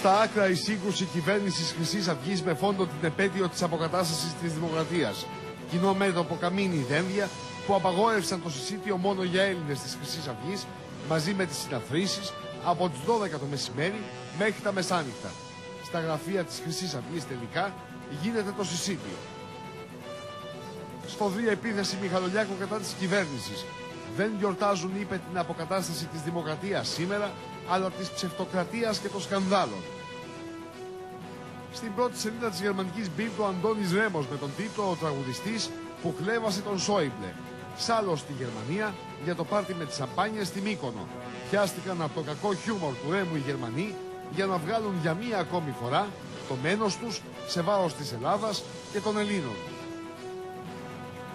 στα άκρα η σύγκρουση κυβέρνησης Χρυσής Αυγής με φόντο την επέτειο της αποκατάστασης της Δημοκρατίας. Κοινό μέτωπο Καμίνη Δένδια που απαγόρευσαν το συσίτιο μόνο για Έλληνες της Χρυσής Αυγής μαζί με τις συναθρήσεις από τις 12 το μεσημέρι μέχρι τα μεσάνυχτα. Στα γραφεία της Χρυσής Αυγής τελικά γίνεται το συσίτιο. Σφοδρή επίθεση Μιχαλολιάκου κατά της κυβέρνησης. Δεν γιορτάζουν, είπε, την αποκατάσταση της δημοκρατίας σήμερα, αλλά της ψευτοκρατίας και των σκανδάλων. Στην πρώτη σελίδα της γερμανικής Bild ο Αντώνης Ρέμος με τον τίτλο Ο τραγουδιστής που χλέβασε τον Σόιμπλε. Σάλο στη Γερμανία για το πάρτι με τις σαμπάνιες στη Μύκονο. Πιάστηκαν από το κακό χιούμορ του Ρέμου οι Γερμανοί για να βγάλουν για μία ακόμη φορά το μένος τους σε βάρος της Ελλάδας και των Ελλήνων.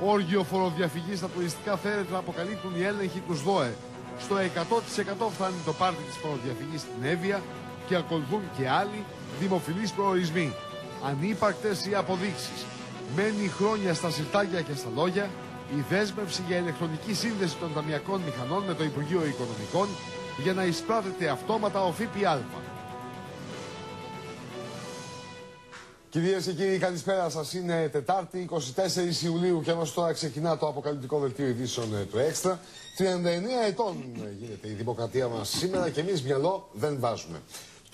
Όργιο φοροδιαφυγής στα τουριστικά θέρετρα αποκαλύπτουν οι έλεγχοι του ΔΟΕ. Στο 100% φτάνει το πάρτι της φοροδιαφυγής στην Εύβοια και ακολουθούν και άλλοι δημοφιλείς προορισμοί. Ανύπαρκτες οι αποδείξεις. Μένει χρόνια στα συρτάγια και στα λόγια η δέσμευση για ηλεκτρονική σύνδεση των ταμιακών μηχανών με το Υπουργείο Οικονομικών για να εισπράτεται αυτόματα ο ΦΠΑ. Κυρίες και κύριοι, καλησπέρα σας. Είναι Τετάρτη 24 Ιουλίου και ενώ τώρα ξεκινά το αποκαλυπτικό δελτίο ειδήσεων ε, του Έξτρα. 39 ετών γίνεται η δημοκρατία μας σήμερα και εμείς μυαλό δεν βάζουμε.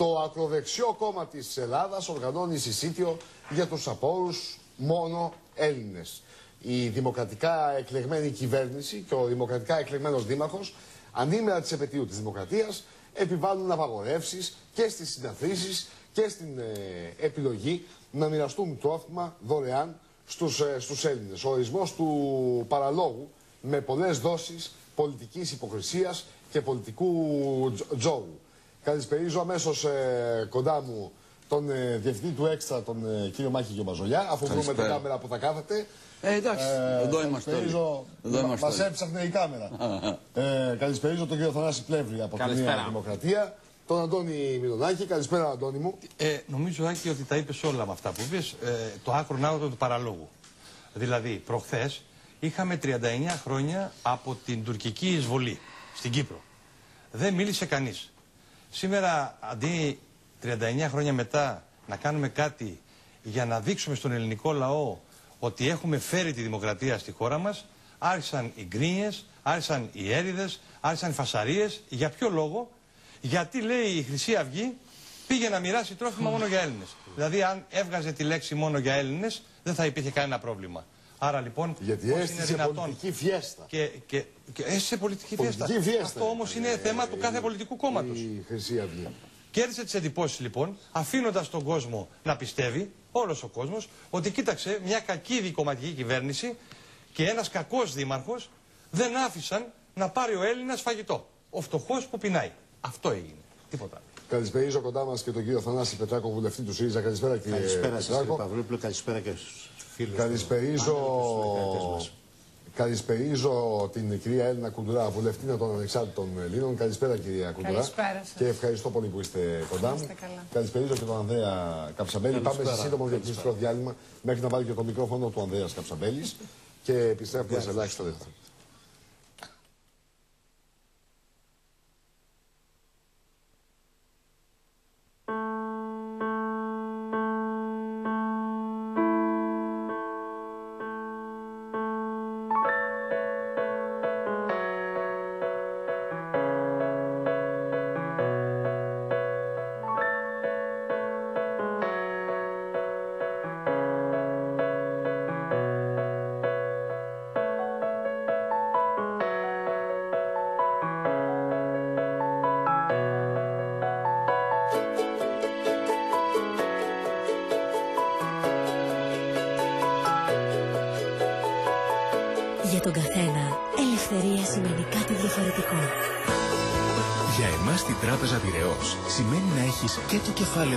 Το ακροδεξιό κόμμα της Ελλάδας οργανώνει συσίτιο για τους απόρους μόνο Έλληνες. Η δημοκρατικά εκλεγμένη κυβέρνηση και ο δημοκρατικά εκλεγμένος δήμαρχος, ανήμερα της επαιτίου της δημοκρατίας, επιβάλλουν απαγορεύσεις και στις συναθρήσεις και στην ε, επιλογή να μοιραστούν τρόφιμα δωρεάν στους, ε, στους Έλληνες. Ο ορισμός του παραλόγου με πολλές δόσεις πολιτικής υποκρισίας και πολιτικού τζόγου. Καλησπερίζω αμέσως ε, κοντά μου τον ε, διευθυντή του Έξτρα, τον ε, κύριο Μάκη Γιωμαζολιά, αφού βρούμε την κάμερα που θα κάθεται. Ε, εντάξει, ε, εδώ είμαστε όλοι. Μας έψαχνε η κάμερα. ε, καλησπερίζω τον κύριο Θανάση Πλεύρη από την Νέα Δημοκρατία τον Αντώνη Μιλονάκη. Καλησπέρα, Αντώνη μου. Ε, νομίζω, Άκη, ότι τα είπες όλα με αυτά που είπες. Ε, το άκρο άδωτο του παραλόγου. Δηλαδή, προχθές είχαμε 39 χρόνια από την τουρκική εισβολή στην Κύπρο. Δεν μίλησε κανείς. Σήμερα, αντί 39 χρόνια μετά να κάνουμε κάτι για να δείξουμε στον ελληνικό λαό ότι έχουμε φέρει τη δημοκρατία στη χώρα μας, άρχισαν οι γκρίνιες, άρχισαν οι έρηδες, άρχισαν οι φασαρίες. Για ποιο λόγο, γιατί λέει η Χρυσή Αυγή πήγε να μοιράσει τρόφιμα μόνο για Έλληνες. Δηλαδή, αν έβγαζε τη λέξη μόνο για Έλληνες, δεν θα υπήρχε κανένα πρόβλημα. Άρα λοιπόν. Γιατί έστησε πολιτική φιέστα. Και, και, και έστησε πολιτική, πολιτική φιέστα. φιέστα. Αυτό όμως είναι ε, θέμα του κάθε πολιτικού κόμματος. Η Χρυσή Αυγή. Κέρδισε τις εντυπώσεις λοιπόν, αφήνοντας τον κόσμο να πιστεύει, όλος ο κόσμος, ότι κοίταξε μια κακή δικοματική κυβέρνηση και ένας κακός δήμαρχος δεν άφησαν να πάρει ο Έλληνας φαγητό. Ο φτωχός που πεινάει. Αυτό έγινε. Τίποτα. Καλησπέριζω κοντά μας και τον κύριο Θανάση Πετράκο, βουλευτή του ΣΥΡΙΖΑ. Καλησπέρα κύριε Καλησπέρα σας κύριε Παυλούπλο, καλησπέρα και στου φίλου. Καλησπερίζω... Καλησπερίζω την κυρία Έλληνα Κουντουρά, βουλευτή των Ανεξάρτητων Ελλήνων. Καλησπέρα κυρία Κουντουρά. Καλησπέρα σας. Και ευχαριστώ πολύ που είστε κοντά μου. Καλησπερίζω και τον Ανδρέα Καψαμπέλη. Πάμε σε σύντομο διακληστικό διάλειμμα μέχρι να βάλει και το μικρόφωνο του Ανδρέας Καψαμπέλης. Και επιστρέφουμε σε ελάχιστο δεύτερο.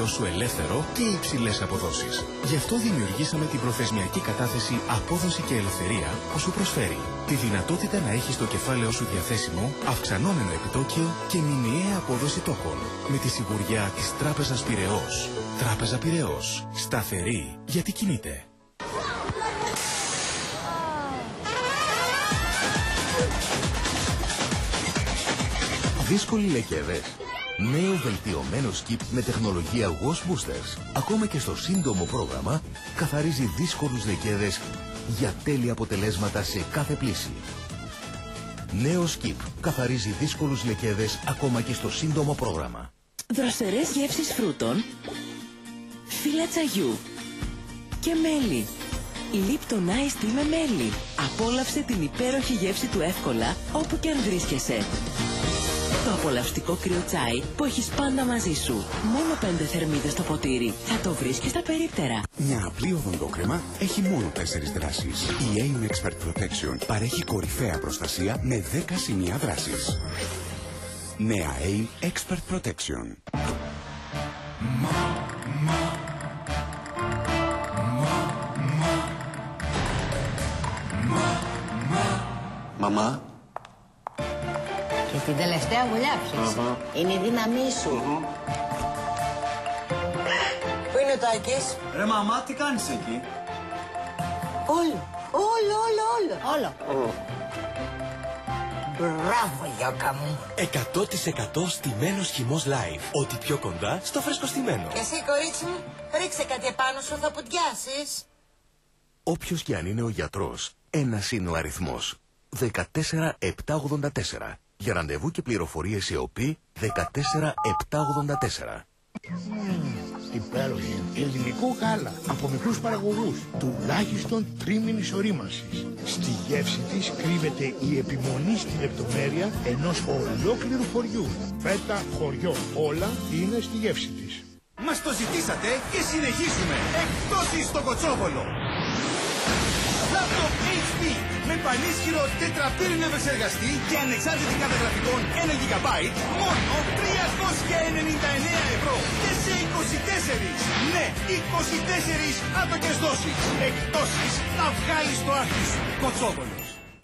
Το κεφάλαιο σου ελεύθερο και υψηλές αποδόσεις. Γι' αυτό δημιουργήσαμε την προθεσμιακή κατάθεση Απόδοση και Ελευθερία που σου προσφέρει τη δυνατότητα να έχεις το κεφάλαιο σου διαθέσιμο, αυξανόμενο επιτόκιο και μηνιαία απόδοση τόκων. Με τη σιγουριά της Τράπεζας Πυραιός. Τράπεζα Πυραιός. Σταθερή γιατί κινείται. Δύσκολοι λεκέδες. Νέος βελτιωμένος σκυπ με τεχνολογία Wash Boosters. Ακόμα και στο σύντομο πρόγραμμα καθαρίζει δύσκολους λεκέδες για τέλεια αποτελέσματα σε κάθε πλήση. Νέος σκυπ καθαρίζει δύσκολους λεκέδες ακόμα και στο σύντομο πρόγραμμα. Δροσερές γεύσεις φρούτων, φύλλα τσαγιού και μέλι. Lipton Ice Tea με μέλι. Απόλαυσε την υπέροχη γεύση του εύκολα όπου και αν βρίσκεσαι. Το απολαυστικό κρύο τσάι που έχεις πάντα μαζί σου. Μόνο πέντε θερμίδες στο ποτήρι. Θα το βρεις και στα περίπτερα. Μια απλή οδοντόκρεμα έχει μόνο τέσσερις δράσεις. Η AIM Expert Protection παρέχει κορυφαία προστασία με 10 σημεία δράσης. Νέα AIM Expert Protection. Μαμά. Και την τελευταία βουλιά πιες. Είναι η δύναμή σου. Πού είναι ο Τάκης; Ρε μαμά, τι κάνεις εκεί; Όλο. Όλο, όλο, όλο. Όλο. Μπράβο, Γιώκα μου. 100% στημένος χυμός live. Ό,τι πιο κοντά στο φρέσκο στημένο. Και εσύ, κορίτσι μου, ρίξε κάτι επάνω σου, θα πουτιάσεις. Όποιος και αν είναι ο γιατρός, ένας είναι ο αριθμός. 14784. Για ραντεβού και πληροφορίες σε ΟΠΗ 14784. Υπέροχη. Ελληνικό γάλα από μικρούς παραγωγούς. Τουλάχιστον τρίμηνης ορίμανσης. Στη γεύση της κρύβεται η επιμονή στη λεπτομέρεια ενός ολόκληρου χωριού. Φέτα, χωριό, όλα είναι στη γεύση της. Μας το ζητήσατε και συνεχίζουμε. Εκτόσεις στο Κοτσόβολο. Laptop HP με πανίσχυρο τετραπύρινο επεξεργαστή και ανεξάρτητη καταγραφικών 1 GB μόνο 399 ευρώ και σε 24. Ναι, 24 άτοκες δόσεις. Εκτόσεις θα βγάλεις το άχι σου. Κοτσόβολος.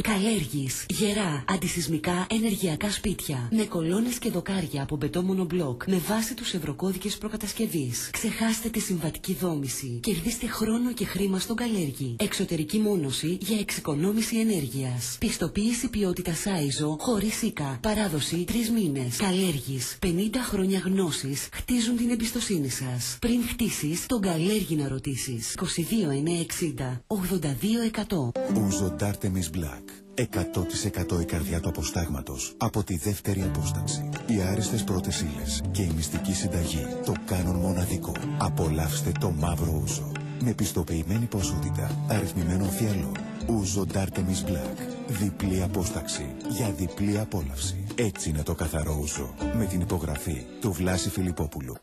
Καλέργης, γερά, αντισυσμικά, ενεργειακά σπίτια. Με κολόνες και δοκάρια από μπετό μπλοκ με βάση τους ευρωκώδικες προκατασκευής. Ξεχάστε τη συμβατική δόμηση. Κερδίστε χρόνο και χρήμα στον Καλέργη. Εξωτερική μόνωση για εξοικονόμηση ενέργειας. Πιστοποίηση ποιότητα Άιζο χωρίς ΙΚΑ. Παράδοση 3 μήνες. Καλέργης, 50 χρόνια γνώσης χτίζουν την εμπιστοσύνη σας. Πριν χτίσεις, τον Καλέργη να ρωτήσεις. 22 960 82 100. Ούζο Ντάρτεμις Black. 100% η καρδιά του αποστάγματος από τη δεύτερη απόσταξη. Οι άριστες πρώτες ύλες και η μυστική συνταγή το κάνουν μοναδικό. Απολαύστε το μαύρο ούζο. Με πιστοποιημένη ποσότητα, αριθμημένο φιαλό. Ούζο Ντάρτεμις Black. Διπλή απόσταξη για διπλή απόλαυση. Έτσι είναι το καθαρό ούζο. Με την υπογραφή του Βλάση Φιλιππόπουλου.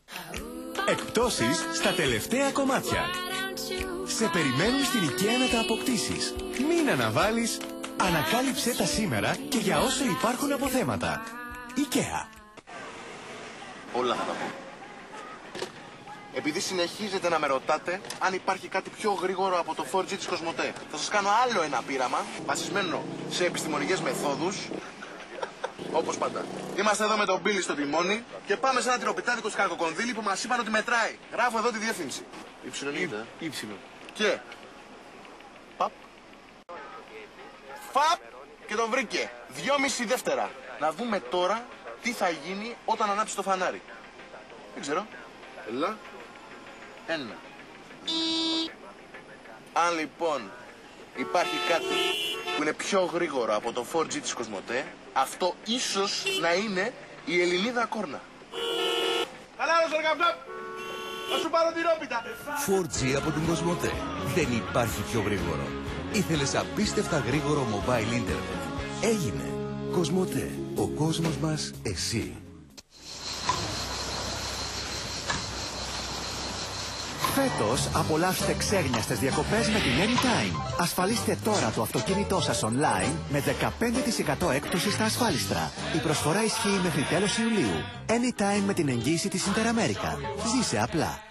Εκπτώσεις στα τελευταία κομμάτια. Σε περιμένουν στην IKEA να τα αποκτήσεις. Μην αναβάλεις, ανακάλυψέ τα σήμερα και για όσο υπάρχουν αποθέματα. IKEA. Όλα θα τα πω. Επειδή συνεχίζετε να με ρωτάτε αν υπάρχει κάτι πιο γρήγορο από το 4G της Κοσμοτέ, θα σας κάνω άλλο ένα πείραμα βασισμένο σε επιστημονικές μεθόδους όπως πάντα. Είμαστε εδώ με τον Μπίλι στο τιμόνι και πάμε σε ένα τυροπιτάδικο σκαρκοκονδύλι που μας είπαν ότι μετράει. Γράφω εδώ τη διεύθυνση. Υψηλονίδα. Υψηλο. Και... Παπ. Φαπ και τον βρήκε. Δυόμιση δεύτερα. Να δούμε τώρα τι θα γίνει όταν ανάψει το φανάρι. Δεν ξέρω. Έλα. Ένα. Αν λοιπόν υπάρχει κάτι που είναι πιο γρήγορο από το 4G της Κοσμοτέ, αυτό ίσως να είναι η Ελληνίδα κόρνα. Καλά, ρε Θα σου πάρω την ρόπιτα. 4G από την Κοσμοτέ. Δεν υπάρχει πιο γρήγορο. Ήθελες απίστευτα γρήγορο mobile internet. Έγινε. Κοσμοτέ. Ο κόσμος μας, εσύ. Φέτος απολαύστε ξέγνιαστες διακοπές με την Anytime. Ασφαλίστε τώρα το αυτοκίνητό σας online με 15% έκπτωση στα ασφάλιστρα. Η προσφορά ισχύει μέχρι τέλος Ιουλίου. Anytime με την εγγύηση της Interamerica. Ζήσε απλά.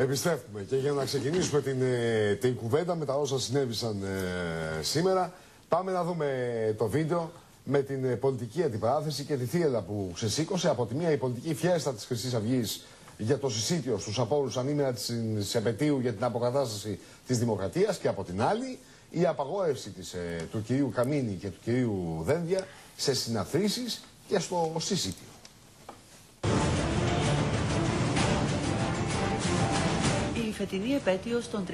Επιστρέφουμε και για να ξεκινήσουμε την, ε, την κουβέντα με τα όσα συνέβησαν ε, σήμερα πάμε να δούμε το βίντεο με την ε, πολιτική αντιπαράθεση και τη θύελα που ξεσήκωσε από τη μία η πολιτική φιέστα της Χρυσής Αυγής για το συσίτιο στους απόλους ανήμερα της επαιτίου για την αποκατάσταση της δημοκρατίας και από την άλλη η απαγόρευση της, ε, του κυρίου Καμίνη και του κυρίου Δένδια σε συναθρήσεις και στο συσίτιο. Φετινή επέτειος των 39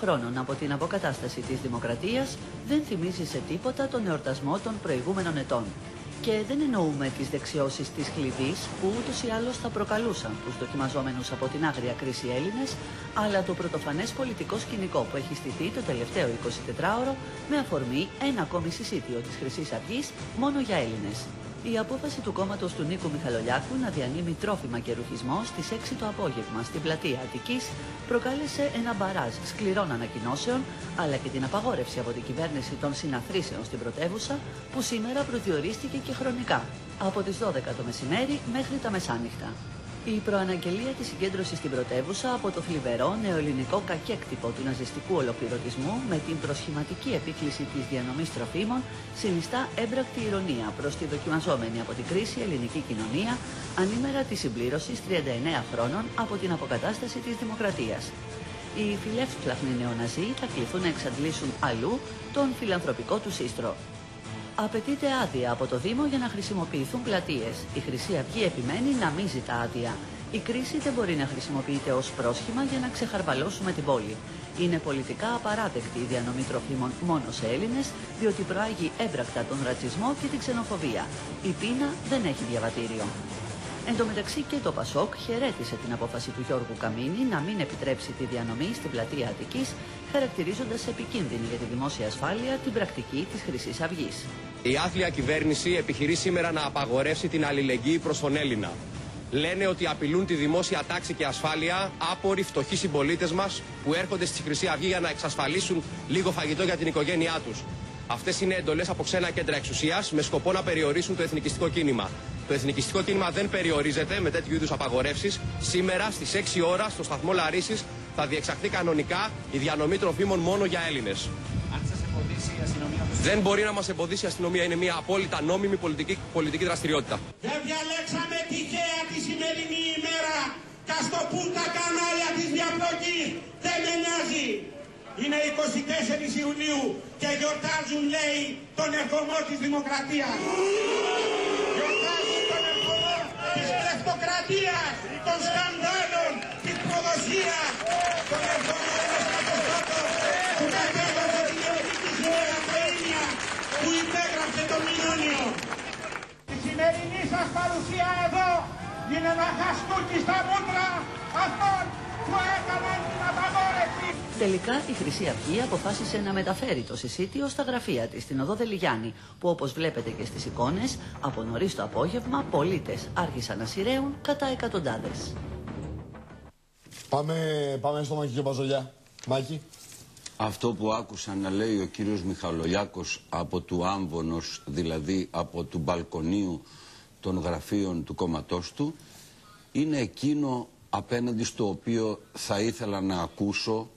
χρόνων από την αποκατάσταση της δημοκρατίας δεν θυμίζει σε τίποτα τον εορτασμό των προηγούμενων ετών. Και δεν εννοούμε τις δεξιώσεις της κλειδής που ούτως ή άλλως θα προκαλούσαν τους δοκιμαζόμενους από την άγρια κρίση Έλληνες, αλλά το πρωτοφανές πολιτικό σκηνικό που έχει στηθεί το τελευταίο 24ωρο με αφορμή ένα ακόμη συσίτιο της Χρυσής Αυγής μόνο για Έλληνες. Η απόφαση του κόμματος του Νίκου Μιχαλολιάκου να διανύμει τρόφιμα και ρουχισμό στις 6 το απόγευμα στην πλατεία Αττικής προκάλεσε ένα μπαράζ σκληρών ανακοινώσεων αλλά και την απαγόρευση από την κυβέρνηση των συναθρήσεων στην πρωτεύουσα που σήμερα προδιορίστηκε και χρονικά από τις 12 το μεσημέρι μέχρι τα μεσάνυχτα. Η προαναγγελία της συγκέντρωσης στην πρωτεύουσα από το θλιβερό νεοελληνικό κακέκτυπο του ναζιστικού ολοκληρωτισμού με την προσχηματική επίκληση της διανομής τροφίμων συνιστά έμπρακτη ηρωνία προς τη δοκιμαζόμενη από την κρίση ελληνική κοινωνία ανήμερα της συμπλήρωσης 39 χρόνων από την αποκατάσταση της δημοκρατίας. Οι φιλεύσπλαχνοι νεοναζί θα κληθούν να εξαντλήσουν αλλού τον φιλανθρωπικό του σύστρο. Απαιτείται άδεια από το Δήμο για να χρησιμοποιηθούν πλατείες. Η Χρυσή Αυγή επιμένει να μην ζητά άδεια. Η κρίση δεν μπορεί να χρησιμοποιείται ως πρόσχημα για να ξεχαρβαλώσουμε την πόλη. Είναι πολιτικά απαράδεκτη η διανομή τροφίμων μόνο σε Έλληνες, διότι προάγει έμπρακτα τον ρατσισμό και την ξενοφοβία. Η πείνα δεν έχει διαβατήριο. Εν τω μεταξύ και το Πασόκ χαιρέτησε την απόφαση του Γιώργου Καμίνη να μην επιτρέψει τη διανομή στην πλατεία Αττικής, χαρακτηρίζοντας επικίνδυνη για τη δημόσια ασφάλεια την πρακτική της χρυσής αυγής. Η άθλια κυβέρνηση επιχειρεί σήμερα να απαγορεύσει την αλληλεγγύη προς τον Έλληνα. Λένε ότι απειλούν τη δημόσια τάξη και ασφάλεια άποροι φτωχοί συμπολίτες μας που έρχονται στη Χρυσή Αυγή για να εξασφαλίσουν λίγο φαγητό για την οικογένειά τους. Αυτές είναι εντολές από ξένα κέντρα εξουσίας με σκοπό να περιορίσουν το εθνικιστικό κίνημα. Το εθνικιστικό κίνημα δεν περιορίζεται με τέτοιου είδους απαγορεύσεις. Σήμερα στις 6 ώρα στο σταθμό Λαρίσης θα διεξαχθεί κανονικά η διανομή τροφίμων μόνο για Έλληνες. Δεν μπορεί να μας εμποδίσει η αστυνομία. Είναι μια απόλυτα νόμιμη πολιτική, πολιτική δραστηριότητα. Δεν διαλέξαμε τυχαία τη σημερινή ημέρα. Κα στο που τα κανάλια της διαπλοκή δεν με νοιάζει. Είναι 24 Ιουλίου και γιορτάζουν, λέει, τον ερχομό της δημοκρατίας. Γιορτάζουν τον ερχομό της κλεφτοκρατίας, των σκανδάλων, της προδοσίας, τον ερχομό ενός καθεστώτος που κατέβασε την ελληνική χώρα που υπέγραψε το μνημόνιο. Η σημερινή σας παρουσία εδώ είναι ένα χαστούκι στα μούτρα αυτών που έκαναν την απαγόρευση. Τελικά η Χρυσή Αυγή αποφάσισε να μεταφέρει το συσίτιο στα γραφεία της στην οδό Δελιγιάννη, που όπως βλέπετε και στις εικόνες, από νωρίς το απόγευμα πολίτες άρχισαν να σειραίουν κατά εκατοντάδες. Πάμε, πάμε στο Μάκη και Παζολιά. Μάκη. Αυτό που άκουσα να λέει ο κύριος Μιχαλολιάκος από του Άμβονος, δηλαδή από του μπαλκονίου των γραφείων του κόμματός του, είναι εκείνο απέναντι στο οποίο θα ήθελα να ακούσω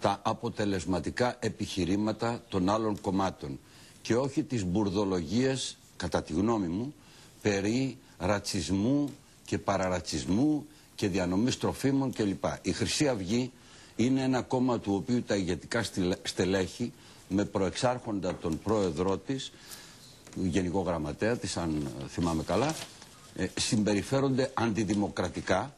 τα αποτελεσματικά επιχειρήματα των άλλων κομμάτων και όχι τις μπουρδολογίες, κατά τη γνώμη μου, περί ρατσισμού και παραρατσισμού και διανομής τροφίμων κλπ. Η Χρυσή Αυγή είναι ένα κόμμα του οποίου τα ηγετικά στελέχη με προεξάρχοντα τον πρόεδρό της, γενικό γραμματέα της αν θυμάμαι καλά, ε, συμπεριφέρονται αντιδημοκρατικά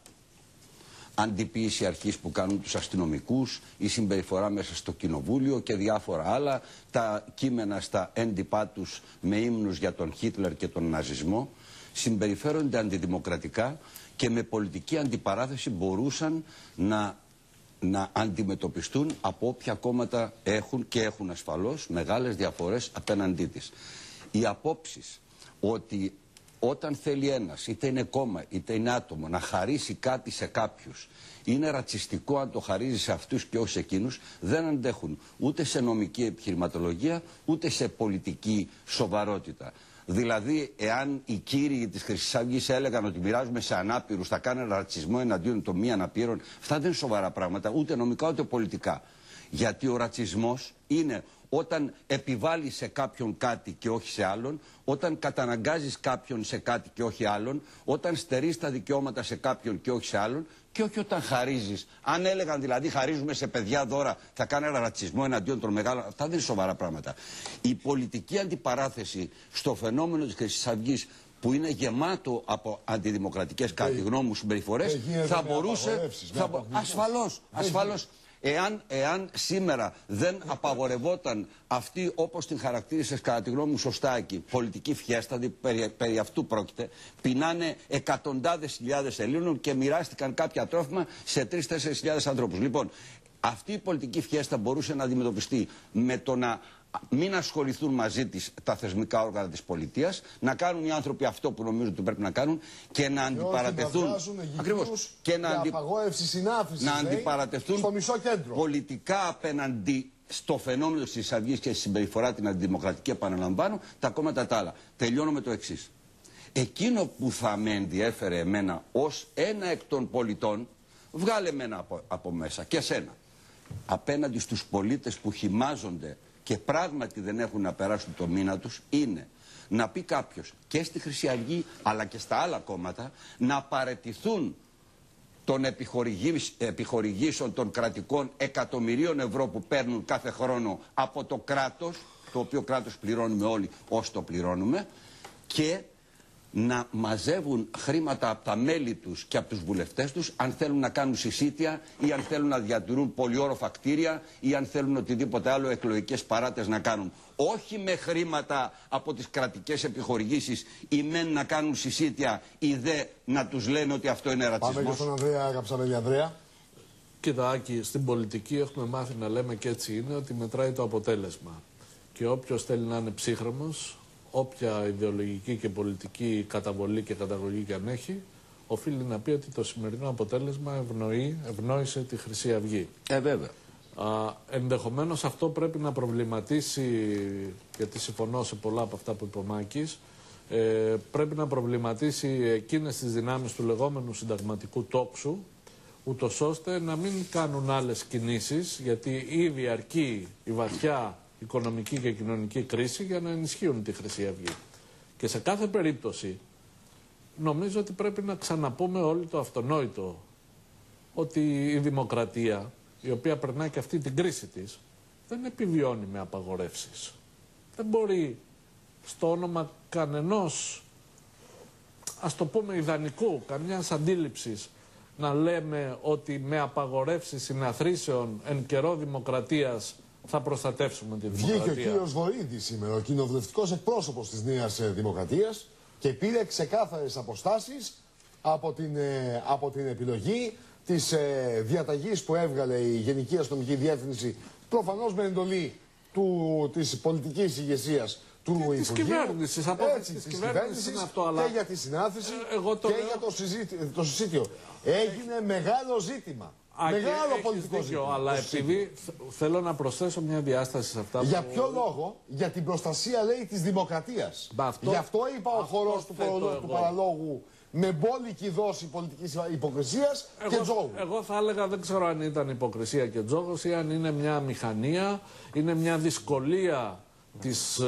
αντιποίηση αρχής που κάνουν τους αστυνομικούς, η συμπεριφορά μέσα στο κοινοβούλιο και διάφορα άλλα, τα κείμενα στα έντυπά τους με ύμνους για τον Χίτλερ και τον ναζισμό, συμπεριφέρονται αντιδημοκρατικά και με πολιτική αντιπαράθεση μπορούσαν να, να αντιμετωπιστούν από όποια κόμματα έχουν και έχουν ασφαλώς μεγάλες διαφορές απέναντί της. Οι απόψεις ότι όταν θέλει ένας, είτε είναι κόμμα, είτε είναι άτομο, να χαρίσει κάτι σε κάποιους, είναι ρατσιστικό αν το χαρίζει σε αυτούς και όχι σε εκείνους, δεν αντέχουν ούτε σε νομική επιχειρηματολογία, ούτε σε πολιτική σοβαρότητα. Δηλαδή, εάν οι κύριοι της Χρυσής Αυγής έλεγαν ότι μοιράζουμε σε ανάπηρους, θα κάνουν ρατσισμό εναντίον των μη αναπήρων, αυτά δεν είναι σοβαρά πράγματα, ούτε νομικά ούτε πολιτικά. Γιατί ο ρατσισμός είναι όταν επιβάλλεις σε κάποιον κάτι και όχι σε άλλον, όταν καταναγκάζεις κάποιον σε κάτι και όχι άλλον, όταν στερείς τα δικαιώματα σε κάποιον και όχι σε άλλον και όχι όταν χαρίζεις. Αν έλεγαν δηλαδή χαρίζουμε σε παιδιά δώρα θα κάνει ένα ρατσισμό εναντίον των μεγάλων, αυτά δεν είναι σοβαρά πράγματα. Η πολιτική αντιπαράθεση στο φαινόμενο της Χρυσής Αυγής που είναι γεμάτο από αντιδημοκρατικές κατά τη γνώμη μου συμπεριφορές ε, γίνεται θα με μπορούσε, απαγορεύσεις, με θα, μπο- αποκλεισμούς. ασφαλώς, Δεν ασφαλώς Εάν, εάν σήμερα δεν απαγορευόταν αυτή όπως την χαρακτήρισες κατά τη γνώμη μου σωστά εκεί, πολιτική φιέστα, δι- περί, περί αυτού πρόκειται, πεινάνε εκατοντάδες χιλιάδες Ελλήνων και μοιράστηκαν κάποια τρόφιμα σε 3-4 χιλιάδες ανθρώπους. Λοιπόν, αυτή η πολιτική φιέστα μπορούσε να αντιμετωπιστεί με το να μην ασχοληθούν μαζί της τα θεσμικά όργανα της πολιτείας, να κάνουν οι άνθρωποι αυτό που νομίζουν ότι πρέπει να κάνουν και να αντιπαρατεθούν. βγάζουν Ακριβώς. Και να, για αντι... απαγόρευση συνάφησης, να λέει, αντιπαρατεθούν στο μισό κέντρο. πολιτικά απέναντι στο φαινόμενο της Αυγής και στη συμπεριφορά την αντιδημοκρατική, επαναλαμβάνω, τα κόμματα τα άλλα. Τελειώνω με το εξής. Εκείνο που θα με ενδιέφερε εμένα ως ένα εκ των πολιτών, βγάλε εμένα από, από μέσα και σένα. Απέναντι στους πολίτες που χυμάζονται και πράγματι δεν έχουν να περάσουν το μήνα τους, είναι να πει κάποιος και στη Χρυσή Αυγή αλλά και στα άλλα κόμματα να παρετηθούν των επιχορηγήσ- επιχορηγήσεων των κρατικών εκατομμυρίων ευρώ που παίρνουν κάθε χρόνο από το κράτος, το οποίο κράτος πληρώνουμε όλοι όσοι το πληρώνουμε, και να μαζεύουν χρήματα από τα μέλη τους και από τους βουλευτές τους αν θέλουν να κάνουν συσίτια ή αν θέλουν να διατηρούν πολυόροφα κτίρια ή αν θέλουν οτιδήποτε άλλο εκλογικές παράτες να κάνουν. Όχι με χρήματα από τις κρατικές επιχορηγήσεις ή μεν να κάνουν συσίτια ή δε να τους λένε ότι αυτό είναι Πάμε και ρατσισμός. στον Ανδρέα Καψαβέλη. Ανδρέα. Κοίτα, Άκη, στην πολιτική έχουμε μάθει να λέμε και έτσι είναι ότι μετράει το αποτέλεσμα. Και όποιος θέλει να είναι ψύχρεμος, όποια ιδεολογική και πολιτική καταβολή και καταγωγή και αν έχει, οφείλει να πει ότι το σημερινό αποτέλεσμα ευνοεί, ευνόησε τη Χρυσή Αυγή. Ε, βέβαια. Α, ενδεχομένως αυτό πρέπει να προβληματίσει, γιατί συμφωνώ σε πολλά από αυτά που είπε ο Μάκης, ε, πρέπει να προβληματίσει εκείνες τις δυνάμεις του λεγόμενου συνταγματικού τόξου, ούτως ώστε να μην κάνουν άλλες κινήσεις, γιατί ήδη αρκεί η βαθιά οικονομική και κοινωνική κρίση για να ενισχύουν τη Χρυσή Αυγή. Και σε κάθε περίπτωση νομίζω ότι πρέπει να ξαναπούμε όλοι το αυτονόητο ότι η δημοκρατία, η οποία περνάει και αυτή την κρίση της, δεν επιβιώνει με απαγορεύσεις. Δεν μπορεί στο όνομα κανενός, ας το πούμε ιδανικού, καμιάς αντίληψης, να λέμε ότι με απαγορεύσεις συναθρήσεων εν καιρό δημοκρατίας θα προστατεύσουμε τη Βγήκε ο δημοκρατία. κύριος Βορύδης σήμερα, ο κοινοβουλευτικός εκπρόσωπος της Νέας ε, Δημοκρατίας και πήρε ξεκάθαρες αποστάσεις από την, ε, από την επιλογή της ε, διαταγής που έβγαλε η Γενική Αστυνομική Διεύθυνση προφανώς με εντολή του, της πολιτικής ηγεσίας του Υπουργείου. της κυβέρνησης, απόφαση Έτσι, της της κυβέρνησης κυβέρνησης είναι αυτό, αλλά- και για τη συνάθηση Ε, εγώ το και λέω- για το, συζήτη- το συσίτιο. Έγινε μεγάλο ζήτημα. Α, και μεγάλο έχεις πολιτικό δίκιο, ζήτημα. αλλά το συσίτιο. επειδή θ- θέλω να προσθέσω μια διάσταση σε αυτά Για που... ποιο λόγο, για την προστασία λέει της δημοκρατίας. αυτό- Γι' αυτό είπα ο αυτό χορός του, θέτω παραλόγου, του εγώ. παραλόγου με μπόλικη δόση πολιτικής υποκρισίας και Εγώ, τζόγου. εγώ θα έλεγα, δεν ξέρω αν ήταν υποκρισία και τζόγος ή αν είναι μια μηχανία, είναι μια δυσκολία της, ε,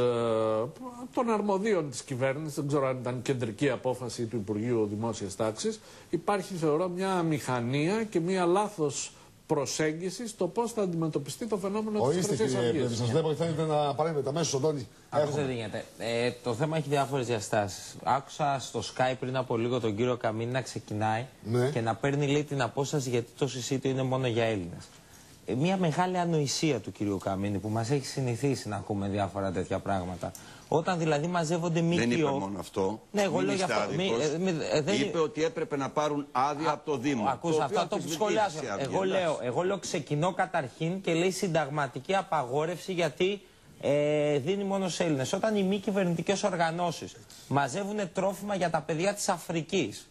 των αρμοδίων της κυβέρνησης, δεν ξέρω αν ήταν κεντρική απόφαση του Υπουργείου Δημόσιας Τάξης. Υπάρχει, θεωρώ, μια μηχανία και μια λάθος προσέγγιση στο πώς θα αντιμετωπιστεί το φαινόμενο της Ορίστε Χρυσής κύριε Πρέβη, Αυγής. σας βλέπω ότι θέλετε να παρέμβετε αμέσως ο Ντόνι. Άκουσα δεν γίνεται. Ε, το θέμα έχει διάφορες διαστάσεις. Άκουσα στο Sky πριν από λίγο τον κύριο Καμίνη να ξεκινάει Ναι. και να παίρνει λέει την απόσταση γιατί το συσίτιο είναι μόνο για Έλληνες. Ε, μια μεγάλη ανοησία του κυρίου Καμίνη που μας έχει συνηθίσει να ακούμε διάφορα τέτοια πράγματα. Όταν δηλαδή μαζεύονται ΜΚΟ. Δεν είπε μόνο αυτό. Ναι, εγώ Μην λέω είστε για αυτό. Μη- άδικος. ε, μη- ε, δεν- Είπε ότι έπρεπε να πάρουν άδεια από το Δήμο. Ακούσα οποίο αυτό το που αμφισβητεί η σχολιάζω. Χρυσή Αυγή, Εγώ εντάξει. λέω, εγώ λέω ξεκινώ καταρχήν και λέει συνταγματική απαγόρευση γιατί ε, δίνει μόνος σε Έλληνες. Όταν οι μη κυβερνητικές οργανώσεις μαζεύουν τρόφιμα για τα παιδιά της Αφρικής.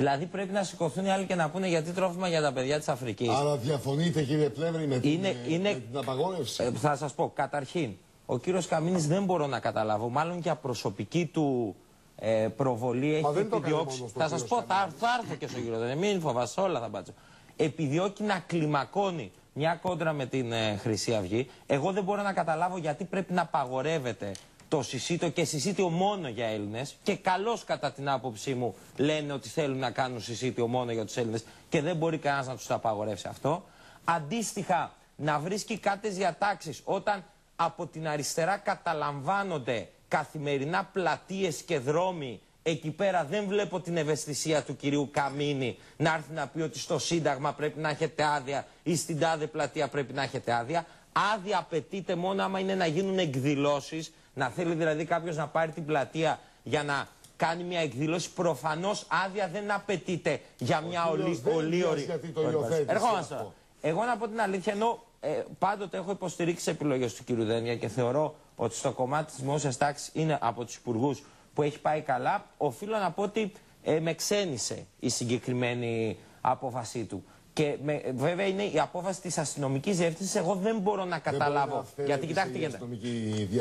Δηλαδή πρέπει να σηκωθούν οι άλλοι και να πούνε γιατί τρόφιμα για τα παιδιά της Αφρικής. Άρα διαφωνείτε κύριε Πλεύρη με την, Είναι- ε, είναι- με την απαγόρευση. Ε, θα σας πω, καταρχήν, ο κύριος Καμίνης δεν μπορώ να καταλάβω, μάλλον για προσωπική του ε, προβολή έχει δεν το έκανε επιδιώξει. μόνος του Θα ο σας κύριος πω, θα, θα έρθω και στο κύριο Δενέ, μην φοβάσαι, όλα θα μπάτσω. Επιδιώκει να κλιμακώνει μια κόντρα με την ε, Χρυσή Αυγή. Εγώ δεν μπορώ να καταλάβω γιατί πρέπει να απαγορεύεται το συσίτιο και συσίτιο μόνο για Έλληνες. Και καλώς κατά την άποψή μου λένε ότι θέλουν να κάνουν συσίτιο μόνο για τους Έλληνες και δεν μπορεί κανένας να τους το απαγορεύσει αυτό. Αντίστοιχα, να βρίσκει κάτι διατάξεις όταν από την αριστερά καταλαμβάνονται καθημερινά πλατείες και δρόμοι Εκεί πέρα δεν βλέπω την ευαισθησία του κυρίου Καμίνη να έρθει να πει ότι στο Σύνταγμα πρέπει να έχετε άδεια ή στην τάδε πλατεία πρέπει να έχετε άδεια. Άδεια απαιτείται μόνο άμα είναι να γίνουν εκδηλώσεις, να θέλει δηλαδή κάποιος να πάρει την πλατεία για να κάνει μια εκδήλωση. Προφανώς άδεια δεν απαιτείται για μια κύριος ολί, Δένδιας ολίωρη. γιατί το υιοθέτησε Ερχόμαστε. αυτό. Εγώ να πω την αλήθεια, ενώ ε, πάντοτε έχω υποστηρίξει τις επιλογές του κ. Δένια και θεωρώ ότι στο κομμάτι της δημόσιας τάξης είναι από τους υπουργούς που έχει πάει καλά, οφείλω να πω ότι ε, με ξένησε η συγκεκριμένη απόφασή του. Και με, βέβαια είναι η απόφαση της αστυνομικής διεύθυνσης. Εγώ δεν μπορώ να καταλάβω. γιατί κοιτάξτε, γίνεται.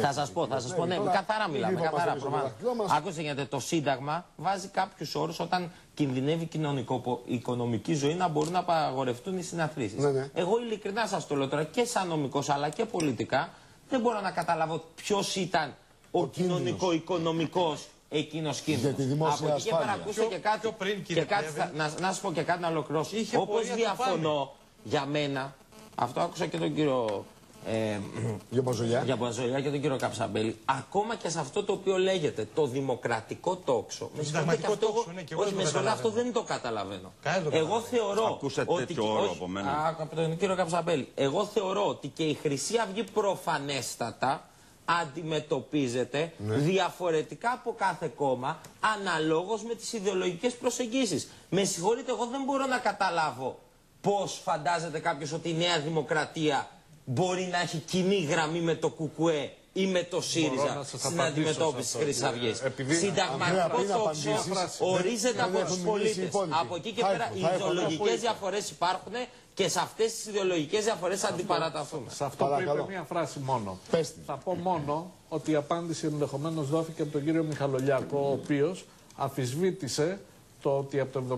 Θα σας πω, θα σας πω, ναι, καθαρά μιλάμε. Καθαρά, προφανώς. Άκουσε γιατί το Σύνταγμα βάζει κάποιους όρους όταν κινδυνεύει κοινωνικο-οικονομική ζωή να μπορούν να απαγορευτούν οι συναθρήσεις. Ναι, ναι. Εγώ ειλικρινά σας το λέω τώρα και σαν νομικός αλλά και πολιτικά δεν μπορώ να καταλάβω ποιος ήταν ο, κοινωνικο-οικονομικός εκείνο κίνδυνο. Για τη δημόσια Από εκεί και πέρα ασφάλεια. ακούστε και κάτι. πιο πριν, και κύριε κάτι Πλεύρη. θα- να, να σα πω και κάτι να ολοκληρώσω. Είχε Όπως πορεία το διαφωνώ για μένα, αυτό άκουσα και τον κύριο. Ε, Για Μπαζολιά. για Μπαζολιά και τον κύριο Καψαμπέλη. Ακόμα και σε αυτό το οποίο λέγεται το δημοκρατικό τόξο. Με συγχωρείτε συνταγματικό και αυτό εγώ- τόξο, ναι, και εγώ όχι, δεν το με συγχωρείτε, αυτό καταλαβαίνω. δεν το καταλαβαίνω. Κανένα δεν το Εγώ καταλαβαίνω. θεωρώ. Ακούσατε ότι τέτοιο και- όρο όχι, από μένα. α, από τον κύριο Καψαμπέλη. Εγώ θεωρώ ότι και η Χρυσή Αυγή προφανέστατα αντιμετωπίζεται Ναι. διαφορετικά από κάθε κόμμα αναλόγως με τις ιδεολογικές προσεγγίσεις. Με συγχωρείτε, εγώ δεν μπορώ να καταλάβω πώς φαντάζεται κάποιος ότι η Νέα Δημοκρατία μπορεί να έχει κοινή γραμμή με το ΚΚΕ ή με το ΣΥΡΙΖΑ να σας στην απαντήσω αντιμετώπιση σε της αυτό. Χρυσής Αυγής. Ε, επειδή- Συνταγματικό Ανδρέα, πριν τόξο απαντήσεις, ορίζεται δεν από έχουν τους μιλήσει οι πολίτες. υπόλοιποι. Από εκεί και Θα πέρα έρθω, οι θα έρθω. ιδεολογικές διαφορές υπάρχουν και σε αυτές τις ιδεολογικές διαφορές θα αντιπαραταθούμε. Σε αυτό που Παρακαλώ. είπε μία φράση μόνο. Πες τη. Θα πω μόνο ότι η απάντηση ενδεχομένως δόθηκε από τον κύριο Μιχαλολιάκο, ο οποίος αφισβήτησε το ότι από το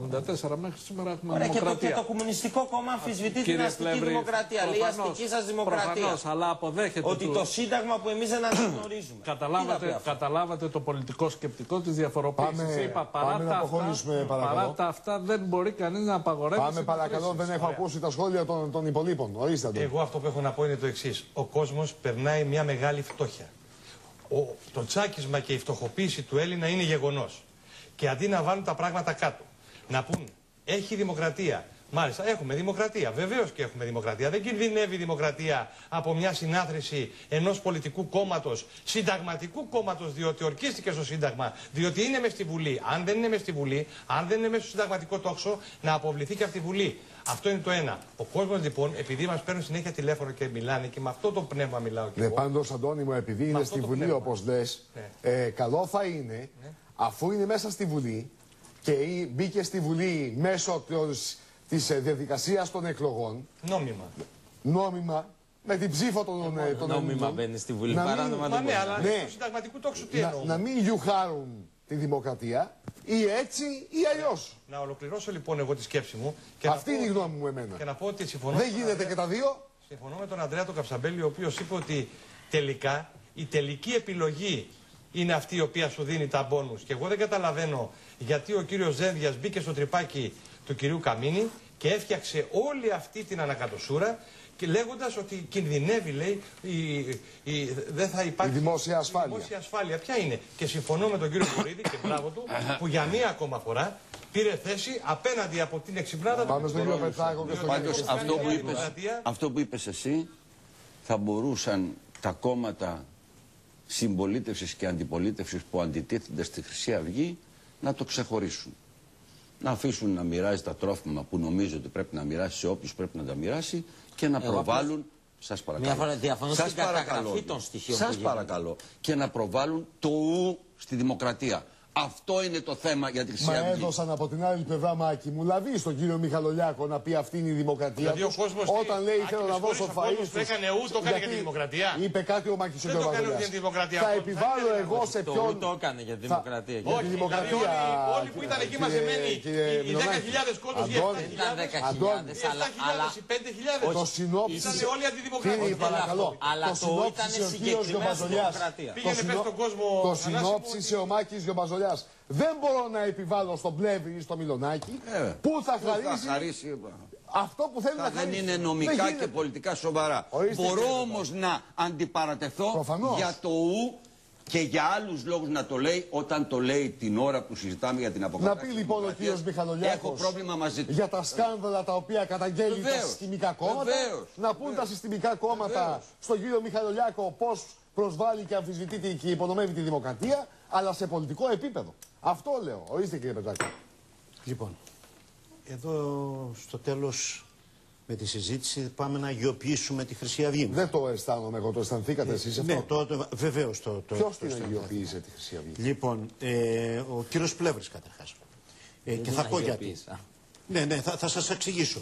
1974 μέχρι σήμερα έχουμε Ωραία, και το, δημοκρατία. και το Κομμουνιστικό Κόμμα αμφισβητεί την Κύριε αστική Πλεύρη, δημοκρατία. Λέει η προφανώς, αστική σας δημοκρατία. προφανώς, αλλά αποδέχεται Ότι του- το Σύνταγμα που εμείς δεν αναγνωρίζουμε. Τι να πει Καταλάβατε, αυτό; καταλάβατε το πολιτικό σκεπτικό της διαφοροποίησης. Πάμε- Είπα, πάμε παρά, να τα προχωρήσουμε, αυτά, παρακαλώ. παρά τα αυτά δεν μπορεί κανείς να απαγορεύσει. Πάμε παρακαλώ, δεν έχω ακούσει τα σχόλια των, των υπολείπων. Ορίστε Αντώνη. Εγώ αυτό που έχω να πω είναι το εξής. Ο κόσμος περνάει μια μεγάλη φτώχεια. Ο, το τσάκισμα και η φτωχοποίηση του Έλληνα είναι γεγονός. Και αντί να βάλουν τα πράγματα κάτω, να πούν έχει δημοκρατία. Μάλιστα, έχουμε δημοκρατία. Βεβαίως και έχουμε δημοκρατία. Δεν κινδυνεύει η δημοκρατία από μια συνάθρηση ενός πολιτικού κόμματος, συνταγματικού κόμματος, διότι ορκίστηκε στο Σύνταγμα, διότι είναι μες στη Βουλή. Αν δεν είναι μες στη Βουλή, αν δεν είναι μέσα στο συνταγματικό τόξο, να αποβληθεί και από τη Βουλή. Αυτό είναι το ένα. Ο κόσμος λοιπόν, επειδή μας παίρνουν συνέχεια τηλέφωνο και μιλάνε και με αυτό το πνεύμα μιλάω και Ναι, εγώ. πάντως, Αντώνη μου, επειδή είναι αυτό στη το Βουλή, πνεύμα. όπως λες, Ναι. ε, καλό θα είναι, αφού είναι μέσα στη Βουλή και ή- μπήκε στη Βουλή μέσω της διαδικασίας των εκλογών, Νόμιμα. νόμιμα, με την ψήφο των, ε, των Νόμιμα Ελλήνων, μπαίνει στη Βουλή, να μην- παράνομα Μα δεν ναι, μπορεί. αλλά Ναι. του συνταγματικού τόξου τι να, εννοούμε; να μην γιουχάρουν τη δημοκρατία ή έτσι ή αλλιώς. Να ολοκληρώσω λοιπόν εγώ τη σκέψη μου. Και να Αυτή πω- είναι η γνώμη μου εμένα. Και να πω ότι συμφωνώ. Δεν με τον γίνεται Ανδρέα- και τα δύο. Συμφωνώ με τον Ανδρέα τον Καψαμπέλη, ο οποίος είπε ότι τελικά η τελική επιλογή είναι αυτή η οποία σου δίνει τα μπόνους. Και εγώ δεν καταλαβαίνω γιατί ο κύριος Ζένδιας μπήκε στο τρυπάκι του κυρίου Καμίνη και έφτιαξε όλη αυτή την ανακατοσούρα και λέγοντας ότι κινδυνεύει, λέει, η, η, δεν θα υπάρχει. Η δημόσια ασφάλεια. Η δημόσια ασφάλεια. Ποια είναι; Και συμφωνώ με τον κύριο Βορύδη και μπράβο του που για μία ακόμα φορά πήρε θέση απέναντι από την εξυπνάδα Πάμε του. στον κύριο Πετράκο και στον Πάντως κύριο αυτό που, η είπες, δημοκρατία- αυτό που είπες εσύ θα μπορούσαν τα κόμματα συμπολίτευσης και αντιπολίτευσης που αντιτίθενται στη Χρυσή Αυγή να το ξεχωρίσουν. Να αφήσουν να μοιράζει τα τρόφιμα που νομίζω ότι πρέπει να μοιράσει σε όποιους πρέπει να τα μοιράσει και να Εγώ προβάλλουν. Σας παρακαλώ. Μια φορά διαφωνώ Σας στην καταγραφή παρακαλώ. των στοιχείων Σας που γίνονται. παρακαλώ. Και να προβάλλουν το ου στη δημοκρατία. Αυτό είναι το θέμα για τη Χρυσή Μα Αυγή. έδωσαν από την άλλη πλευρά μάκη μου λαβή στον κύριο Μιχαλολιάκο να πει αυτή είναι η δημοκρατία. Δηλαδή ο τους. κόσμος τι- Όταν λέει Άκη, θέλω με να δώσω συγχωρείς, ο φαΐ κόσμος που στους- έκανε ου, το έκανε για τη Γιατί δημοκρατία. Είπε κάτι ο Μάκης ο Δεν το έκανε Γεωργιάδης. για τη δημοκρατία. Θα Αυτό επιβάλλω δεν εγώ σε Το ποιον... ου το έκανε για τη Θα- δημοκρατία. Για Όχι, τη δηλαδή δημοκρατία. όλοι- όλοι που ήταν εκεί κύριε- μαζεμένοι, κύριε οι Μινονάκη. 10.000 κόσμος, οι Αντώνη, 7.000, Ήταν 10.000, Αντώνη. οι αλλά, 7.000, αλλά οι 5.000. Το συνόψισε. Ήταν όλοι αντιδημοκράτες. Κύριε, Όχι, παρακαλώ. αλλά Το το ήταν συνόψισε ο κύριος συγκεκριμένα Γιομπαζολιάς. δημοκρατία. Το Πήγαινε πες συνό- στον κόσμο, Το Θανάση μου, συνόψισε ο Μάκης Γιομπαζολιάς. Δεν μπορώ να επιβάλλω στον Πλεύρη ή στο Μιλονάκι Ε, που θα Πού θα χαρίσει χαρίσει. αυτό που θέλει να δεν χαρίσει. είναι Δεν νομικά γίνεται. και πολιτικά σοβαρά. Ορίστε, Μπορώ κύριε όμως να αντιπαρατεθώ Προφανώς. για το ου και για άλλους λόγους να το λέει όταν το λέει την ώρα που συζητάμε για την Να αποκατάσταση. πει λοιπόν ο της κύριος δημοκρατίας, Μιχαλολιάκος Έχω πρόβλημα μαζί του. για τα σκάνδαλα τα οποία καταγγέλει τα Βεβαίως. συστημικά κόμματα. Βεβαίως. Να πούν τα συστημικά κόμματα στον κύριο Μιχαλολιάκο πώς προσβάλλει και αμφισβητεί τη- και υπονομεύει τη δημοκρατία, αλλά σε πολιτικό επίπεδο. Αυτό λέω. Ορίστε κύριε Πετράκη. Λοιπόν, εδώ στο τέλος με τη συζήτηση πάμε να αγιοποιήσουμε τη Χρυσή Αυγή. Δεν το αισθάνομαι εγώ, το αισθανθήκατε εσείς αυτό; Ναι, το, το, βεβαίως το, το, Ποιος το την αισθάνομαι. αγιοποίησε τη Χρυσή Αυγή; Λοιπόν, ε, ο κύριος Πλεύρης καταρχάς. Ε, και την θα πω γιατί. αγιοποίησα. Ναι, ναι, θα, θα σας εξηγήσω.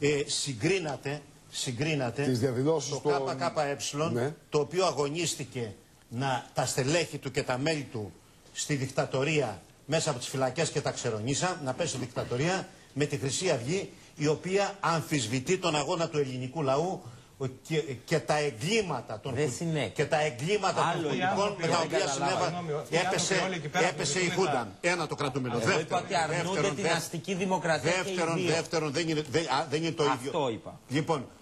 Ε, συγκρίνατε, συγκρίνατε Τις διαδηλώσεις το των- ΚΚΕ, Ναι. το οποίο αγωνίστηκε να τα στελέχη του και τα μέλη του στη δικτατορία μέσα από τις φυλακές και τα ξερονίσα, να πέσει στη δικτατορία με τη Χρυσή Αυγή, η οποία αμφισβητεί τον αγώνα του ελληνικού λαού ο- και, και τα εγκλήματα των, Δεν χου- συνέχεια. και τα εγκλήματα Άλλο των είναι. πολιτικών άνθρωποι με τα δεν οποία καταλάβα. συνέβα, Συγγνώμη, αυτοί οι έπεσε, άνθρωποι όλοι εκεί πέρα που έπεσε η ζητούν Χούντα. τα- Ένα το κρατούμενο. Εγώ είπα ότι αρνούνται την δε- αστική δημοκρατία και οι Δεύτερον, δύο. δεύτερον, δεν είναι, δεν, α, δεν είναι το ίδιο. Αυτό είπα. Λοιπόν, και αρνού-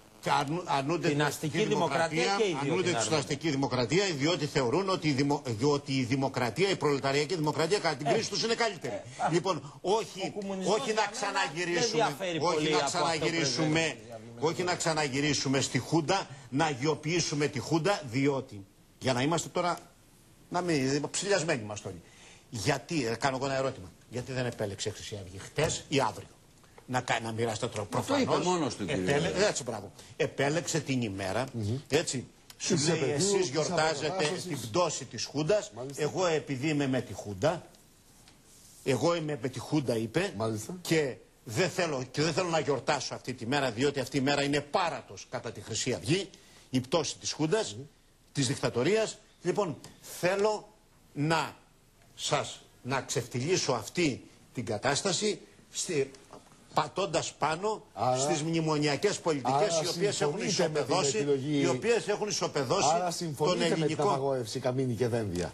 αρνούνται Την αστική δημοκρατία και οι δύο αρνούνται την την αρνούνται. αστική δημοκρατία, διότι θεωρούν ότι η, δημο, διότι η δημοκρατία, η προλεταριακή δημοκρατία κατά την κρίση τους είναι καλύτερη. Λοιπόν, όχι, κομμουνισμός όχι για να μένα ξαναγυρίσουμε, δεν διαφέρει όχι πολύ να από αυτό που ξαναγυρίσουμε, πρεσβεύει. όχι να ξαναγυρίσουμε στη Χούντα, να αγιοποιήσουμε τη Χούντα, διότι, για να είμαστε τώρα, να μην, ψηλιασμένοι είμαστε όλοι. Γιατί, ε, κάνω εγώ ένα ερώτημα, γιατί δεν επέλεξε η Χρυσή Αυγή χτες ή αύριο; Να, κα- να μοιράσει το τρόπο. Αυτό είπε μόνος του, κύριε. Επέλε... Έτσι, μπράβο. Επέλεξε την ημέρα, έτσι. Σου Της λέει, επαιτίου, εσείς της γιορτάζετε αποκατάστασης. την πτώση της Χούντας, εγώ επειδή είμαι με τη Χούντα, εγώ είμαι με τη Χούντα, είπε, Μάλιστα. και δεν, θέλω, και δεν θέλω να γιορτάσω αυτή τη μέρα, διότι αυτή η μέρα είναι πάρατος κατά τη Χρυσή Αυγή, η πτώση της Χούντας, της δικτατορίας. Λοιπόν, θέλω να σας, να ξεφτυλίσω αυτή την κατάσταση στη, πατώντας πάνω Άρα- στις μνημονιακές πολιτικές Άρα οι οποίες έχουν συμφωνείτε με την ισοπεδώσει, επιλογή- οι οποίες έχουν ισοπεδώσει Άρα τον συμφωνείτε με την ελληνικό... απαγόρευση καμίνη και δένδια.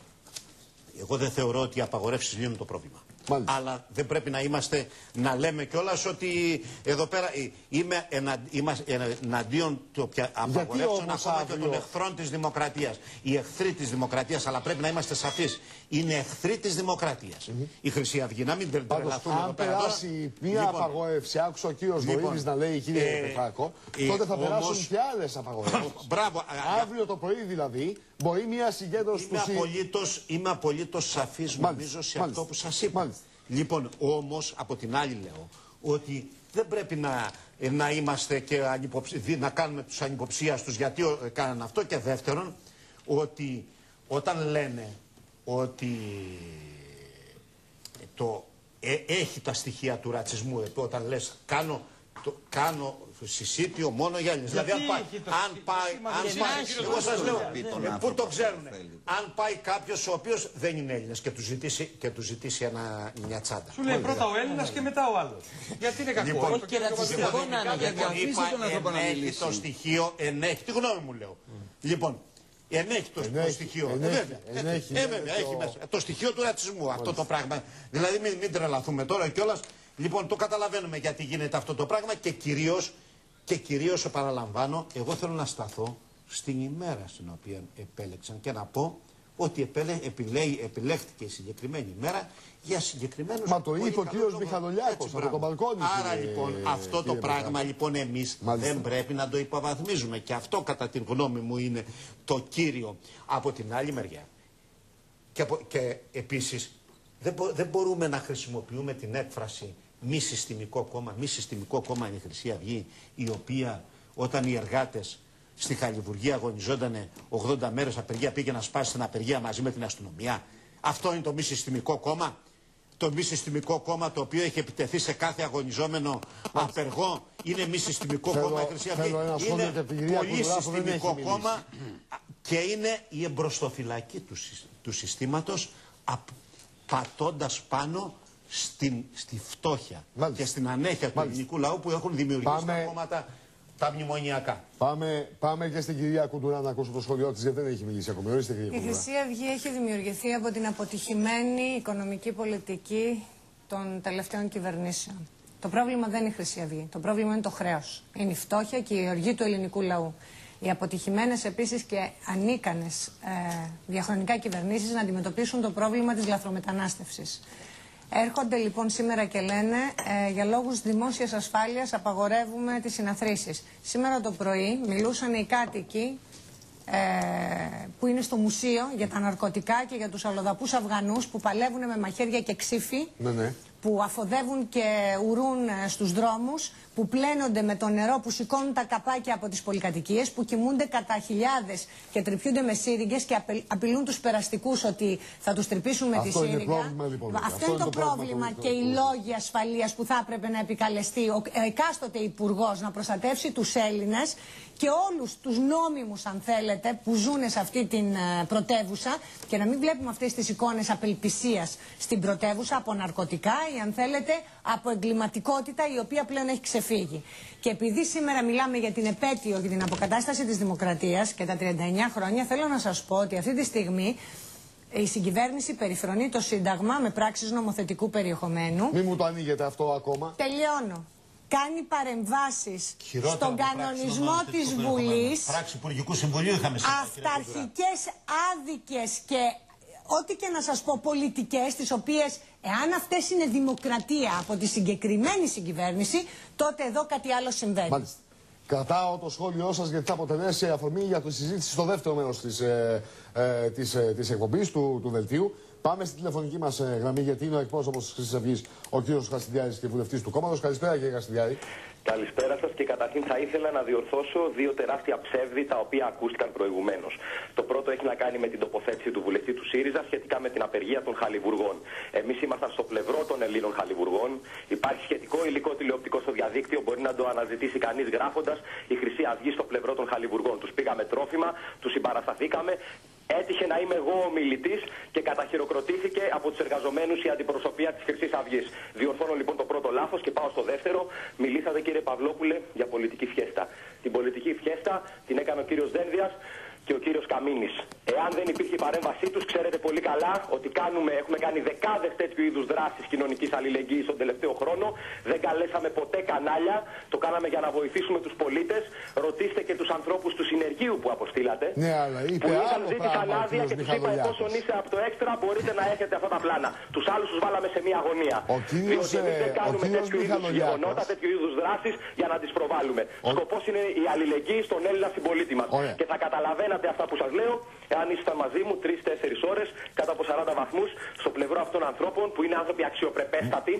Εγώ δεν θεωρώ ότι οι απαγορεύσεις λύνουν το πρόβλημα. Μάλιστα. Αλλά δεν πρέπει να είμαστε, να λέμε κιόλας ότι εδώ πέρα ε, είμαι ενα, είμαστε εναντίον του πια- απαγορεύσεων όμως ακόμα και αύριο- των εχθρών της δημοκρατίας. Οι εχθροί της δημοκρατίας, αλλά πρέπει να είμαστε σαφείς, είναι εχθροί της δημοκρατίας. Η Χρυσή Αυγή, να μην Πάντως, τρελαθούμε εδώ αν πέρα τώρα. περάσει μία Λοιπόν, απαγόρευση, άκουσα ο κύριος λοιπόν, Βοήθης να λέει, κύριε ε, Πετράκο, ε, τότε θα όμως- περάσουν και άλλες απαγορεύσεις. Μπράβο. α- α- Αύριο το πρωί δηλαδή, μπορεί μία συγκέντρωση του Είμαι ΣΥ- απολύτως, είμαι απολύτως σαφής νομίζω σε μάλιστα, αυτό που σας είπα. μάλιστα. Λοιπόν, όμως από την άλλη λέω ότι δεν πρέπει να, ε, να είμαστε και ανυποψι... δι- να κάνουμε τους ανυποψίαστους γιατί ο- ε, κάνανε αυτό και δεύτερον ότι όταν λένε ότι το, ε, έχει τα στοιχεία του ρατσισμού ε, όταν λες κάνω, το, κάνω συσίτιο μόνο για Έλληνες. Δηλαδή αν πάει, έχει το αν συσίτιο; πάει, σήμα, αν γιατί πάει, έχει εγώ σας λέω, πει τον ε, πού άνθρωπο το που ξέρουν. θέλει. Αν πάει κάποιος ο οποίος δεν είναι Έλληνας και του ζητήσει, και του ζητήσει ένα, μια τσάντα. Σου λέει πρώτα ο Έλληνας και μετά ο άλλος. Γιατί είναι κακό; Λοιπόν, Αυτό και ρατσιστικό να είναι, γιατί Λοιπόν, αφήσει είπα, τον άνθρωπο να ενέχει μιλήσει. το στοιχείο, ενέχει, τη γνώμη μου λέω. Λοιπόν, ενέχει το, το Ενέχει, στοιχείο. ενέχει, ε, βέβαια, ενέχει, ε, βέβαια, το- έχει μέσα. Το στοιχείο του ρατσισμού, αυτό το πράγμα. Δηλαδή μην, μην τρελαθούμε τώρα κιόλας. Λοιπόν, το καταλαβαίνουμε γιατί γίνεται αυτό το πράγμα και κυρίως, και κυρίως επαναλαμβάνω, εγώ θέλω να σταθώ στην ημέρα στην οποία επέλεξαν και να πω ότι επέλε, επιλέγει, επιλέχθηκε η συγκεκριμένη ημέρα για συγκεκριμένους Μα το πολύ είπε ο καλούς κύριος λόγους. Μιχαλολιάκος Έτσι, από μπράβο. το μπαλκόνι, Άρα κύριε- λοιπόν αυτό το κύριε πράγμα Πετράκη. λοιπόν εμείς Μάλιστα. δεν πρέπει να το υποβαθμίζουμε και αυτό κατά την γνώμη μου είναι το κύριο από την άλλη μεριά. Και, απο- και επίσης δεν, μπο- δεν μπορούμε να χρησιμοποιούμε την έκφραση μη συστημικό κόμμα. Μη συστημικό κόμμα είναι η Χρυσή Αυγή, η οποία όταν οι εργάτες στη Χαλιβουργία αγωνιζόταν 80 μέρες απεργία πήγε να σπάσει την απεργία μαζί με την αστυνομία. Αυτό είναι το μη συστημικό κόμμα. Το μη συστημικό κόμμα το οποίο έχει επιτεθεί σε κάθε αγωνιζόμενο απεργό είναι μη συστημικό Θέλω- κόμμα η Χρυσή Αυγή. θέλω ένα σχόλιο Είναι και από την κυρία πολύ Κουδουρά που δεν έχει συστημικό μιλήσει. κόμμα και είναι η εμπροστοφυλακή του, συ- του συστήματος απ- πατώντας πάνω στην, στη φτώχεια Μάλιστα. και στην ανέχεια του Μάλιστα. ελληνικού λαού που έχουν δημιουργήσει Πάμε- τα κόμματα τα μνημονιακά. Πάμε, πάμε και στην κυρία Κουντουρά να ακούσω το σχόλιο της, γιατί δεν έχει μιλήσει ακόμη. Ορίστε, κυρία Η Κουντουρά. Χρυσή Αυγή έχει δημιουργηθεί από την αποτυχημένη οικονομική πολιτική των τελευταίων κυβερνήσεων. Το πρόβλημα δεν είναι η Χρυσή Αυγή. Το πρόβλημα είναι το χρέος. Είναι η φτώχεια και η οργή του ελληνικού λαού. οι αποτυχημένες επίσης και ανίκανες ε, διαχρονικά κυβερνήσεις να αντιμετωπίσουν το πρόβλημα της λαθρομετανάστευσης. Έρχονται λοιπόν σήμερα και λένε ε, για λόγους δημόσιας ασφάλειας απαγορεύουμε τις συναθρήσεις. Σήμερα το πρωί μιλούσαν οι κάτοικοι ε, που είναι στο μουσείο για τα ναρκωτικά και για τους αλλοδαπούς Αφγανούς που παλεύουν με μαχαίρια και ξύφη Ναι, ναι. Που αφοδεύουν και ουρούν ε, στους δρόμους, που πλένονται με το νερό, που σηκώνουν τα καπάκια από τις πολυκατοικίες, που κοιμούνται κατά χιλιάδες και τρυπιούνται με σύριγγες και απε- απειλούν τους περαστικούς ότι θα τους τρυπήσουν με Αυτό τη είναι σύριγγα. πρόβλημα, λοιπόν. Αυτό, Αυτό είναι το πρόβλημα το- και οι λόγοι ασφαλείας που θα έπρεπε να επικαλεστεί ο εκάστοτε υπουργός να προστατεύσει τους Έλληνες και όλους τους νόμιμους αν θέλετε που ζουν σε αυτή την ε, πρωτεύουσα και να μην βλέπουμε αυτές τις εικόνες απελπισίας στην πρωτεύουσα από ναρκωτικά ή αν θέλετε από εγκληματικότητα η οποία πλέον έχει ξεφύγει. Και επειδή σήμερα μιλάμε για την επέτειο για την αποκατάσταση της δημοκρατίας και τα 39 χρόνια θέλω να σας πω ότι αυτή τη στιγμή η συγκυβέρνηση περιφρονεί το Σύνταγμα με πράξεις νομοθετικού περιεχομένου. Μην μου το ανοίγετε αυτό ακόμα. Τελειώνω. Κάνει παρεμβάσεις Χειρότερα στον από πράξη κανονισμό νομοθετικού της περιεχομένου. Βουλής Πράξη Υπουργικού Συμβουλίου είχαμε σήμερα. κύριε Κούντουρα. αυταρχικές, άδικες και ό,τι και να σας πω πολιτικές τις οποίες εάν αυτές είναι δημοκρατία από τη συγκεκριμένη συγκυβέρνηση τότε εδώ κάτι άλλο συμβαίνει. Μάλιστα. Κρατάω το σχόλιο σας γιατί θα αποτελέσει αφορμή για τη συζήτηση στο δεύτερο μέρος της ε, ε, της, ε, της εκπομπής του, του δελτίου. Πάμε στη τηλεφωνική μας ε, γραμμή γιατί είναι ο εκπρόσωπος της Χρυσής Αυγής, ο κ. Χαστιδιάρης και βουλευτής του κόμματος. Καλησπέρα, κύριε Χαστιδιάρη. Καλησπέρα σας και καταρχήν θα ήθελα να διορθώσω δύο τεράστια ψεύδη τα οποία ακούστηκαν προηγουμένως. Το πρώτο έχει να κάνει με την τοποθέτηση του βουλευτή του ΣΥΡΙΖΑ σχετικά με την απεργία των χαλιβουργών. Εμείς ήμασταν στο πλευρό των Ελλήνων χαλιβουργών. Υπάρχει σχετικό υλικό τηλεοπτικό στο διαδίκτυο, μπορεί να το αναζητήσει κανείς γράφοντας η Χρυσή Αυγή στο πλευρό των χαλιβουργών. Τους πήγαμε τρόφιμα, τους συμπαρασταθήκαμε. Έτυχε να είμαι εγώ ο μιλητής και καταχειροκροτήθηκε από τους εργαζομένους η αντιπροσωπεία της Χρυσής Αυγής. Διορθώνω λοιπόν το πρώτο λάθος και πάω στο δεύτερο. Μιλήσατε κύριε Παυλόπουλε για πολιτική φιέστα. Την πολιτική φιέστα την έκανε ο κύριος Δένδιας και ο κύριος Καμίνης. Εάν δεν υπήρχε η παρέμβασή τους, ξέρετε πολύ καλά ότι κάνουμε, έχουμε κάνει δεκάδες τέτοιου είδους δράσεις κοινωνικής αλληλεγγύης τον τελευταίο χρόνο. Δεν καλέσαμε ποτέ κανάλια. Το κάναμε για να βοηθήσουμε τους πολίτες. Ρωτήστε και τους ανθρώπους του συνεργείου που αποστήλατε. Ναι, αλλά είπε Που ήρθαν, άλλο ζήτησαν πράγμα ο άδεια κ. και τους είπα Μιχαλολιάκος. εφόσον είσαι από το έξτρα μπορείτε να έχετε αυτά τα πλάνα. Τους άλλους τους βάλαμε σε μία αγωνία. Ο κύριος, Διότι εμείς ε, δεν ο κάνουμε κύριος τέτοιου είδους Μιχαλολιάκος. γεγονότα, τέτοιου είδους δράσεις για να τις προβάλλουμε. Σκοπός είναι η αλληλεγγύη στον Έλληνα συμπολίτη μας. Ωραία. Και θα καταλαβαίνατε αυτά που σας λέω εάν ήσασταν μαζί μου 3-4 ώρες κάτω από 40 βαθμούς στο πλευρό αυτών των ανθρώπων που είναι άνθρωποι αξιοπρεπέστατοι,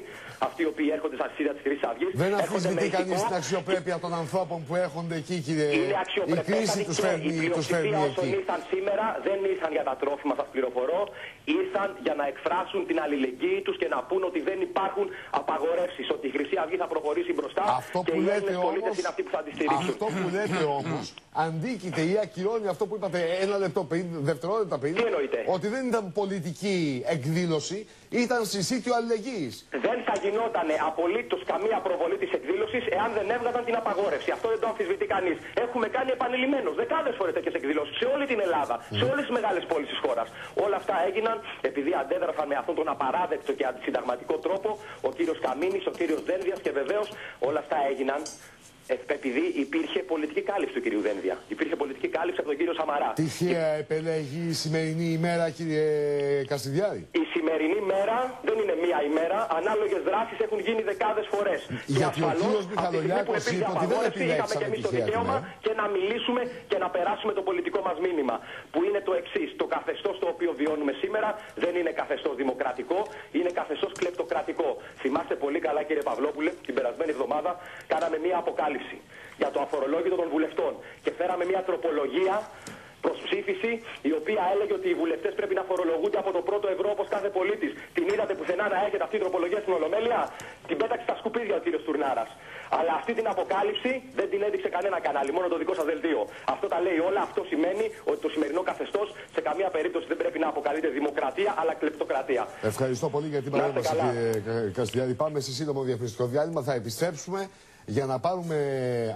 αυτοί οι οποίοι έρχονται στα σύνδια της Χρυσής Αυγής. Δεν αμφισβητεί κανείς την αξιοπρέπεια των ανθρώπων που έρχονται εκεί, κύριε. Είναι Η κρίση αξιοπρεπέστατοι τους και η φέρνει, τους φέρνει πλειοψηφία όσων εκεί. ήρθαν σήμερα δεν ήρθαν για τα τρόφιμα, σας πληροφορώ. Ήρθαν για να εκφράσουν την αλληλεγγύη τους και να πούν ότι δεν υπάρχουν απαγορεύσεις. Ότι η Χρυσή Αυγή θα προχωρήσει μπροστά Αυτό και που οι λέτε Έλληνε πολίτες όμως- είναι αυτοί που θα τη στηρίξουν. Αυτό που λέτε όμως αντίκειται ή ακυρώνει αυτό που είπατε ένα λεπτό πριν, δευτερόλεπτα πριν. Τι εννοείτε; Ότι δεν ήταν πολιτική εκδήλωση, ήταν συσίτιο αλληλεγγύης. Δεν θα γινόταν απολύτως καμία προβολή της εκδήλωσης εάν δεν έβγαζαν την απαγόρευση. Αυτό δεν το αμφισβητεί κανείς. Έχουμε κάνει επανειλημμένως δεκάδες φορές τέτοιες εκδηλώσεις σε όλη την Ελλάδα, σε όλες τις μεγάλες πόλεις της χώρας. Όλα αυτά έγιναν επειδή αντέδρασαν με αυτόν τον απαράδεκτο και αντισυνταγματικό τρόπο ο κύριος Καμίνης, ο κύριος Δένδιας και βεβαίως όλα αυτά έγιναν ε, επειδή υπήρχε πολιτική κάλυψη του κυρίου Δένδια. Υπήρχε πολιτική κάλυψη από τον κύριο Σαμαρά. Τυχαία επελέγει η σημερινή ημέρα, κύριε Καστιδιάρη; Η σημερινή μέρα δεν είναι μία ημέρα. Ανάλογες δράσεις έχουν γίνει δεκάδες φορές. Γιατί ο κύριος Μιχαλολιάκος είπε ότι δεν είχαμε επιλέξαμε και εμείς το τυχαία την δικαίωμα μέρα. και να μιλήσουμε και να περάσουμε το πολιτικό μας μήνυμα. Που είναι το εξής. Το καθεστώς το οποίο βιώνουμε σήμερα δεν είναι καθεστώς δημοκρατικό, είναι καθεστώς κλεπτοκρατικό. Θυμάστε πολύ καλά, κύριε Παυλόπουλε, την περασμένη εβδομάδα κάναμε μία αποκάλυψη για το αφορολόγητο των βουλευτών και φέραμε μία τροπολογία προς ψήφιση, η οποία έλεγε ότι οι βουλευτές πρέπει να φορολογούνται από το πρώτο ευρώ όπως κάθε πολίτης. Την είδατε πουθενά να έχετε αυτή η τροπολογία στην Ολομέλεια; Την πέταξε στα σκουπίδια ο κύριος Τουρνάρας. Αλλά αυτή την αποκάλυψη δεν την έδειξε κανένα κανάλι, μόνο το δικό σας δελτίο. Αυτό τα λέει όλα. Αυτό σημαίνει ότι το σημερινό καθεστώς σε καμία περίπτωση δεν πρέπει να αποκαλείται δημοκρατία, αλλά κλεπτοκρατία. Ευχαριστώ πολύ για την Να είστε παρέμβαση, καλά. κύριε Καστιδιάρη. Πάμε σε σύντομο διαφημιστικό διάλειμμα. Θα επιστρέψουμε για να πάρουμε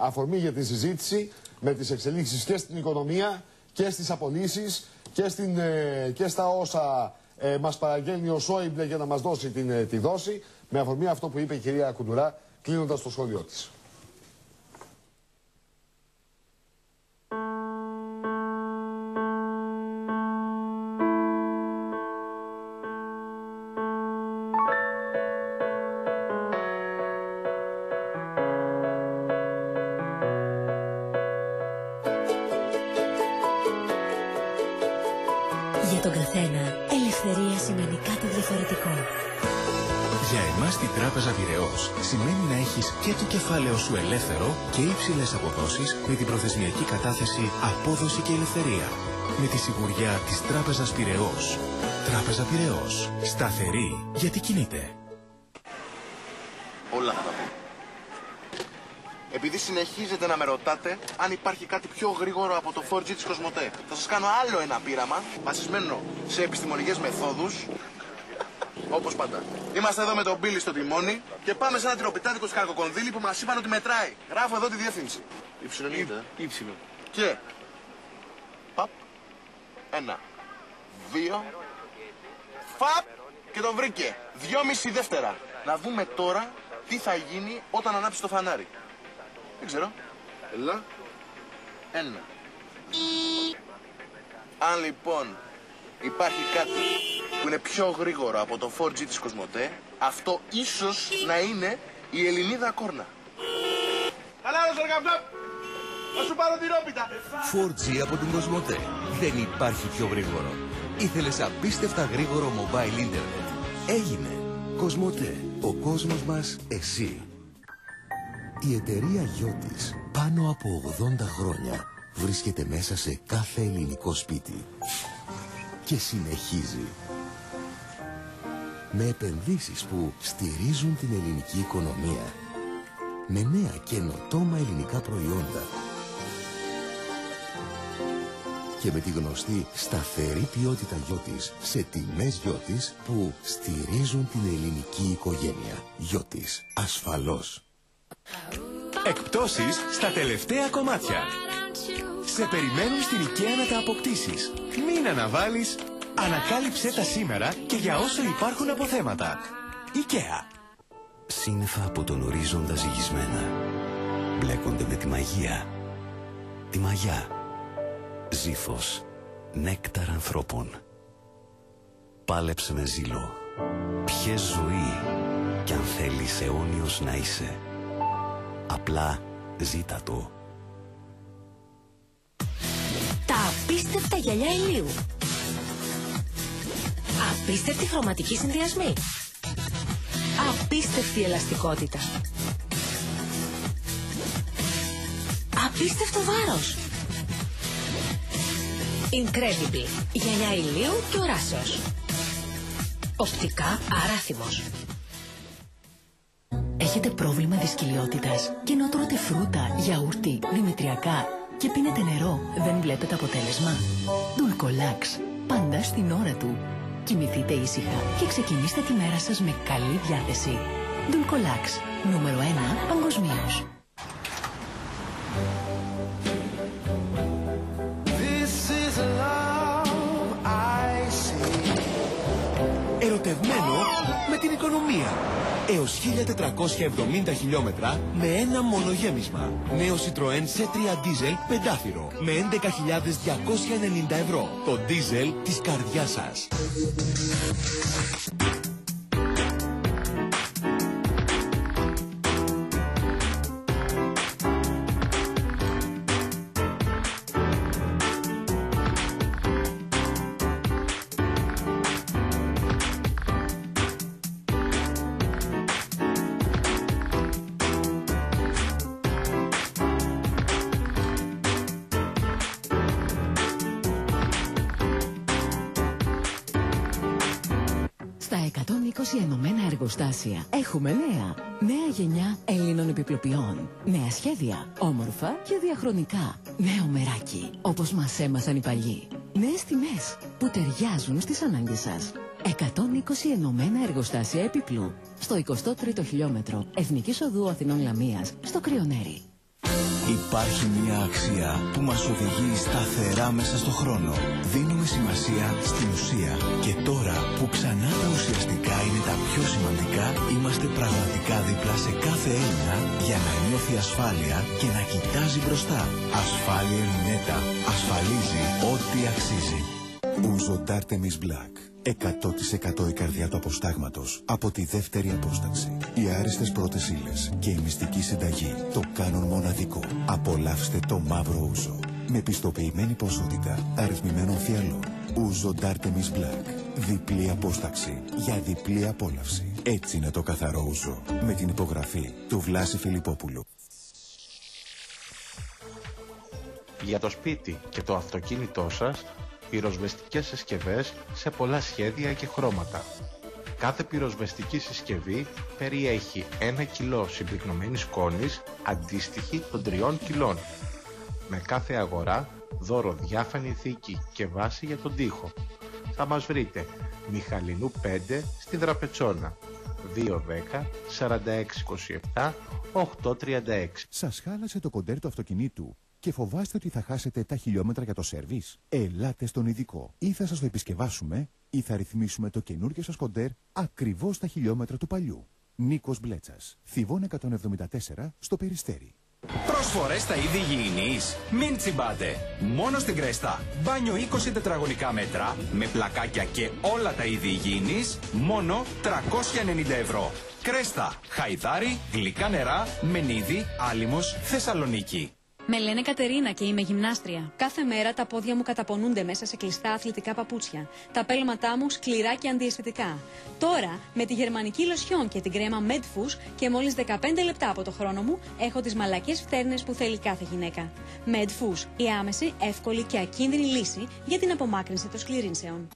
αφορμή για τη συζήτηση με τις εξελίξεις και στην οικονομία και στις απολύσεις και, στην, ε, και στα όσα ε, μας παραγγέλνει ο Σόιμπλε για να μας δώσει την, ε, τη δόση με αφορμή αυτό που είπε η κυρία Κουντουρά κλείνοντας το σχόλιο της. Κεφάλαιο σου ελεύθερο και υψηλές αποδόσεις με την προθεσμιακή κατάθεση απόδοση και ελευθερία. Με τη σιγουριά της Τράπεζας Πυραιός. Τράπεζα Πυραιός. Σταθερή γιατί κινείται. Όλα θα τα πω. Επειδή συνεχίζετε να με ρωτάτε αν υπάρχει κάτι πιο γρήγορο από το 4G της Κοσμοτέ, θα σας κάνω άλλο ένα πείραμα βασισμένο σε επιστημονικές μεθόδους όπως πάντα. Είμαστε εδώ με τον Μπίλι στο τιμόνι και πάμε σε ένα τυροπιτάδικο σκαρκοκονδύλι που μας είπαν ότι μετράει. Γράφω εδώ τη διεύθυνση. Υψηλό Υψηλό. Και... Παπ. Ένα. Δύο. Φαπ. Και τον βρήκε. Δυόμιση δεύτερα. Να δούμε τώρα τι θα γίνει όταν ανάψει το φανάρι. Δεν ξέρω. Έλα. Ένα. Αν λοιπόν υπάρχει κάτι που είναι πιο γρήγορο από το 4G της Κοσμοτέ, αυτό ίσως να είναι η Ελληνίδα κόρνα. Καλά, ρε Θα σου πάρω την ρόπιτα. 4G από την Κοσμοτέ. Δεν υπάρχει πιο γρήγορο. Ήθελες απίστευτα γρήγορο mobile internet. Έγινε. Κοσμοτέ. Ο κόσμος μας, εσύ. Η εταιρεία Γιώτης πάνω από 80 χρόνια βρίσκεται μέσα σε κάθε ελληνικό σπίτι και συνεχίζει με επενδύσεις που στηρίζουν την ελληνική οικονομία με νέα καινοτόμα ελληνικά προϊόντα και με τη γνωστή σταθερή ποιότητα γιώτης σε τιμές γιώτης που στηρίζουν την ελληνική οικογένεια. Γιώτης. Ασφαλώς. Εκπτώσεις στα τελευταία κομμάτια. Σε περιμένουν στην IKEA να τα αποκτήσεις. Μην αναβάλεις. Ανακάλυψέ τα σήμερα και για όσο υπάρχουν αποθέματα. IKEA. Σύννεφα από τον ορίζοντα ζυγισμένα. Μπλέκονται με τη μαγεία. Τη μαγιά. Ζήθος. Νέκταρ ανθρώπων. Πάλεψε με ζήλο. Πιε ζωή. Κι αν θέλεις αιώνιος να είσαι. Απλά ζήτα το. Τα απίστευτα γυαλιά ηλίου. Απίστευτη χρωματική συνδυασμή. Απίστευτη ελαστικότητα. Απίστευτο βάρος. Incredible. Γυαλιά ηλίου και οράσεως. Οπτικά αράθιμος. Έχετε πρόβλημα δυσκολιότητας και ενώ τρώτε φρούτα, γιαούρτι, δημητριακά και πίνετε νερό, δεν βλέπετε αποτέλεσμα. Dulcolax. Πάντα στην ώρα του. Κοιμηθείτε ήσυχα και ξεκινήστε τη μέρα σας με καλή διάθεση. Dulcolax. Νούμερο 1 παγκοσμίως. Ερωτευμένο με την οικονομία. Έως 1470 χιλιόμετρα με ένα μόνο γέμισμα. Νέο Citroën C3 Diesel πεντάφυρο με 11.290 ευρώ. Το diesel της καρδιάς σας. Εργοστάσια έχουμε νέα. Νέα γενιά Ελλήνων επιπλοποιών. Νέα σχέδια. Όμορφα και διαχρονικά. Νέο μεράκι. Όπως μας έμαθαν οι παλιοί. Νέες τιμές που ταιριάζουν στις ανάγκες σας. 120 ενωμένα εργοστάσια επιπλού. Στο 23ο χιλιόμετρο Εθνικής Οδού Αθηνών Λαμίας. Στο Κρυονέρι. Υπάρχει μια αξία που μας οδηγεί σταθερά μέσα στο χρόνο. Δίνουμε σημασία στην ουσία. Και τώρα που ξανά τα ουσιαστικά είναι τα πιο σημαντικά, είμαστε πραγματικά δίπλα σε κάθε Έλληνα για να νιώθει ασφάλεια και να κοιτάζει μπροστά. Ασφάλεια Ελληνέτα. Ασφαλίζει ό,τι αξίζει. Ούζο Ντάρτεμις Black. 100% η καρδιά του αποστάγματος από τη δεύτερη απόσταξη. Οι άριστες πρώτες ύλες και η μυστική συνταγή το κάνουν μοναδικό. Απολαύστε το μαύρο ούζο. Με πιστοποιημένη ποσότητα αριθμημένων φιαλών Ούζο Ντάρτεμις Black. Διπλή απόσταξη για διπλή απόλαυση. Έτσι είναι το καθαρό ούζο. Με την υπογραφή του Βλάση Φιλιππόπουλου. Για το σπίτι και το αυτοκίνητό σας, πυροσβεστικές συσκευές σε πολλά σχέδια και χρώματα. Κάθε πυροσβεστική συσκευή περιέχει ένα κιλό συμπυκνωμένης σκόνης αντίστοιχη των τριών κιλών. Με κάθε αγορά δώρο διάφανη θήκη και βάση για τον τοίχο. Θα μας βρείτε Μιχαλινού 5 στη Δραπετσόνα 210 4627 836 Σας χάλασε το κοντέρ του αυτοκινήτου και φοβάστε ότι θα χάσετε τα χιλιόμετρα για το σερβις. Ελάτε στον ειδικό. Ή θα σας το επισκευάσουμε ή θα ρυθμίσουμε το καινούργιο σας κοντέρ ακριβώς τα χιλιόμετρα του παλιού. Νίκος Μπλέτσας, Θηβών 174 στο Περιστέρι. Προσφορές στα είδη υγιεινής. Μην τσιμπάτε. Μόνο στην Κρέστα. Μπάνιο 20 τετραγωνικά μέτρα με πλακάκια και όλα τα είδη υγιεινής. Μόνο 390 ευρώ. Κρέστα. Χαϊδάρι, γλυκά νερά, μενίδι, άλυμος, Θεσσαλονίκη. Με λένε Κατερίνα και είμαι γυμνάστρια. Κάθε μέρα τα πόδια μου καταπονούνται μέσα σε κλειστά αθλητικά παπούτσια. Τα πέλματά μου σκληρά και αντιαισθητικά. Τώρα, με τη γερμανική λοσιόν και την κρέμα Medfus και μόλις 15 λεπτά από το χρόνο μου, έχω τις μαλακές φτέρνες που θέλει κάθε γυναίκα. Medfus, η άμεση, εύκολη και ακίνδυνη λύση για την απομάκρυνση των σκληρίνσεων.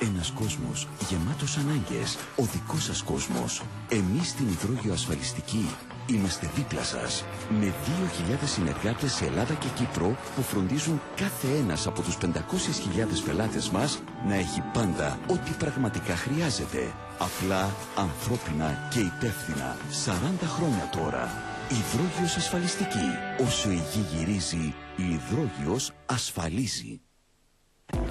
Ένας κόσμος γεμάτος ανάγκες. Ο δικός σας κόσμος. Εμείς στην Υδρόγειο Ασφαλιστική είμαστε δίπλα σας. Με 2.000 συνεργάτες σε Ελλάδα και Κύπρο που φροντίζουν κάθε ένας από τους 500.000 πελάτες μας να έχει πάντα ό,τι πραγματικά χρειάζεται. Απλά, ανθρώπινα και υπεύθυνα. 40 χρόνια τώρα. Υδρόγειος Ασφαλιστική. Όσο η γη γυρίζει, η Υδρόγειος ασφαλίζει.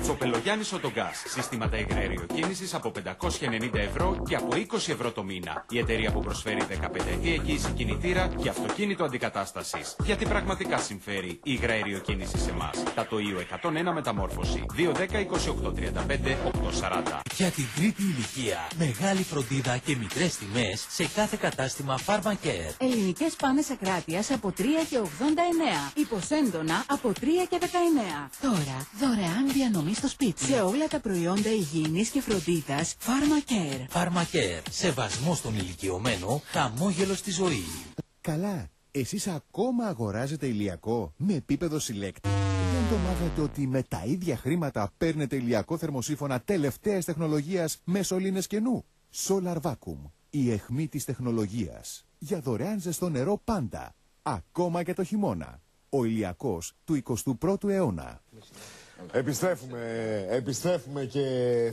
Τσοπελογιάννη Οτογκάς. Συστήματα υγραεριοκίνηση από 590 ευρώ και από 20 ευρώ το μήνα. Η εταιρεία που προσφέρει 15 ετή εγγύηση κινητήρα και αυτοκίνητο αντικατάστασης. Γιατί πραγματικά συμφέρει η υγραεριοκίνηση σε εμάς. Τατοίο 101 μεταμόρφωση. 210 2835 840. Για την τρίτη ηλικία, μεγάλη φροντίδα και μικρές τιμές σε κάθε κατάστημα Pharmacare. Ελληνικές πάνε ακράτεια από 3 και 89. Υποσέντονα από 3 και 19. Τώρα, δωρεάν διανομή στο σπίτι. Σε όλα τα προϊόντα υγιεινής και φροντίδας Pharmacare. Pharmacare. Σεβασμό στον ηλικιωμένο, χαμόγελο στη ζωή. Καλά, εσείς ακόμα αγοράζετε ηλιακό με επίπεδο Select. Δεν το μάθατε ότι με τα ίδια χρήματα παίρνετε ηλιακό θερμοσύφωνα τελευταίας τεχνολογίας με σωλήνες καινού. Solar Vacuum, η αιχμή της τεχνολογίας. Για δωρεάν ζεστό νερό πάντα, ακόμα και το χειμώνα. Ο ηλιακός του 21ου αιώνα. Επιστρέφουμε, επιστρέφουμε και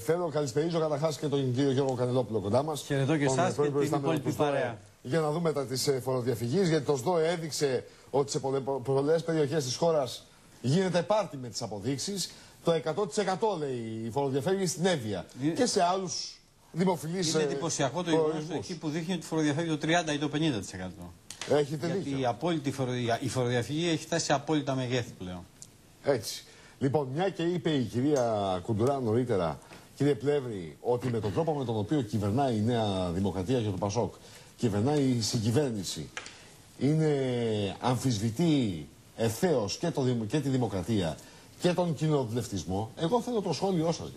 θέλω να καλησπερίζω καταρχάς και τον κύριο Γιώργο Κανελόπουλο κοντά μας. Χαιρετώ και εσάς και την υπόλοιπη παρέα. Για να δούμε τα της φοροδιαφυγής, γιατί το ΣΔΟΕ έδειξε ότι σε πολλές περιοχές της χώρας γίνεται πάρτι με τις αποδείξεις. Το 100% λέει η φοροδιαφυγή στην Εύβοια και σε άλλους δημοφιλείς Είναι εντυπωσιακό το γεγονός εκεί που δείχνει ότι φοροδιαφεύγει το 30% ή το 50%. Έχετε Γιατί δίκιο. η, απόλυτη φοροδια... η φοροδιαφυγή έχει φτάσει σε απόλυτα μεγέθη πλέον. Έτσι. Λοιπόν, μια και είπε η κυρία Κουντουρά νωρίτερα, κύριε Πλεύρη, ότι με τον τρόπο με τον οποίο κυβερνάει η Νέα Δημοκρατία και το Πασόκ, κυβερνάει η συγκυβέρνηση, είναι αμφισβητεί ευθέως και, το, δημο- και τη δημοκρατία και τον κοινοβουλευτισμό, εγώ θέλω το σχόλιο σας.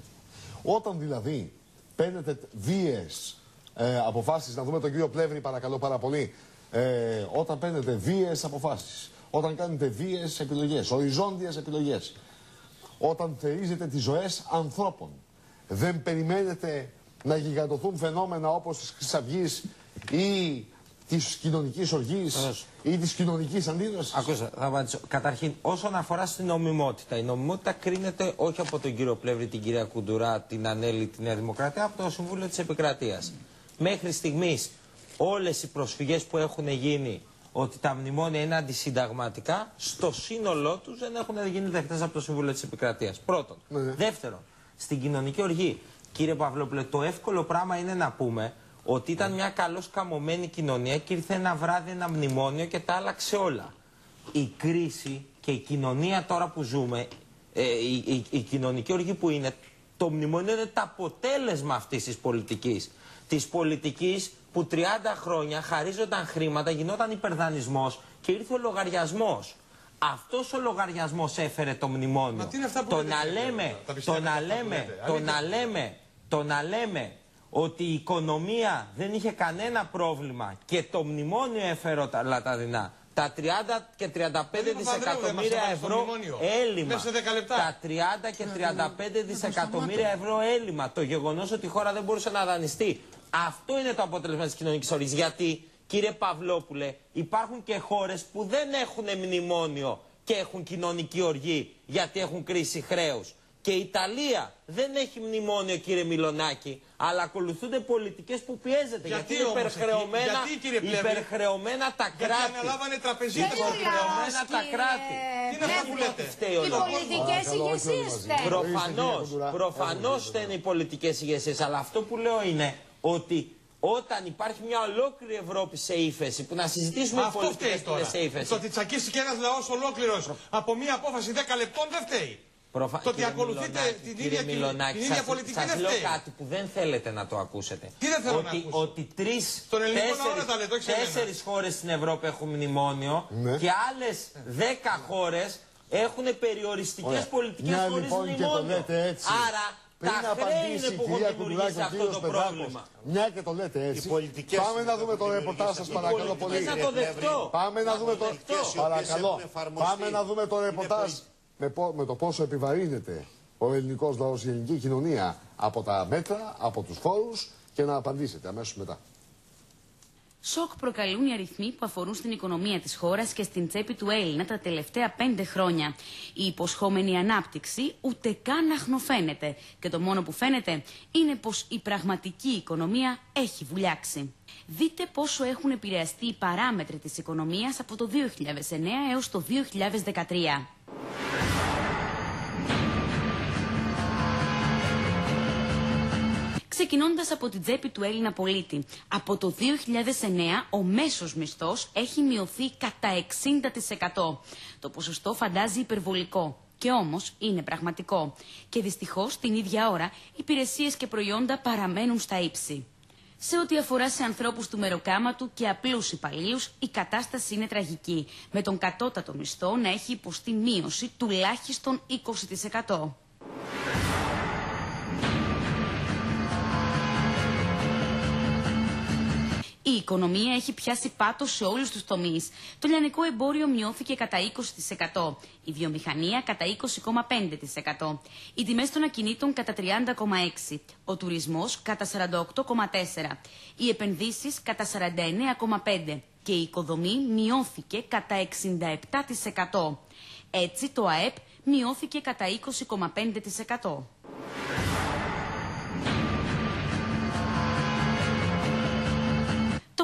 Όταν δηλαδή παίρνετε βίαιες ε, αποφάσεις, να δούμε τον κύριο Πλεύρη, παρακαλώ πάρα πολύ, ε, όταν παίρνετε βίαιες αποφάσεις, όταν κάνετε βίαιες επιλογές, οριζόντιες επιλογές, όταν θερίζετε τις ζωές ανθρώπων. Δεν περιμένετε να γιγαντωθούν φαινόμενα όπως της Χρυσαυγής ή της κοινωνικής οργής ή της κοινωνικής αντίδρασης. Ακούστε, θα απαντήσω. Καταρχήν, όσον αφορά στην νομιμότητα, η νομιμότητα κρίνεται όχι από τον κύριο Πλεύρη, την κυρία Κουντουρά, την Ανέλη, τη Νέα Δημοκρατία, από το Συμβούλιο της Επικρατείας. Μέχρι στιγμής, όλες οι προσφυγές που έχουν γίνει ότι τα μνημόνια είναι αντισυνταγματικά, στο σύνολό τους δεν έχουν γίνει δεχτέ από το Συμβούλιο της Επικρατείας. Πρώτον. Δεύτερον, στην κοινωνική οργή, κύριε Παυλόπουλε, το εύκολο πράγμα είναι να πούμε ότι ήταν μια καλώς καμωμένη κοινωνία και ήρθε ένα βράδυ ένα μνημόνιο και τα άλλαξε όλα. Η κρίση και η κοινωνία τώρα που ζούμε, ε, η, η- η κοινωνική οργή που είναι, το μνημόνιο είναι το αποτέλεσμα αυτής της πολιτικής. Της πολιτικής που 30 χρόνια χαρίζονταν χρήματα, γινόταν υπερδανισμός και ήρθε ο λογαριασμός. Αυτός ο λογαριασμός έφερε το μνημόνιο. τι είναι αυτά που το, λέτε, να κύριε λέμε, Κοντουρά, τα το πιστεύετε να αυτά που λέμε, λέτε. το Αλήθεια. να λέμε, το να λέμε ότι η οικονομία δεν είχε κανένα πρόβλημα και το μνημόνιο έφερε όλα τα δεινά. Τα 30 και 35 Παπανδρέου, δισεκατομμύρια έμασα στο ευρώ μνημόνιο. έλλειμμα. Μέσα σε 10 λεπτά. Τα 30 και 35 δισεκατομμύρια ευρώ έλλειμμα. Το γεγονός ότι η χώρα δεν μπορούσε να δανειστεί. Αυτό είναι το αποτέλεσμα της κοινωνικής οργή. Γιατί, κύριε Παυλόπουλε, υπάρχουν και χώρες που δεν έχουν μνημόνιο και έχουν κοινωνική οργή γιατί έχουν κρίση χρέους. Και η Ιταλία δεν έχει μνημόνιο, κύριε Μιλονάκη, αλλά ακολουθούνται πολιτικές που πιέζεται. Γιατί είναι όμως εκεί, υπερχρεωμένα, γιατί, κύριε Πλεύρη; υπερχρεωμένα τα Γιατί κράτη. αναλάβανε τραπεζίτες. Υπερχρεωμένα τα κράτη. Τι είναι αυτά που λέτε; φταίει ο Οι λαός. πολιτικές ηγεσίες φταίνουν. Προφανώς, προφανώς φταίνουν οι πολιτικές ηγεσίες, αλλά αυτό που λέω είναι ότι όταν υπάρχει μια ολόκληρη Ευρώπη σε ύφεση, που να συζητήσουμε οι Αυτό πολιτικές φταίει που είναι τώρα. σε ύφεση. Το ότι τσακίστηκε ένας λαός ολόκληρος από μία απόφαση 10 λεπτών δεν φταίει. Προφα... Το ότι Κύριε ακολουθείτε Μιλονάκη, την κύριε ίδια, κινη- Μιλονάκη, την ίδια σας- πολιτική σας δεν λέω φταίει. κάτι που δεν θέλετε να το ακούσετε. Τι δεν θέλω να ότι, ακούσω; Ότι τρεις, Στον ελληνικό λαό τέσσερις, να τα λέτε, όχι σε μένα. τέσσερις χώρες στην Ευρώπη έχουν μνημόνιο Ναι. και άλλες δέκα χώρες έχουν περιοριστικές Ωραία. πολιτικές Μια χωρίς λοιπόν και το μνημόνιο. λέτε έτσι. Άρα Πριν τα χρέη απαντήσει είναι η που έχουν κυρία δημιουργήσει Κουντουράκη, ο αυτό κύριος το Πετράκος, πρόβλημα. μια και το λέτε έτσι, πολιτικές πάμε να δούμε το ρεπορτάζ σας παρακαλώ πολύ. πολιτικές να το δεχτώ. Πάμε να δούμε το, πολιτικές οι οποίες παρακαλώ, έχουν εφαρμοστεί. πάμε να δούμε το Είναι ρεπορτάζ με, πο- με το πόσο επιβαρύνεται ο ελληνικός λαός, η ελληνική κοινωνία από τα μέτρα, από τους φόρους και να απαντήσετε αμέσως μετά. Σοκ προκαλούν οι αριθμοί που αφορούν στην οικονομία της χώρας και στην τσέπη του Έλληνα τα τελευταία πέντε χρόνια. Η υποσχόμενη ανάπτυξη ούτε καν αχνοφαίνεται και το μόνο που φαίνεται είναι πως η πραγματική οικονομία έχει βουλιάξει. Δείτε πόσο έχουν επηρεαστεί οι παράμετροι της οικονομίας από το 2009 έως το 2013. Ξεκινώντας από την τσέπη του Έλληνα πολίτη. Από το 2009 ο μέσος μισθός έχει μειωθεί κατά 60%. Το ποσοστό φαντάζει υπερβολικό. Και όμως είναι πραγματικό. Και δυστυχώς την ίδια ώρα υπηρεσίες και προϊόντα παραμένουν στα ύψη. Σε ό,τι αφορά σε ανθρώπους του μεροκάματου και απλούς υπαλλήλους, η κατάσταση είναι τραγική, με τον κατώτατο μισθό να έχει υποστεί μείωση τουλάχιστον 20%. Η οικονομία έχει πιάσει πάτος σε όλους τους τομείς. Το λιανικό εμπόριο μειώθηκε κατά 20%, η βιομηχανία κατά 20,5%, οι τιμές των ακινήτων κατά 30,6%, ο τουρισμός κατά 48,4%, οι επενδύσεις κατά 49,5% και η οικοδομή μειώθηκε κατά 67%. Έτσι το ΑΕΠ μειώθηκε κατά 20,5%.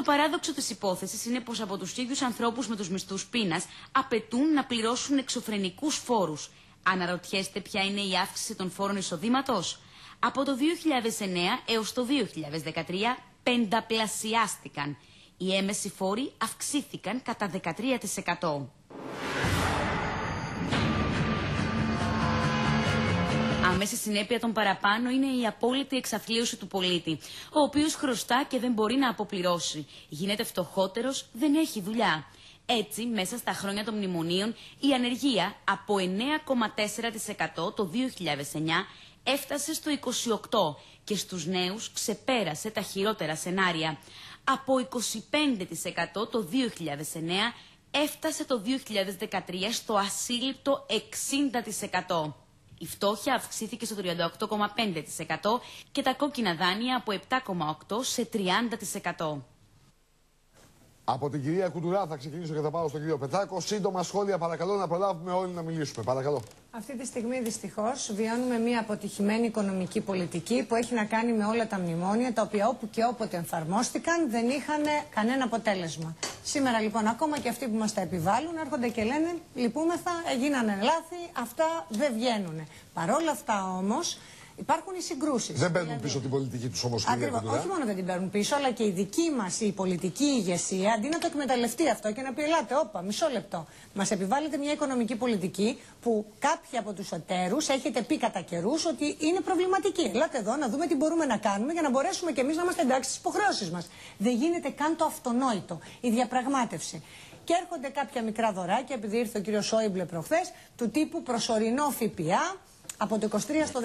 Το παράδοξο της υπόθεσης είναι πως από τους ίδιους ανθρώπους με τους μισθούς πείνας απαιτούν να πληρώσουν εξωφρενικούς φόρους. Αναρωτιέστε ποια είναι η αύξηση των φόρων εισοδήματος; Από το 2009 έως το 2013 πενταπλασιάστηκαν. Οι έμεση φόροι αυξήθηκαν κατά 13%. Άμεση συνέπεια των παραπάνω είναι η απόλυτη εξαθλίωση του πολίτη, ο οποίος χρωστά και δεν μπορεί να αποπληρώσει. Γίνεται φτωχότερος, δεν έχει δουλειά. Έτσι, μέσα στα χρόνια των μνημονίων, η ανεργία από 9,4% το 2009 έφτασε στο 28% και στους νέους ξεπέρασε τα χειρότερα σενάρια. Από 25% το 2009 έφτασε το 2013 στο ασύλληπτο 60%. Η φτώχεια αυξήθηκε στο 38,5% και τα κόκκινα δάνεια από 7,8% σε 30%. Από την κυρία Κουντουρά θα ξεκινήσω και θα πάω στον κύριο Πετράκο. Σύντομα σχόλια παρακαλώ να προλάβουμε όλοι να μιλήσουμε. Παρακαλώ. Αυτή τη στιγμή δυστυχώς βιώνουμε μια αποτυχημένη οικονομική πολιτική που έχει να κάνει με όλα τα μνημόνια τα οποία όπου και όποτε εφαρμόστηκαν δεν είχαν κανένα αποτέλεσμα. Σήμερα λοιπόν ακόμα και αυτοί που μας τα επιβάλλουν έρχονται και λένε λυπούμεθα, έγιναν λάθη, αυτά δεν βγαίνουν. Παρόλα αυτά όμως υπάρχουν οι συγκρούσεις. Δεν παίρνουν πίσω την πολιτική τους όμω, κυρία Ακριβώς. Κουντουρά. Όχι μόνο δεν την παίρνουν πίσω, αλλά και η δική μας η πολιτική ηγεσία, αντί να το εκμεταλλευτεί αυτό και να πει: Ελάτε, όπα, μισό λεπτό. Μας επιβάλλεται μια οικονομική πολιτική που κάποιοι από τους εταίρους έχετε πει κατά καιρούς ότι είναι προβληματική. Ελάτε εδώ να δούμε τι μπορούμε να κάνουμε για να μπορέσουμε κι εμείς να είμαστε εντάξει στις υποχρεώσεις μας. Δεν γίνεται καν το αυτονόητο. Η διαπραγμάτευση. Και έρχονται κάποια μικρά δωράκια, επειδή ήρθε ο κύριος Σόιμπλε προχθές, του τύπου προσωρινό ΦΠΑ από το 23 στο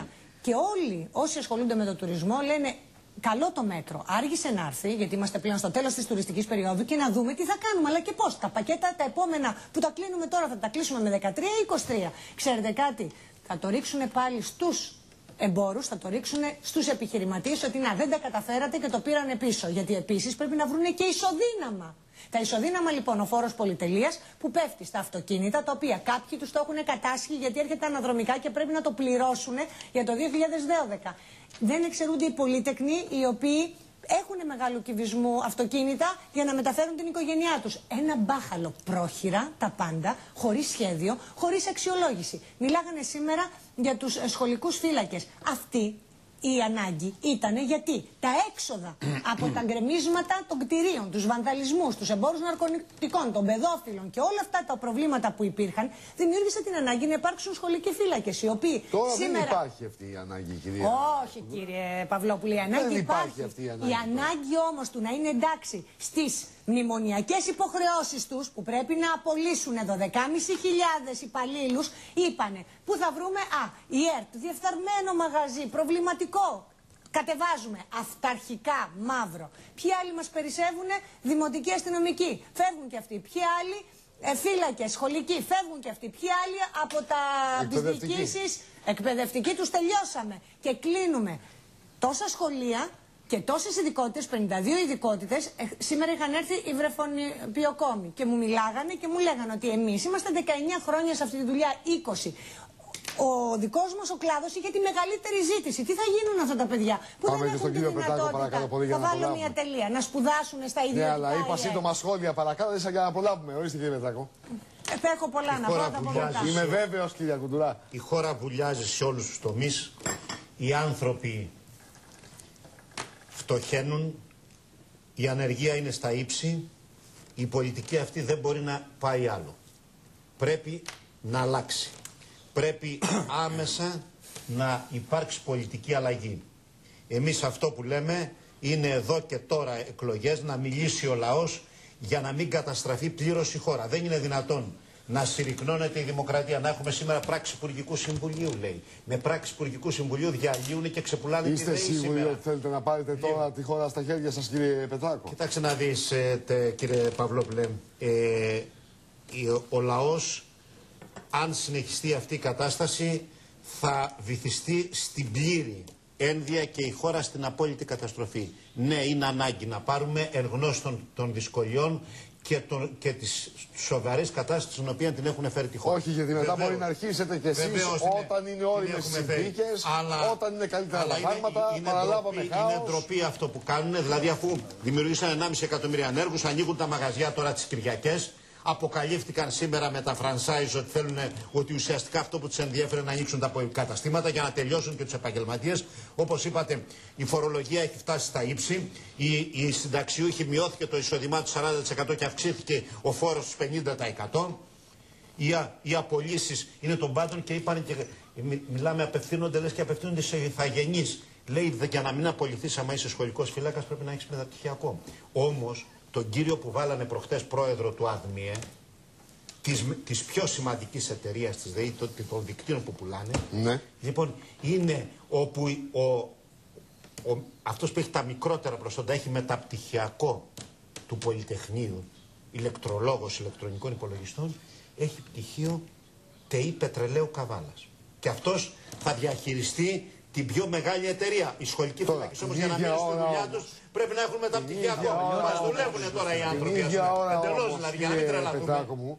13. Και όλοι όσοι ασχολούνται με το τουρισμό λένε καλό το μέτρο. Άργησε να έρθει, γιατί είμαστε πλέον στο τέλος της τουριστικής περίοδου και να δούμε τι θα κάνουμε. Αλλά και πώς. Τα πακέτα τα επόμενα που τα κλείνουμε τώρα θα τα κλείσουμε με 13 ή 23. Ξέρετε κάτι, θα το ρίξουν πάλι στους εμπόρους, θα το ρίξουν στους επιχειρηματίες ότι να δεν τα καταφέρατε και το πήραν πίσω. Γιατί επίσης πρέπει να βρουν και ισοδύναμα. Τα ισοδύναμα λοιπόν ο φόρος πολυτελείας που πέφτει στα αυτοκίνητα, τα οποία κάποιοι τους το έχουν κατάσχει γιατί έρχεται αναδρομικά και πρέπει να το πληρώσουν για το 2012. Δεν εξαιρούνται οι πολίτεκνοι οι οποίοι έχουν μεγάλου κυβισμού αυτοκίνητα για να μεταφέρουν την οικογένειά τους. Ένα μπάχαλο πρόχειρα, τα πάντα, χωρίς σχέδιο, χωρίς αξιολόγηση. Μιλάγανε σήμερα για τους ε, σχολικούς φύλακες. Αυτοί η ανάγκη ήταν γιατί τα έξοδα από τα γκρεμίσματα των κτηρίων, τους βανδαλισμούς, τους εμπόρους ναρκωτικών, των παιδόφιλων και όλα αυτά τα προβλήματα που υπήρχαν, δημιούργησε την ανάγκη να υπάρξουν σχολικοί φύλακες. Οι οποίοι Τώρα σήμερα... δεν υπάρχει αυτή η ανάγκη, κυρία. Όχι, κύριε Παυλόπουλη, η ανάγκη δεν υπάρχει. υπάρχει αυτή η ανάγκη. Η ανάγκη όμως του να είναι εντάξει στις μνημονιακές υποχρεώσεις τους που πρέπει να απολύσουν 12.500 υπαλλήλους, είπανε πού θα βρούμε. Α, η ΕΡΤ, διεφθαρμένο μαγαζί, προβληματικό. Κατεβάζουμε αυταρχικά μαύρο. Ποιοι άλλοι μας περισσεύουν, δημοτικοί αστυνομικοί. Φεύγουν και αυτοί. Ποιοι άλλοι, ε, φύλακες, σχολικοί. Φεύγουν και αυτοί. Ποιοι άλλοι από τα Εκπαιδευτικοί. διοικήσει εκπαιδευτικοί τους τελειώσαμε. Και κλείνουμε τόσα σχολεία και τόσες ειδικότητες, 52 ειδικότητες, σήμερα είχαν έρθει οι βρεφονιπιοκόμοι και μου μιλάγανε και μου λέγανε ότι εμείς είμαστε 19 χρόνια σε αυτή τη δουλειά, 20. Ο δικός μας ο κλάδος είχε τη μεγαλύτερη ζήτηση. Τι θα γίνουν αυτά τα παιδιά; Που Πάμε δεν και έχουν στον τη κύριο Πετάκο, δυνατότητα; παρακαλώ πολύ, για θα να βάλω προλάβουμε. μια τελεία. Να σπουδάσουν στα Ναι, ιδιωτικά. αλλά είπα η σύντομα ΕΡΤ. σχόλια παρακάτω, δεν για να προλάβουμε. Ορίστε, κύριε Πετάκο. Ε, θα έχω πολλά να πω, θα τα πω μετά. Είμαι βέβαιος, κύριε Κουντουρά. Η χώρα βουλιάζει σε όλους τους τομείς. Οι άνθρωποι φτωχαίνουν. Η ανεργία είναι στα ύψη. Η πολιτική αυτή δεν μπορεί να πάει άλλο. Πρέπει να αλλάξει. Πρέπει άμεσα να υπάρξει πολιτική αλλαγή. Εμείς αυτό που λέμε είναι εδώ και τώρα εκλογές να μιλήσει ο λαός για να μην καταστραφεί πλήρως η χώρα. Δεν είναι δυνατόν να συρρυκνώνεται η δημοκρατία. Να έχουμε σήμερα πράξη Υπουργικού Συμβουλίου, λέει. Με πράξη Υπουργικού Συμβουλίου διαλύουν και ξεπουλάνε τη Είστε ΔΕΗ σίγουροι σήμερα. ότι θέλετε να πάρετε τώρα τη χώρα στα χέρια σας, κύριε Πετάκο. Κοιτάξτε να δεις, ε, τε, κύριε Παυλόπουλε, ε, η- ο λαός, αν συνεχιστεί αυτή η κατάσταση, θα βυθιστεί στην πλήρη ένδια και η χώρα στην απόλυτη καταστροφή. Ναι, είναι ανάγκη να πάρουμε εν γνώση των, των δυσκολιών και, των, και της σοβαρής κατάστασης στην οποία την έχουν φέρει τη χώρα. Όχι, γιατί μετά Βεβαίως. μπορεί να αρχίσετε κι εσείς Βεβαίως την- όταν είναι την όριμε έχουμε φέρει. συνθήκες, Αλλά- όταν είναι καλύτερα αλλά τα είναι- πράγματα. είναι Παραλάβαμε ντροπή- χάος. Είναι ντροπή αυτό που κάνουν. Δηλαδή, αφού δημιουργήσαν 1,5 εκατομμύρια ανέργους, ανοίγουν τα μαγαζιά τώρα τις Κυριακές. Αποκαλύφθηκαν σήμερα με τα franchise ότι θέλουν ότι ουσιαστικά αυτό που τους ενδιαφέρει είναι να ανοίξουν τα καταστήματα για να τελειώσουν και τους επαγγελματίες. Όπως είπατε, η φορολογία έχει φτάσει στα ύψη. Η, η συνταξιούχη μειώθηκε το εισόδημά του 40% και αυξήθηκε ο φόρος του 50%. Οι, α- οι απολύσεις είναι των πάντων και είπαν και. μι- μιλάμε, απευθύνονται λες και απευθύνονται σε ηθαγενείς. Λέει δε, για να μην απολυθείς, άμα είσαι σχολικός φύλακας, πρέπει να έχεις μεταπτυχιακό. Όμως, τον κύριο που βάλανε προχτές πρόεδρο του ΑΔΜΙΕ, της, της πιο σημαντικής εταιρείας της ΔΕΗ, των, των δικτύων που πουλάνε, Ναι. λοιπόν, είναι όπου ο, ο, αυτός που έχει τα μικρότερα προσόντα έχει μεταπτυχιακό του Πολυτεχνείου, ηλεκτρολόγος ηλεκτρονικών υπολογιστών, έχει πτυχίο ΤΕΗ Πετρελαίου Καβάλας. Και αυτός θα διαχειριστεί την πιο μεγάλη εταιρεία. Οι σχολικοί φυλακές όμως την για να ίδια μείνουν στη ώρα δουλειά όμως. τους πρέπει να έχουν μεταπτυχιακό. ώρα Μας όμως. δουλεύουν τώρα οι Την άνθρωποι. ας ίδια πούμε. ώρα Εντελώς όμως, δηλαδή, για να μην κύριε τρελαθούμε. Πετάκο μου,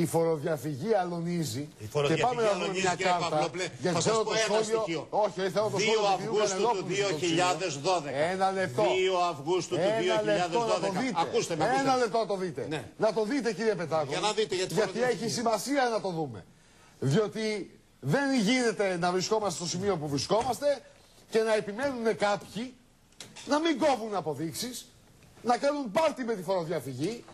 η φοροδιαφυγή αλωνίζει. Η φοροδιαφυγή και πάμε να δούμε αλωνίζει, μια κύριε κάρτα. Παυλόπουλε. γιατί Θα σας θέλω πω το ένα σχόλιο- στοιχείο. Όχι, θέλω το 2 σχόλιο του κυρίου Αυγούστου του Κανελόπουλου στο ψήλο. 2012. Ένα λεπτό. 2 Αυγούστου του Ένα λεπτό να το 2012. δείτε. Ακούστε με. Ένα ακούστε. λεπτό να το δείτε. Ναι. Να το δείτε κύριε Πετάκο. Για να δείτε, γιατί γιατί φοροδιαφυγή. έχει σημασία να το δούμε. Διότι δεν γίνεται να βρισκόμαστε στο σημείο που βρισκόμαστε και να επιμένουν κάποιοι να μην κόβουν αποδείξεις, να κάνουν πάρτι με τη φοροδιαφυγή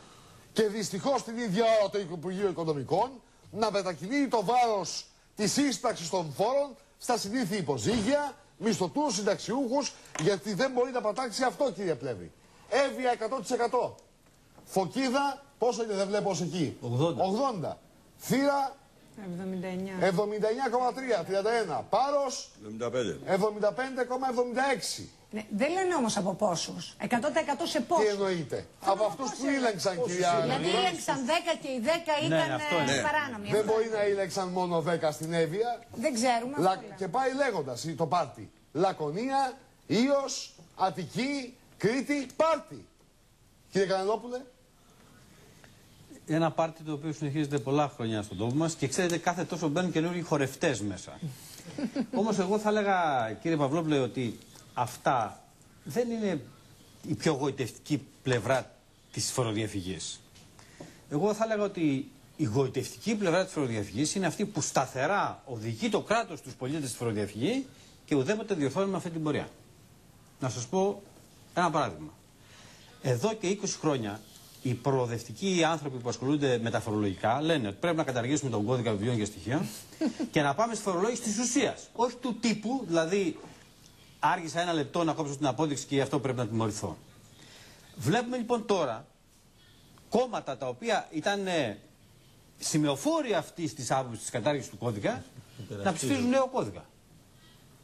και δυστυχώς την ίδια ώρα το Υπουργείο Οικονομικών να μετακινεί το βάρος της σύσταξης των φόρων στα συνήθεια υποζύγια, μισθωτούς, συνταξιούχους, γιατί δεν μπορεί να πατάξει αυτό κύριε Πλεύρη. Εύβοια 100%. Φωκίδα Πόσο είναι, δεν βλέπω ως εκεί. 80. 80. Θύρα 79. 79,3. 31. Πάρος 75. 75,76. Ναι, δεν λένε όμω από πόσους. 100% σε πόσους. Τι εννοείται. Από αυτούς που ήλεγξαν, κυρία Δηλαδή Αναδρή. ήλεγξαν 10 και οι 10 Ναι, ήταν αυτό ε, είναι. παράνομοι. Δεν Αυτό μπορεί είναι. να ήλεξαν μόνο 10 στην Εύβοια. Δεν ξέρουμε. Λα... αυτό λέμε. Και πάει λέγοντας το πάρτι. Λακωνία, Ήος, Αττική, Κρήτη, πάρτι. Κύριε Κανελόπουλε. Ένα πάρτι το οποίο συνεχίζεται πολλά χρόνια στον τόπο μας και ξέρετε, κάθε τόσο μπαίνουν καινούργιοι χορευτές μέσα. Όμως, εγώ θα έλεγα, κύριε Παυλόπουλε, ότι αυτά δεν είναι η πιο γοητευτική πλευρά της φοροδιαφυγής. Εγώ θα έλεγα ότι η γοητευτική πλευρά της φοροδιαφυγής είναι αυτή που σταθερά οδηγεί το κράτος του πολίτες στη φοροδιαφυγή και ουδέποτε διορθώνουμε αυτή την πορεία. Να σας πω ένα παράδειγμα. Εδώ και 20 χρόνια οι προοδευτικοί άνθρωποι που ασχολούνται με τα φορολογικά λένε ότι πρέπει να καταργήσουμε τον κώδικα βιβλίων και στοιχείων και να πάμε στη φορολόγηση της ουσίας. Όχι του τύπου, δηλαδή άργησα ένα λεπτό να κόψω την απόδειξη και γι' αυτό πρέπει να τιμωρηθώ. Βλέπουμε λοιπόν τώρα κόμματα τα οποία ήταν ε, σημεοφόροι αυτής της άποψης της κατάργησης του κώδικα να ψηφίζουν νέο κώδικα.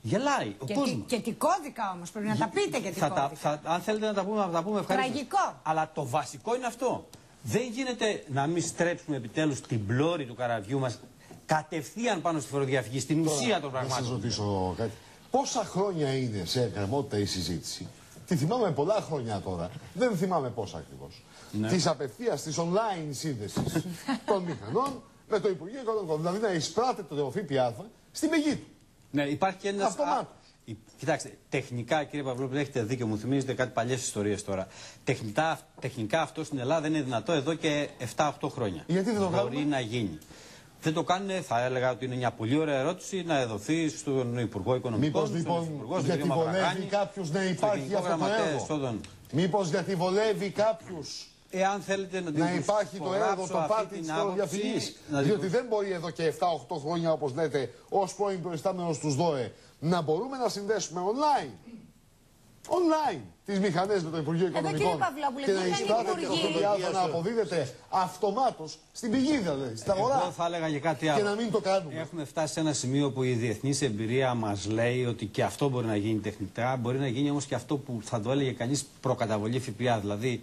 Γελάει ο Και, κόσμος. τι, και τι κώδικα όμως, πρέπει να τα πείτε και τι Θα τα, κώδικα. θα, αν θέλετε να τα πούμε, να τα πούμε ευχαριστώ. Τραγικό. Αλλά το βασικό είναι αυτό. Δεν γίνεται να μην στρέψουμε επιτέλους την πλώρη του καραβιού μας κατευθείαν πάνω στη φοροδιαφυγή, στην ουσία των Να σας πραγμάτων. ρωτήσω κάτι. Πόσα χρόνια είναι σε εκκρεμότητα η συζήτηση; Τη θυμάμαι πολλά χρόνια τώρα. Δεν θυμάμαι πόσα ακριβώς. Ναι. Της απευθείας, της online σύνδεσης των μηχανών με το Υπουργείο Οικονομικών. Δηλαδή να εισπράτεται το ΦΠΑ στην πηγή του. Ναι, υπάρχει και ένας... Αυτομάτως. α, η- Κοιτάξτε, τεχνικά κύριε Παυλόπουλο έχετε δίκιο, μου θυμίζετε κάτι παλιές ιστορίες τώρα. Τεχνικά, τεχνικά αυτό στην Ελλάδα δεν είναι δυνατό εδώ και 7-8 χρόνια. Γιατί δεν το Μπορεί κάνουμε; να γίνει. Δεν το κάνουν, θα έλεγα ότι είναι μια πολύ ωραία ερώτηση να δοθεί στον Υπουργό Οικονομικών. Μήπως στον λοιπόν Υφυπουργό, στον γιατί κύριο βολεύει Μαυραγάνη, κάποιου να στον υπάρχει Γενικό αυτό το Γραμματέα, έργο. στον- Μήπως γιατί βολεύει κάποιου Εάν θέλετε να, να υπάρχει το έργο, προσυπογράψω το αυτή πάρτι την της άποψη, φοροδιαφυγή. να την Διότι δεν μπορεί εδώ και 7-8 χρόνια, όπως λέτε, ως πρώην προϊστάμενος του ΔΟΕ, να μπορούμε να συνδέσουμε online. Online τις μηχανές με το Υπουργείο Εδώ, Οικονομικών. κύριε Παυλόπουλε, και τι να είχαν εισπράτεται το υπουργοί. ΦΠΑ να αποδίδεται αυτομάτως στην πηγή, δηλαδή, στην αγορά. Εγώ θα έλεγα και κάτι άλλο. Και να μην το κάνουμε. Έχουμε φτάσει σε ένα σημείο που η διεθνής εμπειρία μας λέει ότι και αυτό μπορεί να γίνει τεχνητά. Μπορεί να γίνει όμως και αυτό που θα το έλεγε κανείς προκαταβολή ΦΠΑ. Δηλαδή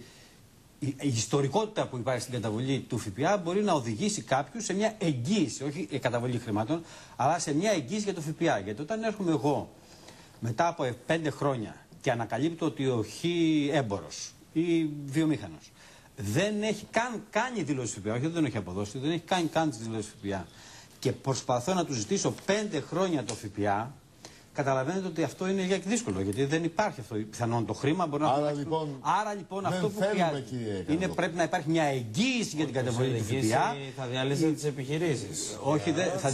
η, η ιστορικότητα που υπάρχει στην καταβολή του ΦΠΑ μπορεί να οδηγήσει κάποιους σε μια εγγύηση, όχι η καταβολή χρημάτων, αλλά σε μια εγγύηση για το ΦΠΑ. Γιατί όταν έρχομαι εγώ μετά από πέντε χρόνια και ανακαλύπτω ότι ο χ έμπορος ή βιομήχανος δεν έχει καν κάνει δήλωση ΦΠΑ, όχι δεν τον έχει αποδώσει, δεν έχει κάνει καν τη δήλωση ΦΠΑ και προσπαθώ να τους ζητήσω πέντε χρόνια το ΦΠΑ, καταλαβαίνετε ότι αυτό είναι για δύσκολο γιατί δεν υπάρχει αυτό. Πιθανόν το χρήμα μπορεί να Άρα το λοιπόν, Άρα λοιπόν δεν αυτό που θέλουμε, χρειάζεται κύριε είναι Καναδό. πρέπει να υπάρχει μια εγγύηση για την καταβολή του ΦΠΑ. Θα διαλύσετε τις επιχειρήσεις. Όχι, δεν θα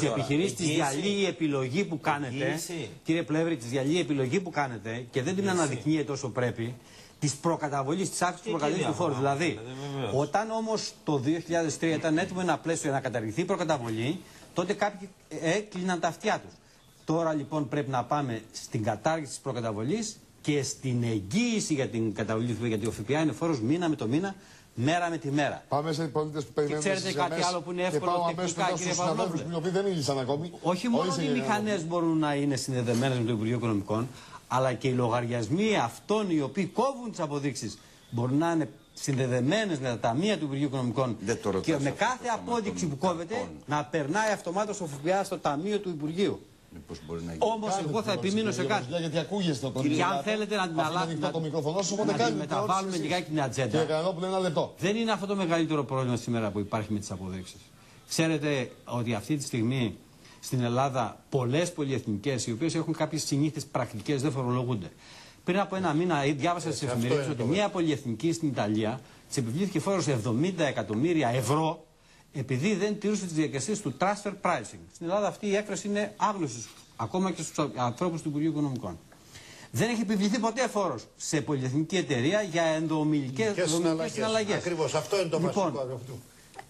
τι επιχειρήσεις τη διαλύει η επιλογή που κάνετε. Εγγύηση. Κύριε Πλεύρη, τη διαλύει η επιλογή που κάνετε και δεν την αναδεικνύεται όσο πρέπει. Της προκαταβολής, της αύξησης του προκαταβολής του φόρου. διαφορά, Δηλαδή, βεβαίως. όταν όμως το 2003 ήταν έτοιμο ένα πλαίσιο για να καταργηθεί η προκαταβολή, τότε κάποιοι έκλειναν τα αυτιά τους. Τώρα λοιπόν πρέπει να πάμε στην κατάργηση της προκαταβολής και στην εγγύηση για την καταβολή του ΦΠΑ. Γιατί ο ΦΠΑ είναι φόρος μήνα με το μήνα, μέρα με τη μέρα. Πάμε σε πολίτες που περιμένουν. ξέρετε στις κάτι γραμμές άλλο που είναι και εύκολο πάω αμέσως τεχνικά, μετά κύριε στους συναδέλφους Παυλόπουλε. οι οποίοι δεν μίλησαν ακόμη. Όχι μόνο Ορίστε, οι κύριε μηχανές μπορούν να είναι συνδεδεμένες με το Υπουργείο Οικονομικών, αλλά και οι λογαριασμοί αυτών οι οποίοι κόβουν τις αποδείξεις μπορούν να είναι συνδεδεμένες με τα ταμεία του Υπουργείου Οικονομικών το ρωτάς και με αυτό κάθε το θέμα απόδειξη των που κόβεται καρτών. να περνάει αυτομάτως ο ΦΠΑ στο ταμείο του Υπουργείου. Μήπως μπορεί να γίνει. Όμως εγώ θα επιμείνω σε κάτι. Γιατί ακούγεστε τον Και αν θέλετε να την αλλάξετε. αλλάξετε, το μικρόφωνο σου, οπότε να κάντε την την μεταβάλουμε ερώτηση λιγάκι την ατζέντα. Κύριε Καναδόπουλε, ένα λεπτό. Δεν είναι αυτό το μεγαλύτερο πρόβλημα σήμερα που υπάρχει με τις αποδείξει. Ξέρετε ότι αυτή τη στιγμή στην Ελλάδα πολλές πολυεθνικές, οι οποίες έχουν κάποιες συνήθειε πρακτικές, δεν φορολογούνται. Πριν από ένα μήνα ή διάβασα στις εφημερίδες ότι μια πολυεθνική στην Ιταλία τη επιβλήθηκε φόρος 70 εκατομμύρια ευρώ επειδή δεν τηρούσε τις διαδικασίες του transfer pricing. Στην Ελλάδα αυτή η έκφραση είναι άγνωστη ακόμα και στους ανθρώπους του Υπουργείου Οικονομικών. Δεν έχει επιβληθεί ποτέ φόρος σε πολυεθνική εταιρεία για ενδοομιλικέ Και συναλλαγές. Ακριβώς αυτό είναι το Λοιπόν, βασικό αυτό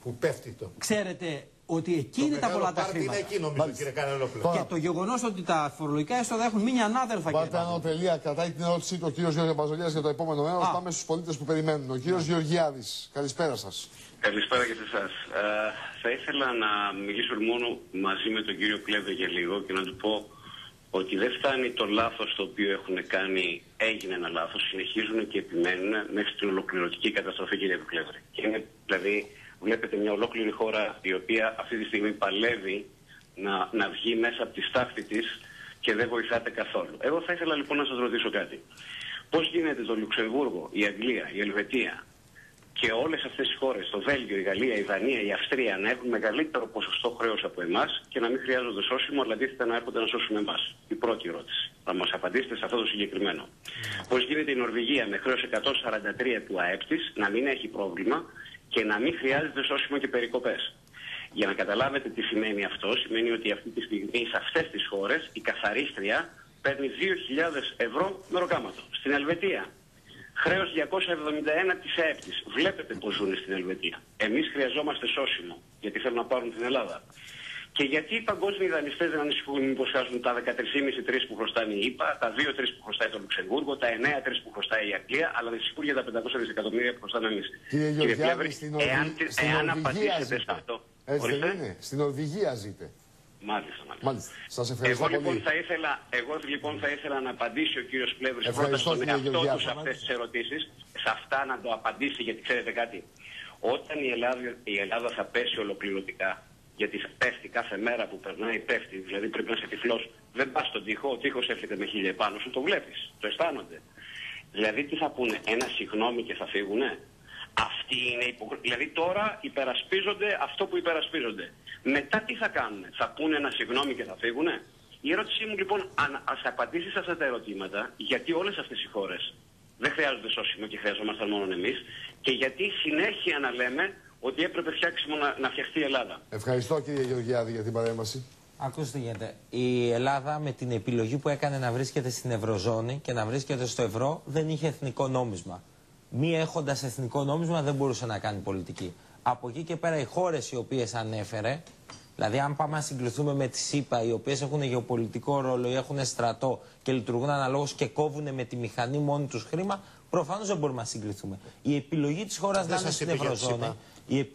που πέφτει το. Ξέρετε ότι εκεί είναι τα μεγάλο πολλά τα πάρτι είναι χρήματα. εκεί, νομίζω, κύριε Καραλόπουλο. Και το γεγονός ότι τα φορολογικά έσοδα έχουν μείνει ανάδελφα Βάλτε κύριε ένα τελεία. Κρατάει την ερώτησή του ο κύριος Γιώργο Μπαζολιά για το επόμενο μέρος. Πάμε στους πολίτες που περιμένουν. Ο κύριος Γεωργιάδης. Καλησπέρα σας. Καλησπέρα και σε εσάς. Ε, θα ήθελα να μιλήσω μόνο μαζί με τον κύριο Κλέβε για λίγο και να του πω ότι δεν φτάνει το λάθος το οποίο έχουν κάνει, έγινε ένα λάθος, συνεχίζουν και επιμένουν μέχρι την ολοκληρωτική καταστροφή, κύριε Κλέβε. Και είναι, δηλαδή, βλέπετε μια ολόκληρη χώρα η οποία αυτή τη στιγμή παλεύει να, να βγει μέσα από τη στάχτη της και δεν βοηθάτε καθόλου. Εγώ θα ήθελα λοιπόν να σας ρωτήσω κάτι. Πώς γίνεται το Λουξεμβούργο, η Αγγλία, η Ελβετία, και όλες αυτές οι χώρες, το Βέλγιο, η Γαλλία, η Δανία, η Αυστρία, να έχουν μεγαλύτερο ποσοστό χρέος από εμάς και να μην χρειάζονται σώσιμο, αλλά αντίθετα να έρχονται να σώσουν εμάς. Η πρώτη ερώτηση. Θα μας απαντήσετε σε αυτό το συγκεκριμένο. Πώς γίνεται η Νορβηγία με χρέος 143 του ΑΕΠ της να μην έχει πρόβλημα και να μην χρειάζεται σώσιμο και περικοπές; Για να καταλάβετε τι σημαίνει αυτό, σημαίνει ότι αυτή τη στιγμή σε αυτές τις χώρες η καθαρίστρια παίρνει 2.000 ευρώ μεροκάματο. Στην Ελβετία Χρέος 271 τη ΑΕΠ της. Βλέπετε πώς ζουν στην Ελβετία. Εμείς χρειαζόμαστε σώσιμο, γιατί θέλουν να πάρουν την Ελλάδα. Και γιατί οι παγκόσμιοι δανειστές δεν ανησυχούν μήπως χάσουν τα 13,5-3 που χρωστάνε η ΕΠΑ, τα 2-3 που χρωστάει το Λουξεμβούργο, τα 9-3 που χρωστάει η Αγγλία, αλλά ανησυχούν για τα 500 δισεκατομμύρια που χρωστάμε εμείς. Κύριε Γεωργιάδη, Πλεύρη, στην, εάν, Νορβη... στην εάν Νορβηγία απαντήσετε ζείτε. σε αυτό. Έτσι Ορίστε. δεν είναι. Στην Νορβηγία ζείτε. Μάλιστα, μάλιστα. Μάλιστα. Σας ευχαριστώ Εγώ λοιπόν, πολύ. θα ήθελα, εγώ λοιπόν θα ήθελα να απαντήσει ο κύριος Πλεύρης πρώτα Ευχαριστώ, στον κύριε εαυτό Γεωργιάδη. τους σε αυτές τις ερωτήσεις, σε αυτά να το απαντήσει γιατί ξέρετε κάτι. Όταν η Ελλάδα, η Ελλάδα θα πέσει ολοκληρωτικά, γιατί θα πέφτει κάθε μέρα που περνάει πέφτει, δηλαδή πρέπει να είσαι τυφλός, δεν πας στον τοίχο, ο τοίχος έρχεται με χίλια επάνω σου, το βλέπεις, το αισθάνονται. Δηλαδή τι θα πούνε, ένα συγγνώμη και θα φύγουνε; Αυτή είναι η υποχρέωση. Δηλαδή τώρα υπερασπίζονται αυτό που υπερασπίζονται. Μετά τι θα κάνουν, θα πούνε ένα συγγνώμη και θα φύγουνε; Η ερώτησή μου λοιπόν, αν ας απαντήσεις σε αυτά τα ερωτήματα, γιατί όλες αυτές οι χώρες δεν χρειάζονται σώσιμο και χρειαζόμασταν μόνο εμείς και γιατί συνέχεια να λέμε ότι έπρεπε φτιάξιμο να, να φτιαχτεί η Ελλάδα. Ευχαριστώ κύριε Γεωργιάδη για την παρέμβαση. Ακούστε τι γίνεται. Η Ελλάδα με την επιλογή που έκανε να βρίσκεται στην Ευρωζώνη και να βρίσκεται στο ευρώ δεν είχε εθνικό νόμισμα. Μη έχοντας εθνικό νόμισμα δεν μπορούσε να κάνει πολιτική. Από εκεί και πέρα οι χώρες οι οποίες ανέφερε, δηλαδή αν πάμε να συγκριθούμε με τη ΣΥΠΑ, οι οποίες έχουν γεωπολιτικό ρόλο ή έχουν στρατό και λειτουργούν αναλόγως και κόβουν με τη μηχανή μόνοι τους χρήμα, προφανώς δεν μπορούμε να συγκριθούμε. Η επιλογή της χώρας Δεν να είναι σας στην είπε για τη Ευρωζώνη. ΣΥΠΑ.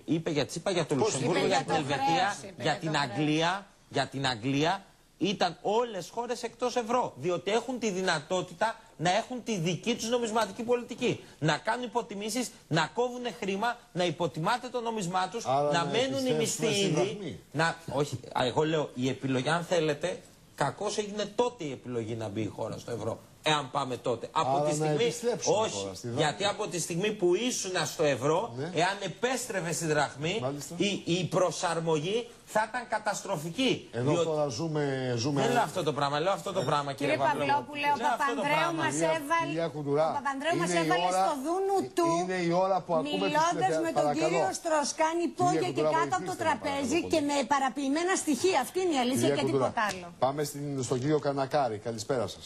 η- Είπε για τη ΣΥΠΑ, για το Πώς Λουξεμβούργο, είπε για για την το Ελβετία, χρέος, είπε για για την το Αγγλία, για την Αγγλία ήταν όλες χώρες εκτός ευρώ. Διότι έχουν τη δυνατότητα να έχουν τη δική τους νομισματική πολιτική. Να κάνουν υποτιμήσεις, να κόβουν χρήμα, να υποτιμάται το νομισμά τους, Άρα να να μένουν οι μισθοί επιστρέψουμε στη ήδη. δραχμή. Να, όχι, α, εγώ λέω η επιλογή, αν θέλετε, κακώς έγινε τότε η επιλογή να μπει η χώρα στο ευρώ. Εάν πάμε τότε. Από Άρα τη να στιγμή. επιστρέψουμε Όχι. τώρα στη δραχμή. γιατί από τη στιγμή που ήσουν στο ευρώ, Ναι. εάν επέστρεφε στη δραχμή, η, η προσαρμογή θα ήταν καταστροφική. Εδώ Διότι- τώρα ζούμε. ζούμε... δεν λέω αυτό το πράγμα, λέω αυτό το πράγμα, κύριε, Κύριε Παυλόπουλε, ο Λέω αυτό το Παπανδρέου πράγμα. μας Κυρία- έβαλε, κυρία Κουντουρά, ο Παπανδρέου μας είναι η έβαλε ώρα- στο δούνου του, είναι η ώρα που ακούμε τους μιλώντας τηλεθεα- με τον παρακαλώ. κύριο Στροσκάνη πόδια και Κουντουρά, κάτω από το βοηθήστε με, τραπέζι παρακαλώ και με παραποιημένα στοιχεία. Αυτή είναι η αλήθεια Κυρία και Κουντουρά, τίποτα άλλο. Πάμε στην, στον κύριο Κανακάρη. Καλησπέρα σας.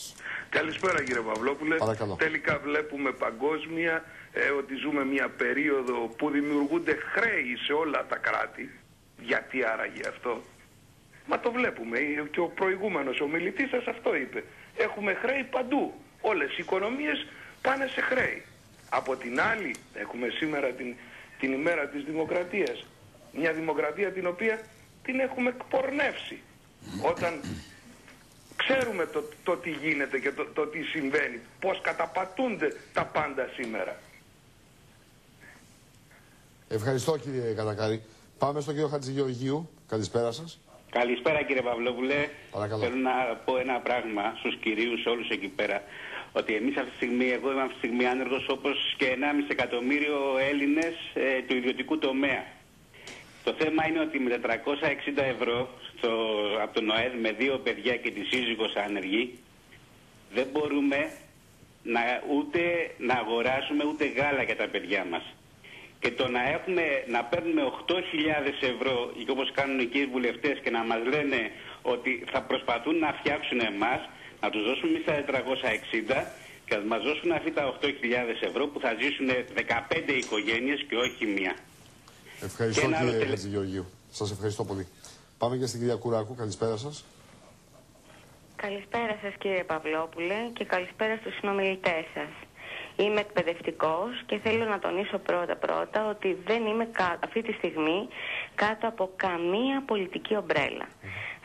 Καλησπέρα κύριε Παυλόπουλε. Παρακαλώ. Τελικά βλέπουμε παγκόσμια ε, ότι ζούμε μια περίοδο που δημιουργούνται χρέη σε όλα τα κράτη. Γιατί άραγε αυτό; Μα το βλέπουμε. Ε, Και ο προηγούμενος ομιλητής σας αυτό είπε. Έχουμε χρέη παντού. Όλες οι οικονομίες πάνε σε χρέη. Από την άλλη έχουμε σήμερα την, την ημέρα της δημοκρατίας. Μια δημοκρατία την οποία την έχουμε εκπορνεύσει. Όταν ξέρουμε το, το τι γίνεται και το, το τι συμβαίνει, πώς καταπατούνται τα πάντα σήμερα. Ευχαριστώ κύριε Κανακάρη. Πάμε στον κύριο Χατζηγεωργίου. Καλησπέρα σας. Καλησπέρα κύριε Παυλόπουλε. Παρακαλώ. Θέλω να πω ένα πράγμα στους κυρίους όλους εκεί πέρα. Ότι εμείς αυτή τη στιγμή, εγώ είμαι αυτή τη στιγμή άνεργος όπως και 1,5 εκατομμύριο Έλληνες ε, του ιδιωτικού τομέα. Το θέμα είναι ότι με 460 ευρώ στο, από τον ΟΕΔ με δύο παιδιά και τη σύζυγος άνεργη δεν μπορούμε να, ούτε να αγοράσουμε ούτε γάλα για τα παιδιά μας. Και το να, έχουμε, να παίρνουμε 8.000 ευρώ, ή όπως κάνουν εκεί οι βουλευτές και να μας λένε ότι θα προσπαθούν να φτιάξουν εμάς, να τους δώσουμε εμείς τα 460 και να μας δώσουν αυτοί τα 8.000 ευρώ που θα ζήσουν 15 οικογένειες και όχι μία. Ευχαριστώ Και ένα άλλο κύριε τελε- Χατζηγεωργίου. Σας ευχαριστώ πολύ. Πάμε και στην κυρία Κουράκου. Καλησπέρα σας. Καλησπέρα σας κύριε Παυλόπουλε και καλησπέρα στους συνομιλητές σας. Είμαι εκπαιδευτικός και θέλω να τονίσω πρώτα πρώτα ότι δεν είμαι αυτή τη στιγμή κάτω από καμία πολιτική ομπρέλα.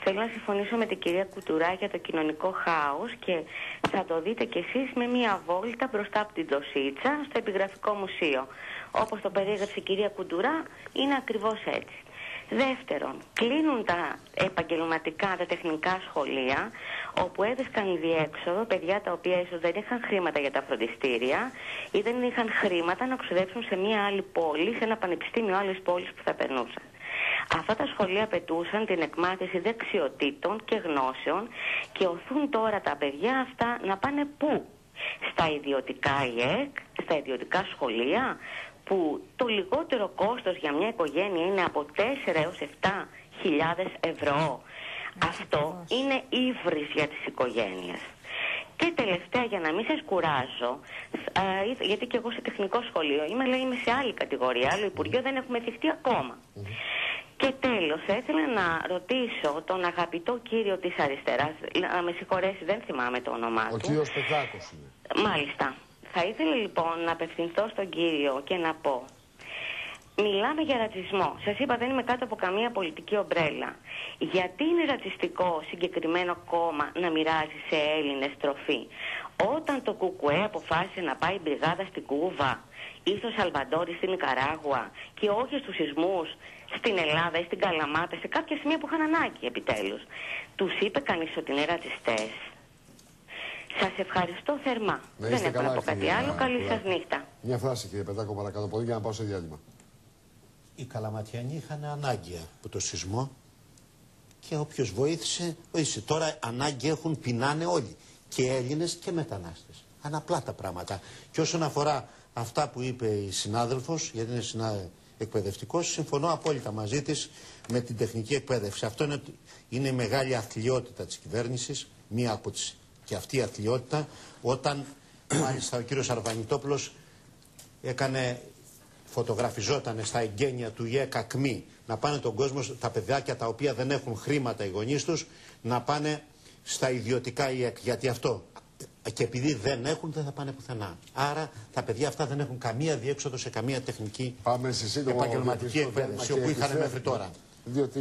Θέλω να συμφωνήσω με την κυρία Κουτουρά για το κοινωνικό χάος και θα το δείτε κι εσείς με μία βόλτα μπροστά από την Τοσίτσα στο Επιγραφικό Μουσείο. Όπως το περιέγραψε η κυρία Κουτουρά είναι ακριβώς έτσι. Δεύτερον, κλείνουν τα επαγγελματικά, τα τεχνικά σχολεία, όπου έδεσκαν διέξοδο παιδιά τα οποία ίσως δεν είχαν χρήματα για τα φροντιστήρια ή δεν είχαν χρήματα να ξοδέψουν σε μια άλλη πόλη, σε ένα πανεπιστήμιο άλλης πόλης που θα περνούσαν. Αυτά τα σχολεία απαιτούσαν την εκμάθηση δεξιοτήτων και γνώσεων και οθούν τώρα τα παιδιά αυτά να πάνε πού; Στα ιδιωτικά ΙΕΚ, στα ιδιωτικά σχολεία, που το λιγότερο κόστος για μια οικογένεια είναι από 4 έως 7 χιλιάδες ευρώ. Αυτό είναι ύβρις για τις οικογένειες. Και τελευταία, για να μην σας κουράζω, γιατί και εγώ σε τεχνικό σχολείο είμαι, λέει, είμαι σε άλλη κατηγορία, άλλο Υπουργείο δεν έχουμε θυχτεί ακόμα. Και τέλος, ήθελα να ρωτήσω τον αγαπητό κύριο της αριστεράς, να με συγχωρέσει, δεν θυμάμαι το όνομά του. Ο κύριος Πετράκος είναι. Μάλιστα. Θα ήθελα λοιπόν να απευθυνθώ στον κύριο και να πω Μιλάμε για ρατσισμό. Σας είπα δεν είμαι κάτω από καμία πολιτική ομπρέλα. Γιατί είναι ρατσιστικό συγκεκριμένο κόμμα να μοιράζει σε Έλληνες τροφή; Όταν το Κουκουέ αποφάσισε να πάει μπριγάδα στην Κούβα ή στο Σαλβαντόρι στην Ικαράγουα και όχι στους σεισμούς στην Ελλάδα ή στην Καλαμάτα σε κάποια σημεία που είχαν ανάγκη επιτέλους. Τους είπε κανείς ότι είναι ρατσιστές. Σας ευχαριστώ θερμά. Να Δεν είστε έχω να καλά, πω κάτι κυρία άλλο. Καλή Κουράκου. σας νύχτα. Μια φράση κύριε Πετράκο παρακαλώ πολύ για να πάω σε διάλειμμα. Οι Καλαματιανοί είχαν ανάγκη από το σεισμό και όποιος βοήθησε, βοήθησε. Τώρα ανάγκη έχουν, πεινάνε όλοι. Και Έλληνες και μετανάστες. Αναπλά τα πράγματα. Και όσον αφορά αυτά που είπε η συνάδελφος, γιατί είναι συνά... εκπαιδευτικός, συμφωνώ απόλυτα μαζί της με την τεχνική εκπαίδευση. Αυτό είναι, είναι η μεγάλη αθλειότητα της κυβέρνησης, μία από τις και αυτή η αθλειότητα, όταν μάλιστα ο κύριος Αρβανιτόπουλος έκανε φωτογραφιζόταν στα εγγένεια του ΙΕΚ ΑΚΜΗ να πάνε τον κόσμο, τα παιδάκια τα οποία δεν έχουν χρήματα οι γονείς τους, να πάνε στα ιδιωτικά ΙΕΚ. Γιατί αυτό. Και επειδή δεν έχουν, δεν θα πάνε πουθενά. Άρα τα παιδιά αυτά δεν έχουν καμία διέξοδο σε καμία τεχνική Πάμε σε σύντομο επαγγελματική διαδικαστικό εκπαίδευση διάλειμμα όπου και είχαν μέχρι επιστρέφουμε, τώρα. Διότι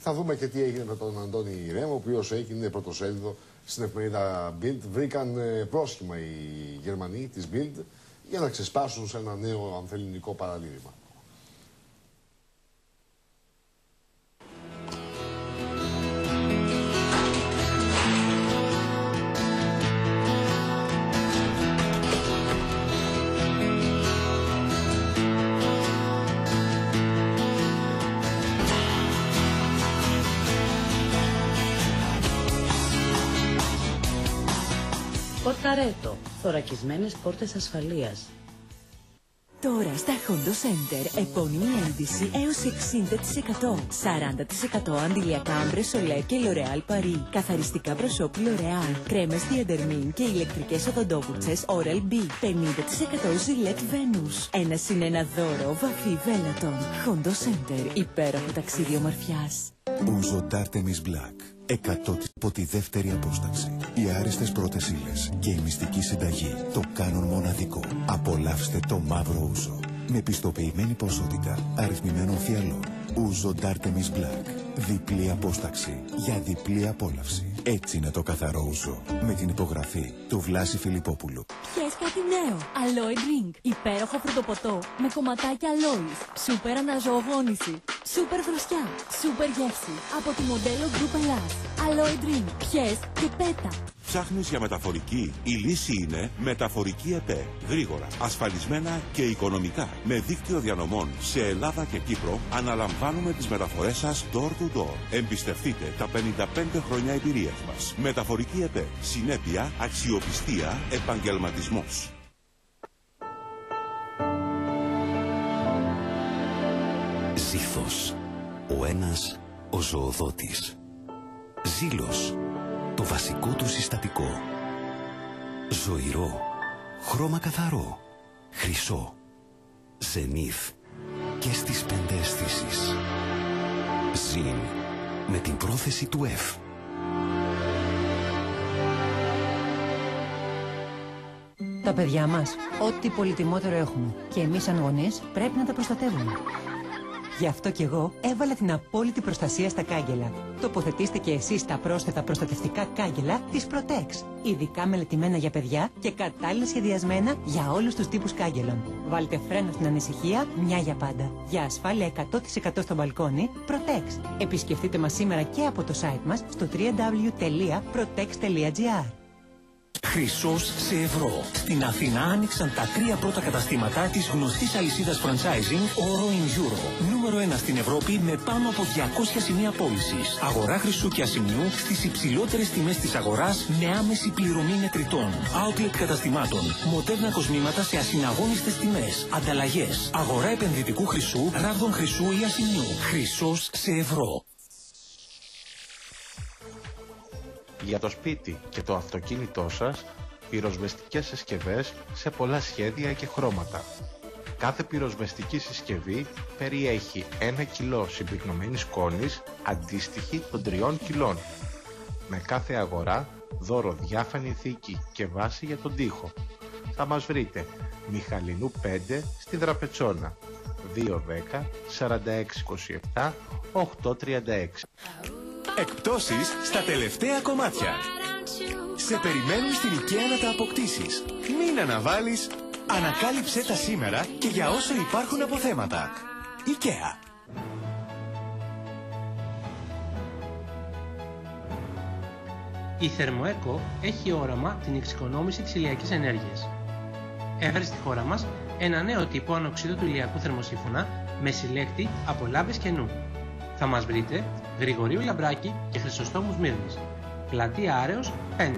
θα δούμε και τι έγινε με τον Αντώνη Ρέμο, ο οποίος έγινε πρωτοσέλιδο στην εφημερίδα Bild. Βρήκαν ε, πρόσχημα οι Γερμανοί της Bild για να ξεσπάσουν σε ένα νέο ανθεληνικό παραλήρημα. Πορταρέτο. Θωρακισμένες πόρτες ασφαλείας. Τώρα στα Hondo Center επώνυμη ένδυση έως 60%. 40% αντιλιακά άμπρες Σολέ και L'Oreal Paris. Καθαριστικά προσώπου L'Oreal. Κρέμες διαδερμήν και ηλεκτρικές οδοντόβουρτσες Oral B. 50% Gillette Venus. Ένα συν ένα δώρο βαφή Βέλατον. Hondo Center. Υπέροχο ταξίδι ομορφιάς. Ούζο Ντάρτεμις Black. 100 από τη δεύτερη απόσταξη. Οι άριστες πρώτες ύλες και η μυστική συνταγή. Το κάνουν μοναδικό. Απολαύστε το μαύρο ούζο. Με πιστοποιημένη ποσότητα. Αριθμημένο φιαλό. Ούζο Ντάρτεμις Black. Διπλή απόσταξη. Για διπλή απόλαυση. Έτσι είναι το καθαρό ούζο. Με την υπογραφή του Βλάση Φιλιππόπουλου. Πιες κάτι νέο; Aloe Drink. Υπέροχο φρουτοποτό με κομματάκια αλόης. Σούπερ αναζωογόνηση. Σούπερ δροσιά. Σούπερ γεύση. Από τη μοντέλο Group Ελλάς. Aloe Drink. Πιες και πέτα. Ψάχνεις για μεταφορική; Η λύση είναι μεταφορική ΕΠΕ. Γρήγορα, ασφαλισμένα και οικονομικά. Με δίκτυο διανομών σε Ελλάδα και Κύπρο αναλαμβάνουμε τις μεταφορές σας door to door. Εμπιστευτείτε τα 55 χρόνια εμπειρίας μας. Μεταφορική ΕΠΕ. Συνέπεια, αξιοπιστία, επαγγελματισμός. Ζήθος. Ο ένας ο ζωοδότης. Ζήλος. Το βασικό του συστατικό. Ζωηρό. Χρώμα καθαρό. Χρυσό. Ζενήθ. Και στις πέντε αισθήσεις. Ζήν. Με την πρόθεση του F. Τα παιδιά μας, ό,τι πολυτιμότερο έχουμε. Και εμείς σαν γονείς πρέπει να τα προστατεύουμε. Γι' αυτό κι εγώ έβαλα την απόλυτη προστασία στα κάγκελα. Τοποθετήστε και εσείς τα πρόσθετα προστατευτικά κάγκελα της Protex. Ειδικά μελετημένα για παιδιά και κατάλληλα σχεδιασμένα για όλους τους τύπους κάγκελων. Βάλτε φρένο στην ανησυχία μια για πάντα. Για ασφάλεια 100% στο μπαλκόνι, Protex. Επισκεφτείτε μας σήμερα και από το site μας στο www.protex.gr. Χρυσός σε ευρώ. Στην Αθηνά άνοιξαν τα τρία πρώτα καταστήματα της γνωστής αλυσίδας franchising Oro in Euro. Νούμερο 1 στην Ευρώπη με πάνω από 200 σημεία πώλησης. Αγορά χρυσού και ασημιού στις υψηλότερες τιμές της αγοράς με άμεση πληρωμή μετρητών. Outlet καταστημάτων. Μοντέρνα κοσμήματα σε ασυναγώνιστες τιμές. Ανταλλαγές. Αγορά επενδυτικού χρυσού, ράβδων χρυσού ή ασημιού. Χρυσός σε ευρώ. Για το σπίτι και το αυτοκίνητό σας πυροσβεστικές συσκευές σε πολλά σχέδια και χρώματα. Κάθε πυροσβεστική συσκευή περιέχει ένα κιλό συμπυκνωμένης σκόνης αντίστοιχη των τριών κιλών. Με κάθε αγορά δώρο διάφανη θήκη και βάση για τον τοίχο. Θα μας βρείτε Μιχαλινού 5 στη Δραπετσόνα 210 4627 836 Εκπτώσεις στα τελευταία κομμάτια. Σε περιμένουν στην IKEA να τα αποκτήσεις. Μην αναβάλεις. Ανακάλυψέ τα σήμερα και για όσο υπάρχουν αποθέματα. IKEA. Η Θερμοέκο έχει όραμα την εξοικονόμηση της ηλιακής ενέργειας. Έφερε στη χώρα μας ένα νέο τύπο ανοξίδωτου ηλιακού θερμοσύφωνα με συλλέκτη από λάμπες καινού. Θα μας βρείτε Γρηγορίου Λαμπράκη και Χρυσοστόμους Μύρνης. Πλατεία Άρεος 5.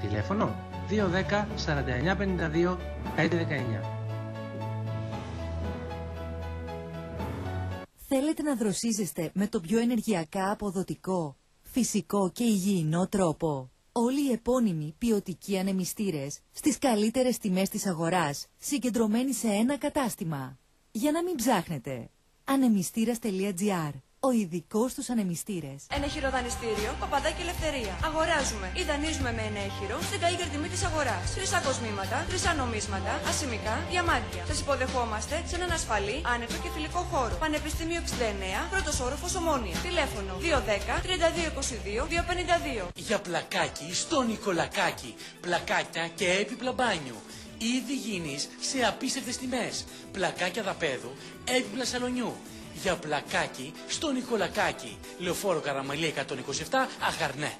Τηλέφωνο 210 4952 519. Θέλετε να δροσίζεστε με το πιο ενεργειακά αποδοτικό, φυσικό και υγιεινό τρόπο; Όλοι οι επώνυμοι ποιοτικοί ανεμιστήρες στις καλύτερες τιμές της αγοράς, συγκεντρωμένοι σε ένα κατάστημα. Για να μην ψάχνετε. ανεμιστήρας.gr ο ειδικός τους ανεμιστήρες. Ενέχειρο δανειστήριο, παπαδάκι ελευθερία. Αγοράζουμε ή δανείζουμε με ενέχειρο στην καλύτερη τιμή της αγοράς. Χρυσά κοσμήματα, χρυσά νομίσματα, ασημικά, διαμάντια. Σας υποδεχόμαστε σε έναν ασφαλή, άνετο και φιλικό χώρο. Πανεπιστήμιο 69, πρώτος όροφος Ομόνια. Τηλέφωνο 210 3222 252. Για πλακάκι στο Νικολακάκι. Πλακάκια και έπιπλα μπάνιου. Ήδη γίνεις σε απίστευτες τιμές. Πλακάκια δαπέδου, έπιπλα σαλονιού για πλακάκι στο Νικολακάκι. Λεωφόρο Καραμαλή 127, Αχαρνέ.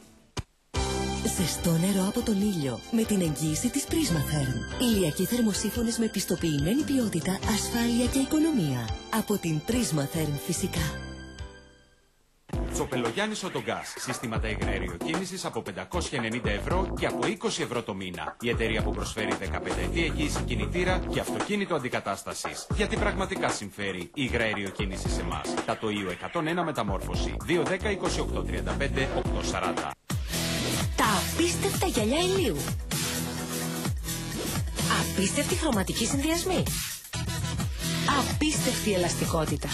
Ζεστό νερό από τον ήλιο με την εγγύηση της Prisma Therm. Ηλιακοί θερμοσύφωνες με πιστοποιημένη ποιότητα, ασφάλεια και οικονομία. Από την Prisma Therm φυσικά. Τσοπελογιάννης Οτογκάς. Συστήματα υγραεριοκίνηση από 590 ευρώ και από 20 ευρώ το μήνα. Η εταιρεία που προσφέρει 15 ετή εγγύηση κινητήρα και αυτοκίνητο αντικατάστασης. Γιατί πραγματικά συμφέρει η υγραεριοκίνηση σε εμάς. Τα το 101 μεταμόρφωση. 210 2835 840. Τα απίστευτα γυαλιά ηλίου. Απίστευτη χρωματική συνδυασμή. Απίστευτη ελαστικότητα.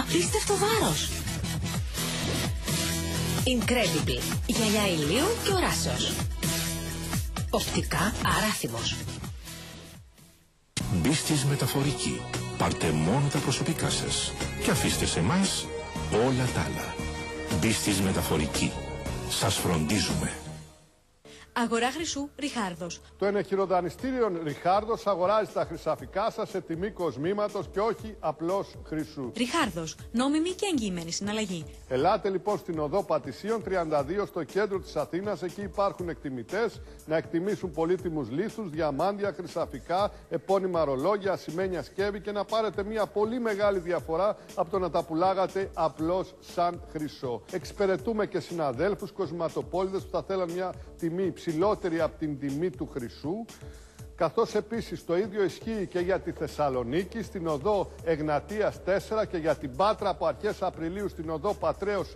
Απίστευτο βάρος. Incredible. Γυαλιά ηλίου και οράσεως. Οπτικά αράθιμος. Μπίστης μεταφορική. Πάρτε μόνο τα προσωπικά σας και αφήστε σε εμάς όλα τα άλλα. Μπίστης μεταφορική. Σας φροντίζουμε. Αγορά χρυσού Ριχάρδος. Το ενεχειροδανιστήριο Ριχάρδος αγοράζει τα χρυσαφικά σας σε τιμή κοσμήματος και όχι απλώς χρυσού. Ριχάρδος. Νόμιμη και εγγυημένη συναλλαγή. Ελάτε λοιπόν στην οδό Πατησίων 32 στο κέντρο της Αθήνας. Εκεί υπάρχουν εκτιμητές να εκτιμήσουν πολύτιμους λίθους, διαμάντια, χρυσαφικά, επώνυμα ρολόγια, ασημένια σκεύη και να πάρετε μια πολύ μεγάλη διαφορά από το να τα πουλάγατε απλώς σαν χρυσό. Εξυπηρετούμε και συναδέλφους κοσματοπόλητε που θα θέλαν μια τιμή υψηλότερη από την τιμή του χρυσού καθώς επίσης το ίδιο ισχύει και για τη Θεσσαλονίκη στην οδό Εγνατίας 4 και για την Πάτρα από αρχές Απριλίου στην οδό Πατρέως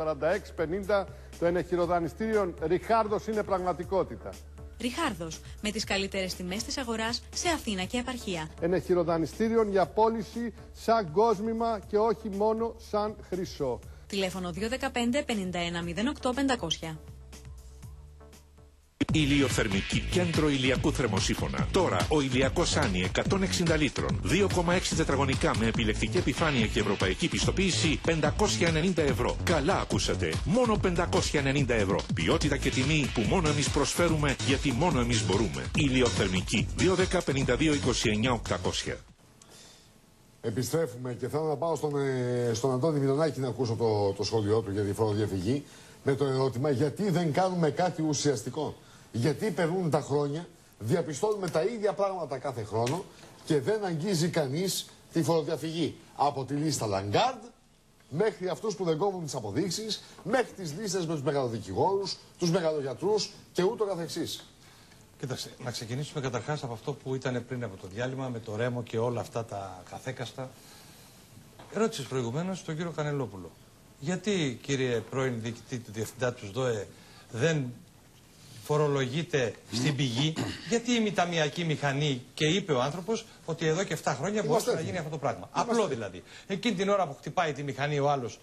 4650 το ενεχειροδανιστήριο Ριχάρδος είναι πραγματικότητα. Ριχάρδος, με τις καλύτερες τιμές της αγοράς σε Αθήνα και επαρχία. Ένα χειροδανιστήριο για πώληση σαν κόσμημα και όχι μόνο σαν χρυσό. Τηλέφωνο 215 51 08 500. Ηλιοθερμική κέντρο ηλιακού θερμοσύφωνα. Τώρα ο ηλιακός Άνι 160 λίτρων, 2,6 τετραγωνικά με επιλεκτική επιφάνεια και ευρωπαϊκή πιστοποίηση 590 ευρώ. Καλά ακούσατε. Μόνο 590 ευρώ. Ποιότητα και τιμή που μόνο εμείς προσφέρουμε γιατί μόνο εμείς μπορούμε. Ηλιοθερμική 210 52 29 800. Επιστρέφουμε και θέλω να πάω στον, ε, στον Αντώνη Μιλονάκη να ακούσω το, το σχόλιο του για τη φοροδιαφυγή με το ερώτημα γιατί δεν κάνουμε κάτι ουσιαστικό; Γιατί περνούν τα χρόνια, διαπιστώνουμε τα ίδια πράγματα κάθε χρόνο και δεν αγγίζει κανείς τη φοροδιαφυγή. Από τη λίστα Λαγκάρντ μέχρι αυτούς που δεν κόβουν τις αποδείξεις, μέχρι τις λίστες με τους μεγαλοδικηγόρους, τους μεγαλογιατρούς και ούτω καθεξής. Κοίταξε, να ξεκινήσουμε καταρχάς από αυτό που ήταν πριν από το διάλειμμα με το ρέμο και όλα αυτά τα καθέκαστα. Ρώτησε προηγουμένως τον κύριο Κανελόπουλο. Γιατί, κύριε πρώην διοικητή του Διευθυντά του ΔΟΕ, δεν φορολογείται στην πηγή, γιατί η μηταμιακή μηχανή και είπε ο άνθρωπος ότι εδώ και 7 χρόνια μπορούσε να γίνει αυτό το πράγμα. Απλό δηλαδή. Εκείνη την ώρα που χτυπάει τη μηχανή ο άλλος,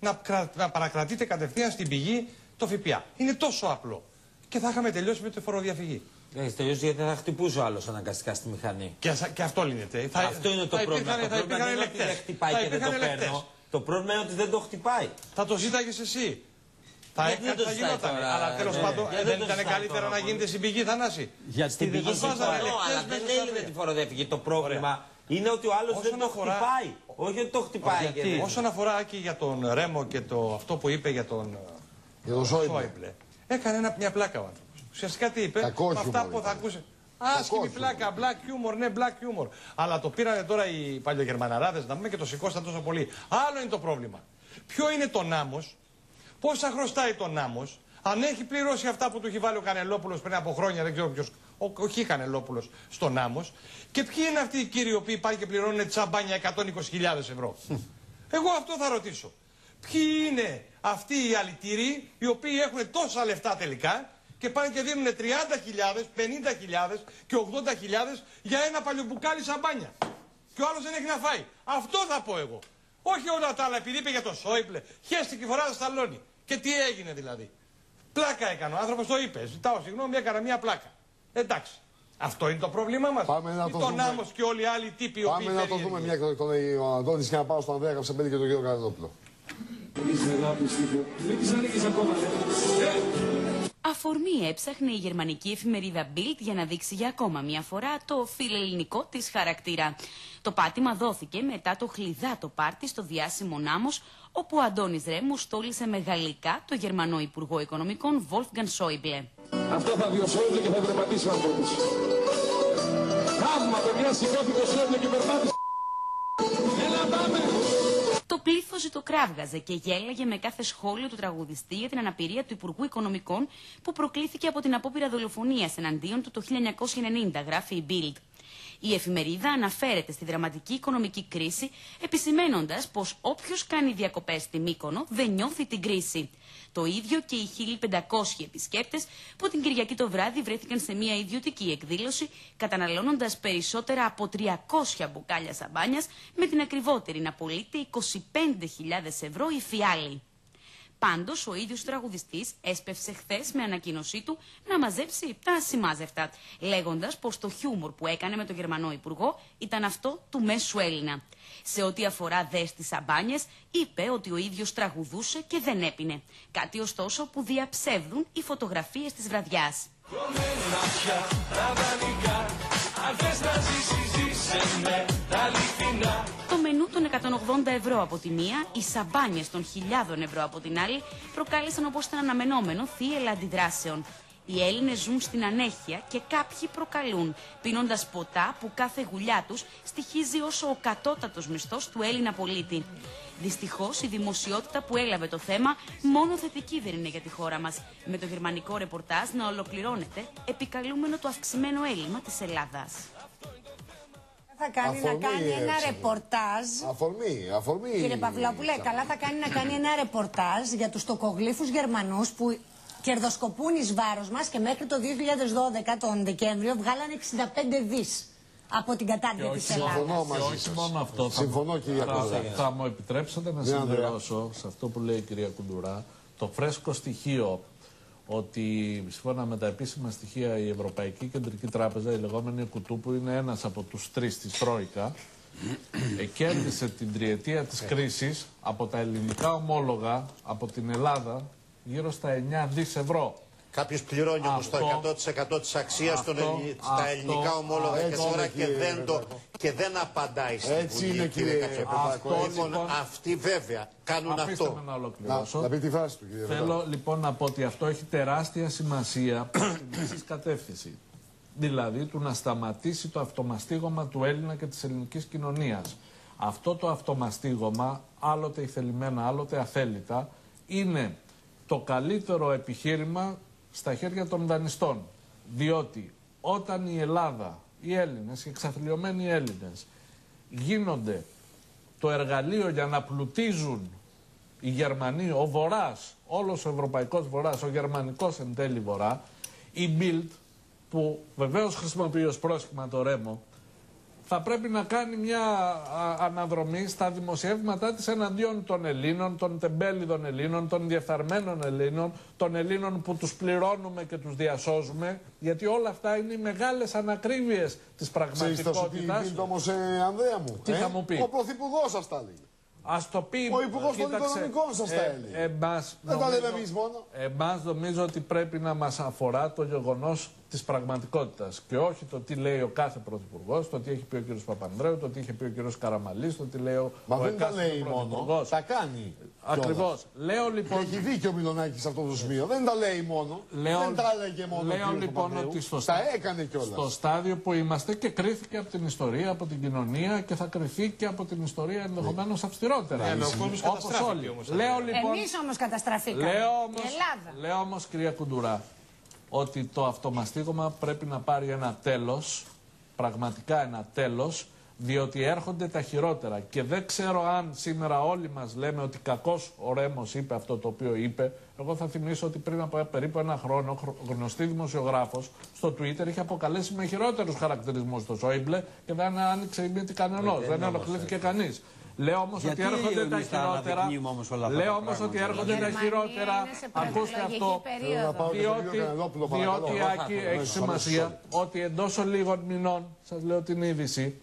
να, να παρακρατείτε κατευθείαν στην πηγή το ΦΠΑ. Είναι τόσο απλό. Και θα είχαμε τελειώσει με τη φοροδιαφυγή. Έχει τελειώσει γιατί θα χτυπούσε ο άλλος αναγκαστικά στη μηχανή. Και, και αυτό λύνεται. Θα, αυτό είναι το πρόβλημα. το πρόβλημα δεν είναι ότι δεν χτυπάει και δεν το παίρνω. Το πρόβλημα είναι ότι δεν το χτυπάει. Θα το ζήταγες εσύ. Θα, Γιατί δεν το θα ζητάει γινόταν. τώρα, Αλλά τέλος ε, πάντων γιατί δεν το ήταν ζητάει καλύτερα τώρα, να από- γίνεται στην πηγή θανάση. Για στην πηγή βάζανε συμφωνώ, λεπτές αλλά δεν μέσα στα έλυνε τρία. τη φοροδιαφυγή. Το πρόβλημα είναι ότι ο άλλος δεν Όσον το αφορά- χτυπάει. Όχι ότι το χτυπάει. Γιατί, και δεν- όσον αφορά και για τον Ρέμο και το, αυτό που είπε για τον, Για τον Σόιμπλε. Σόιμπλε, έκανε ένα, μια πλάκα ο άνθρωπος. Ουσιαστικά τι είπε, Κακός με αυτά χιούμορ που θα ήταν. ακούσει. Άσχημη πλάκα, black humor, ναι, black humor. Αλλά το πήρανε τώρα οι παλιογερμαναράδε να πούμε και το σηκώσαν τόσο πολύ. Άλλο είναι το πρόβλημα. Ποιο είναι το νάμος, πόσα χρωστάει το νάμος, αν έχει πληρώσει αυτά που του έχει βάλει ο Κανελόπουλος πριν από χρόνια, δεν ξέρω ποιος. Όχι Κανελόπουλος, στο νάμος. Και ποιοι είναι αυτοί οι κύριοι οι οποίοι πάνε και πληρώνουν τσαμπάνια 120.000 ευρώ; Εγώ αυτό θα ρωτήσω. Ποιοι είναι αυτοί οι αλητήριοι οι οποίοι έχουν τόσα λεφτά τελικά και πάνε και δίνουν 30.000, 50.000 και 80.000 για ένα παλιομπουκάλι σαμπάνια; Και ο άλλος δεν έχει να φάει. Αυτό θα πω εγώ. Όχι όλα τα άλλα, επειδή είπε για το Σόιπλε, χέστηκε η φορά στα σταλόνι. Και τι έγινε δηλαδή. Πλάκα έκανε ο άνθρωπος, το είπε. Ζητάω συγγνώμη, έκανα μια πλάκα. Εντάξει. Αυτό είναι το πρόβλημά μας. Πάμε να Ή το τον δούμε. Άμμος και όλοι οι άλλοι τύποι οι οποίοι Πάμε να το δούμε μια και το- το λέει ο Αντώνης και να πάω στον Ανδρέα Καψαμπέλη και τον κύριο Καραδόπουλο. Αφορμή έψαχνε η γερμανική εφημερίδα Bild για να δείξει για ακόμα μια φορά το φιλελληνικό της χαρακτήρα. Το πάτημα δόθηκε μετά το χλιδάτο πάρτι στο διάσημο Νάμος, όπου ο Αντώνης Ρέμου στόλισε με γαλλικά το Γερμανό Υπουργό Οικονομικών Wolfgang Schäuble. Αυτό θα διοσώζει και θα δραματίσει ο ανθρώπους. Θαύμα, παιδιά, σηκώθηκε ο Σόιμπλε και περπάτησε. Έλα, πάμε. Το πλήθος ζητοκράβγαζε και γέλαγε με κάθε σχόλιο του τραγουδιστή για την αναπηρία του Υπουργού Οικονομικών που προκλήθηκε από την απόπειρα δολοφονίας εναντίον του το 1990, γράφει η Bild. Η εφημερίδα αναφέρεται στη δραματική οικονομική κρίση, επισημένοντα πως όποιος κάνει διακοπές στη Μύκονο δεν νιώθει την κρίση. Το ίδιο και οι 1500 επισκέπτες που την Κυριακή το βράδυ βρέθηκαν σε μια ιδιωτική εκδήλωση, καταναλώνοντας περισσότερα από 300 μπουκάλια σαμπάνιας, με την ακριβότερη να πωλείται 25.000 ευρώ η φιάλη. Πάντως, ο ίδιος ο τραγουδιστής έσπευσε χθες με ανακοίνωσή του να μαζέψει τα ασυμμάζευτα, λέγοντας πως το χιούμορ που έκανε με τον Γερμανό Υπουργό ήταν αυτό του μέσου Έλληνα. Σε ό,τι αφορά δε στις σαμπάνιες, είπε ότι ο ίδιος τραγουδούσε και δεν έπινε. Κάτι ωστόσο που διαψεύδουν οι φωτογραφίες της βραδιάς. Το μενού των 180 ευρώ από τη μία, οι σαμπάνιες των χιλιάδων ευρώ από την άλλη, προκάλεσαν όπως ήταν αναμενόμενο θύελα αντιδράσεων. Οι Έλληνες ζουν στην ανέχεια και κάποιοι προκαλούν, πίνοντας ποτά που κάθε γουλιά τους στοιχίζει όσο ο κατώτατος μισθός του Έλληνα πολίτη. Δυστυχώς η δημοσιότητα που έλαβε το θέμα μόνο θετική δεν είναι για τη χώρα μας, με το γερμανικό ρεπορτάζ να ολοκληρώνεται επικαλούμενο το αυξημένο έλλειμμα της Ελλάδας. Θα κάνει Αφορμή, να κάνει ένα έτσι. ρεπορτάζ. Αφορμή, αφορμή. Κύριε Παυλόπουλε, καλά θα κάνει να κάνει ένα ρεπορτάζ για τους τοκογλύφους Γερμανούς που κερδοσκοπούν εις βάρος μας και μέχρι το 2012 τον Δεκέμβριο βγάλανε 65 δις από την κατάρτια της Συμφωνώ Ελλάδας. μαζί Και όχι σας. μόνο αυτό. θα Συμφωνώ μου- κύριε θα, Κοντουρά. θα μου επιτρέψετε να Ναι, Ανδρέα. συμπληρώσω σε αυτό που λέει η κυρία Κουντουρά το φρέσκο στοιχείο ότι σύμφωνα με τα επίσημα στοιχεία η Ευρωπαϊκή Κεντρική Τράπεζα, η λεγόμενη Κουτού που είναι ένας από τους τρεις της Τρόικα, ε, κέρδισε την τριετία της κρίσης από τα ελληνικά ομόλογα από την Ελλάδα γύρω στα 9 δις ευρώ. Κάποιος πληρώνει όμως το Αυτό- 100% της αξίας των αυτό- Ελλη- στα αυτό- ελληνικά ομόλογα και έτσι τώρα είναι, και κύριε δεν, το, Παπάκο. και δεν απαντάει στην Έτσι Βουλή, είναι, κύριε Κατσοπεδάκο. Παπάκο. Λοιπόν, Λοιπόν, αυτοί βέβαια κάνουν Αφήστε αυτό. με να Να, ολοκληρώσω. να πει τη φράση του κύριε Θέλω Παπάκο. λοιπόν να πω ότι αυτό έχει τεράστια σημασία προς την εξής κατεύθυνση. Δηλαδή του να σταματήσει το αυτομαστίγωμα του Έλληνα και της ελληνικής κοινωνίας. Αυτό το αυτομαστίγωμα, άλλοτε ηθελημένα, άλλοτε αθέλητα, είναι το καλύτερο επιχείρημα στα χέρια των δανειστών. Διότι όταν η Ελλάδα, οι Έλληνες, οι εξαθλιωμένοι Έλληνες, γίνονται το εργαλείο για να πλουτίζουν οι Γερμανοί, ο Βορράς, όλος ο Ευρωπαϊκός Βορράς, ο Γερμανικός εν τέλει Βορρά, η Bild, που βεβαίως χρησιμοποιεί ως πρόσχημα το Ρέμο, θα πρέπει να κάνει μια α, αναδρομή στα δημοσιεύματά της εναντίον των Ελλήνων, των τεμπέλιδων Ελλήνων, των διεφθαρμένων Ελλήνων, των Ελλήνων που τους πληρώνουμε και τους διασώζουμε, γιατί όλα αυτά είναι οι μεγάλες ανακρίβειες της Ξέρεις θα σου πει η πραγματικότητας. Μπίλτ όμως, ε, Ανδρέα μου. Τι ε; θα μου πει; Ο Πρωθυπουργός σας τα έλεγε. Α το πει. Ο Υπουργός των κοίταξε, Οικονομικών σας τα ε, έλεγε. εμάς Δεν τα νομίζω- λέμε εμείς μόνο. Εμάς νομίζω ότι πρέπει να μας αφορά το γεγονός της πραγματικότητας και όχι το τι λέει ο κάθε πρωθυπουργός, το τι έχει πει ο κ. Παπανδρέου, το τι είχε πει ο κ. Καραμαλής, το τι λέει ο, Μα ο δεν τα εκάστοτε λέει μόνο. πρωθυπουργός. Τα κάνει. Ακριβώς. κιόλας. Λέω λοιπόν... Έχει δίκιο ο Μιλονάκης σε αυτό το σημείο. Δεν τα λέει μόνο. Λέω- δεν τα έλεγε μόνο. ο Λέω κύριος λοιπόν Παπανδρέου. ότι στο, Τα έκανε κιόλας. στο στάδιο που είμαστε και κρίθηκε από την ιστορία, από την κοινωνία και θα κριθεί και από την ιστορία ενδεχομένως αυστηρότερα. Ναι, αλλά ο κόσμος Όπως καταστράφηκε όλοι. όμως, Λέω λοιπόν, Εμείς όμως καταστραφήκαμε. Λέω Η όμως, Ελλάδα. λέω όμως, κυρία Κουντουρά, ότι το αυτομαστίγωμα πρέπει να πάρει ένα τέλος, πραγματικά ένα τέλος, διότι έρχονται τα χειρότερα. Και δεν ξέρω αν σήμερα όλοι μας λέμε ότι κακός ο Ρέμος είπε αυτό το οποίο είπε. Εγώ θα θυμίσω ότι πριν από περίπου ένα χρόνο ο γνωστή δημοσιογράφος στο Twitter είχε αποκαλέσει με χειρότερους χαρακτηρισμούς το Σόιμπλε και δεν άνοιξε η μύτη κανενός, Ε, δεν δεν ενοχλήθηκε κανείς. Λέω όμως ότι Γιατί έρχονται τα εμείς τα χειρότερα. αναδεικνύουμε όμως όλα αυτά Λέω τα όμω ότι πράγματα, έρχονται τα Γερμανία χειρότερα. είναι σε Ακούστε προεκλογική αυτό. περίοδο. Θέλω να πάω και στον κύριο Διότι, Κανελόπουλο, παρακαλώ. διότι Αμέσως, Άκη, αμέσως, έχει σημασία αμέσως. ότι εντός λίγων μηνών, σας λέω την είδηση,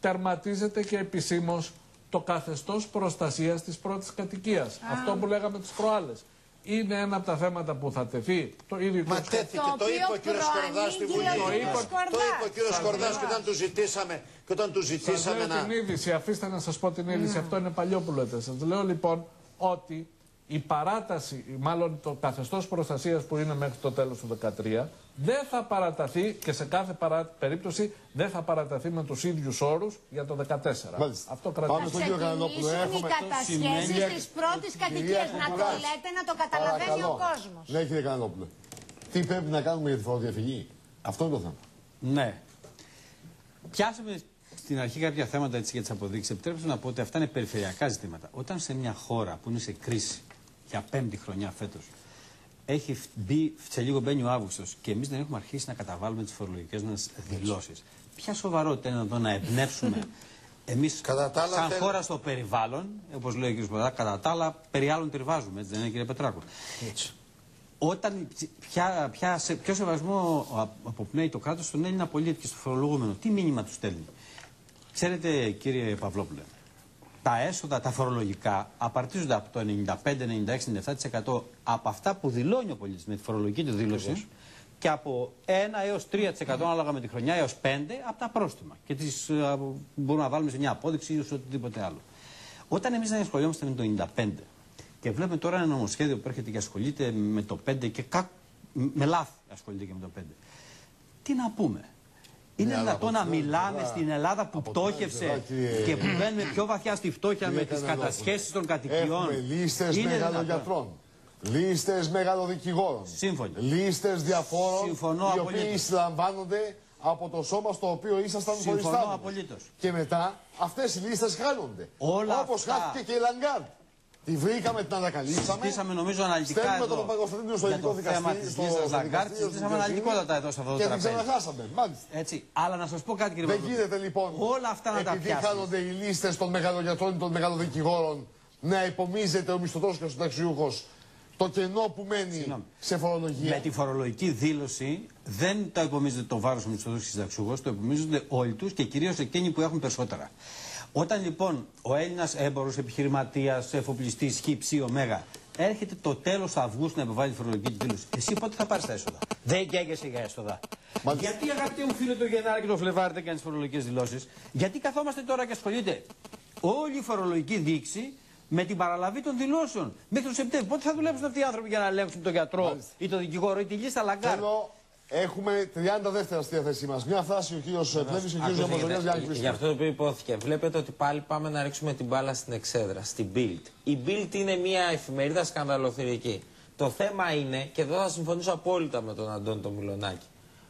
τερματίζεται και επισήμως το καθεστώς προστασίας της πρώτης κατοικίας. Αυτό που λέγαμε τι προάλλες. Είναι ένα από τα θέματα που θα τεθεί. Το ίδιο Μα και τέθηκε, το, είπε ο κύριος Σκορδά στη Βουλή. Το είπε- Το είπε ο κύριος Σκορδά και όταν του ζητήσαμε, και όταν του Σας ζητήσαμε λέω να. την είδηση, αφήστε να σας πω την είδηση, αυτό είναι παλιό που λέτε. Σας λέω λοιπόν ότι η παράταση, μάλλον το καθεστώς προστασίας που είναι μέχρι το τέλος του 2013, δεν θα παραταθεί και σε κάθε παρά... περίπτωση δεν θα παραταθεί με τους ίδιους όρους για το 2014. Μάλιστα. Αυτό Πάμε κρατάμε. στον κύριο Κανελόπουλο. Ξεκινήσουν οι Έχουμε- κατασχέσεις σημαίνει- της πρώτης Κυρία κατοικίας. Να το Κουκουλάς, λέτε, να το καταλαβαίνει ο παρακαλώ. κόσμος. Ναι, κύριε Κανελόπουλο. Τι πρέπει να κάνουμε για τη φοροδιαφυγή; Αυτό είναι το θέμα. Ναι. Πιάσαμε στην αρχή κάποια θέματα έτσι, για τις αποδείξεις. Επιτρέψτε να πω ότι αυτά είναι περιφερειακά ζητήματα. Όταν σε μια χώρα που είναι σε κρίση για πέμπτη χρονιά φέτος, έχει μπει, σε λίγο μπαίνει ο Αύγουστος και εμείς δεν έχουμε αρχίσει να καταβάλουμε τις φορολογικές μας δηλώσεις. Ποια σοβαρότητα είναι εδώ να εμπνεύσουμε εμείς, Κατά τα άλλα, σαν θέλ- χώρα στο περιβάλλον, όπως λέει ο κ. Ποδά, κατά τα άλλα, περί άλλων τριβάζουμε, έτσι δεν είναι, κύριε Πετράκο; Όταν, ποια, ποια, σε, ποιο σεβασμό α- αποπνέει το κράτος στον Έλληνα πολίτη και στο φορολογούμενο, τι μήνυμα του στέλνει; Ξέρετε, κύριε Παυλόπουλε, τα έσοδα, τα φορολογικά απαρτίζονται από το 95, 96, 97% από αυτά που δηλώνει ο πολίτη με τη φορολογική του δήλωση και από 1 έως 3% ανάλογα με τη χρονιά έως 5% από τα πρόστιμα. Και τις ε, μπορούμε να βάλουμε σε μια απόδειξη ή σε οτιδήποτε άλλο. Όταν εμείς δεν ασχολιόμαστε με το 95 και βλέπουμε τώρα ένα νομοσχέδιο που έρχεται και ασχολείται με το 5 και κα... με λάθη ασχολείται και με το 5. Τι να πούμε; Είναι Ναι, αλλά δυνατόν από να την άλλη μιλάμε πλευρά- στην Ελλάδα που από την άλλη πτώχευσε πλευρά, κύριε- και που μπαίνουμε πιο βαθιά στη φτώχεια Κύριε με τις Κανελόπουλε, κατασχέσεις των κατοικιών. Έχουμε λίστες Είναι μεγαλογιατρών. Λίστες μεγαλοδικηγόρων. Σύμφωνοι. Λίστες διαφόρων. Συμφωνώ οι οποίοι απολύτως. συλλαμβάνονται από το σώμα στο οποίο ήσασταν Συμφωνώ χωριστά. απολύτως. Και μετά αυτές οι λίστες χάνονται. Όλα Όπως αυτά- χάθηκε και η Λαγκάρντ. Τη βρήκαμε, την ανακαλύψαμε. Συζητήσαμε νομίζω αναλυτικά Στέλνουμε εδώ τον Παπακοσταντίνο στο για ελληνικό το θέμα δικαστήριο. της στο- Λίζας στο Λαγκάρτ. δικαστήριο Συζητήσαμε στην αναλυτικότατα Κυριακή εδώ σε αυτό το Και την τραπέζι. ξεχάσαμε. Μάλιστα. Έτσι. Αλλά να σας πω κάτι κύριε Δεν Παπαδόπουλο. γίνεται λοιπόν Όλα αυτά να τα επειδή πιάσεις. χάνονται οι λίστες των μεγαλογιατρών ή των μεγαλοδικηγόρων να υπομίζεται ο μισθωτός και ο συνταξιούχος το κενό που μένει σε φορολογία. Με τη φορολογική δήλωση δεν το υπομίζεται το βάρος του μισθωτού και συνταξιούχου, το υπομίζονται όλοι τους και κυρίως εκείνοι που έχουν περισσότερα. Όταν λοιπόν ο Έλληνας έμπορος, επιχειρηματίας, εφοπλιστής, χ, ψ, ω, έρχεται το τέλος Αυγούστου να επιβάλλει τη φορολογική δήλωση, εσύ πότε θα πάρεις τα έσοδα; Δεν καίγεσαι για έσοδα. Γιατί αγαπητέ μου φίλε το Γενάρη και το Φλεβάρη δεν κάνεις φορολογικές δηλώσεις, γιατί καθόμαστε τώρα και ασχολείται όλη η φορολογική διοίκηση με την παραλαβή των δηλώσεων. Μέχρι το Σεπτέμβριο. Πότε θα δουλέψουν αυτοί οι άνθρωποι για να ελέγξουν τον γιατρό ή τον δικηγόρο ή τη λίστα Λαγκάρντ; Θέλω, έχουμε 30 δεύτερα στη διάθεσή μας. Μια φράση ο κύριος Πλεύρη και ο κύριος Ζαμπαζονιάς για να Για κλείσουμε. αυτό το οποίο ειπώθηκε. Βλέπετε ότι πάλι πάμε να ρίξουμε την μπάλα στην εξέδρα, στην Bild. Η Bild είναι μια εφημερίδα σκανδαλοθηρική. Το θέμα είναι, και εδώ θα συμφωνήσω απόλυτα με τον Αντώνη τον Μιλονάκη,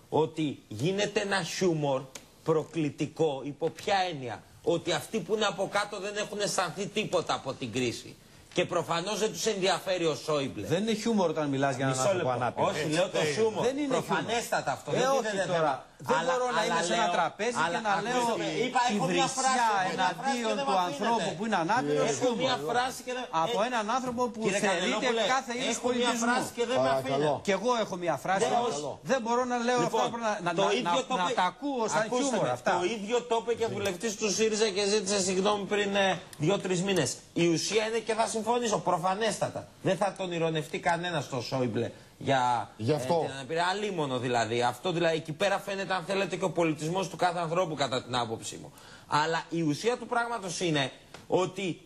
ότι γίνεται ένα χιούμορ προκλητικό, υπό ποια έννοια, ότι αυτοί που είναι από κάτω δεν έχουν αισθανθεί τίποτα από την κρίση. Και προφανώς δεν τους ενδιαφέρει ο Σόιμπλε. Δεν είναι χιούμορ όταν μιλάς για έναν Μισό άνθρωπο λεπτό. ανάπηρος. Όχι, λέω το χιούμορ. Δεν είναι Προφανέστατα αυτό. Ε, δεν όχι δίνεται τώρα. Θέμα. Δεν Αλλά- μπορώ να αλλά είμαι σε ένα λέω- τραπέζι και αλλά να λέω ακούστε με, είπα, τη έχω μια φράση, βρισιά έχω μια φράση και εναντίον δεν του μ' ανθρώπου αφήνετε. που είναι ανάπηρος Έχω μια φράση και δεν- Από Ε, έναν άνθρωπο που κύριε θερείται Κανελόπουλε, κάθε είδους έχω μια πολιτισμού. φράση και δεν με Παρακαλώ. αφήνετε. Και εγώ έχω μια φράση. Δεν- όμως Δεν μπορώ να λέω Λοιπόν, αυτά να- να- το να- ίδιο να- το να είπε- τα ακούω σαν Ακούστε χιούμορ με, αυτά. Το ίδιο το είπε και βουλευτής του ΣΥΡΙΖΑ και ζήτησε συγγνώμη πριν ε, δύο-τρεις μήνες. Η ουσία είναι και θα συμφωνήσω προφανέστατα. Δεν θα τον ηρωνευτεί κανένας στο Σόιμπλε για Γι' αυτό. ε, την αναπηρία. Αλίμονο δηλαδή. Αυτό δηλαδή εκεί πέρα φαίνεται, αν θέλετε, και ο πολιτισμός του κάθε ανθρώπου, κατά την άποψή μου. Αλλά η ουσία του πράγματος είναι ότι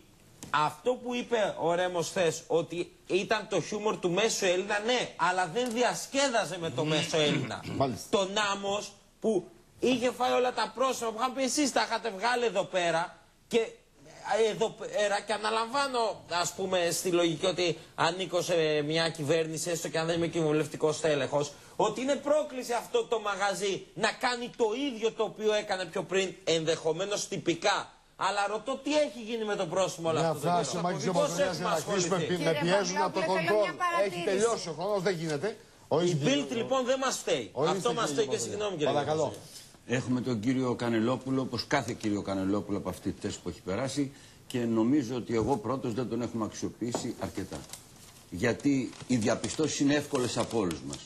αυτό που είπε ο Ρέμος χθες ότι ήταν το χιούμορ του μέσου Έλληνα, ναι, αλλά δεν διασκέδαζε με το μέσο Έλληνα. Τον Άμος που είχε φάει όλα τα πρόσωπα που είχαν πει εσείς τα είχατε βγάλει εδώ πέρα και εδώ πέρα και αναλαμβάνω ας πούμε στη λογική ότι ανήκω σε μια κυβέρνηση έστω και αν δεν είμαι κοινοβουλευτικός τέλεχος ότι είναι πρόκληση αυτό το μαγαζί να κάνει το ίδιο το οποίο έκανε πιο πριν ενδεχομένως τυπικά αλλά ρωτώ τι έχει γίνει με το πρόσωπο όλο Μια αυτό το φράση ο καιρό. Μάκης Πώς Ζαμπαζονιάς έχουμε για να κλείσουμε ασχοληθεί. με πιέζουν από το Παπαδόπουλε, θέλω κοντρόλ. μια Έχει παρατήρηση. τελειώσει ο χρόνος, δεν γίνεται. Η Ορίστε, Μπίλτ κύριε λοιπόν δεν μας φταίει. Ορίστε, Αυτό μας κύριε φταίει και Παπαδόπουλε. συγγνώμη κύριε Παρακαλώ. Παπαδόπουλε. Έχουμε τον κύριο Κανελόπουλο, όπως κάθε κύριο Κανελόπουλο από αυτή τη θέση που έχει περάσει και νομίζω ότι εγώ πρώτος δεν τον έχουμε αξιοποιήσει αρκετά. Γιατί οι διαπιστώσεις είναι εύκολες από όλους μας.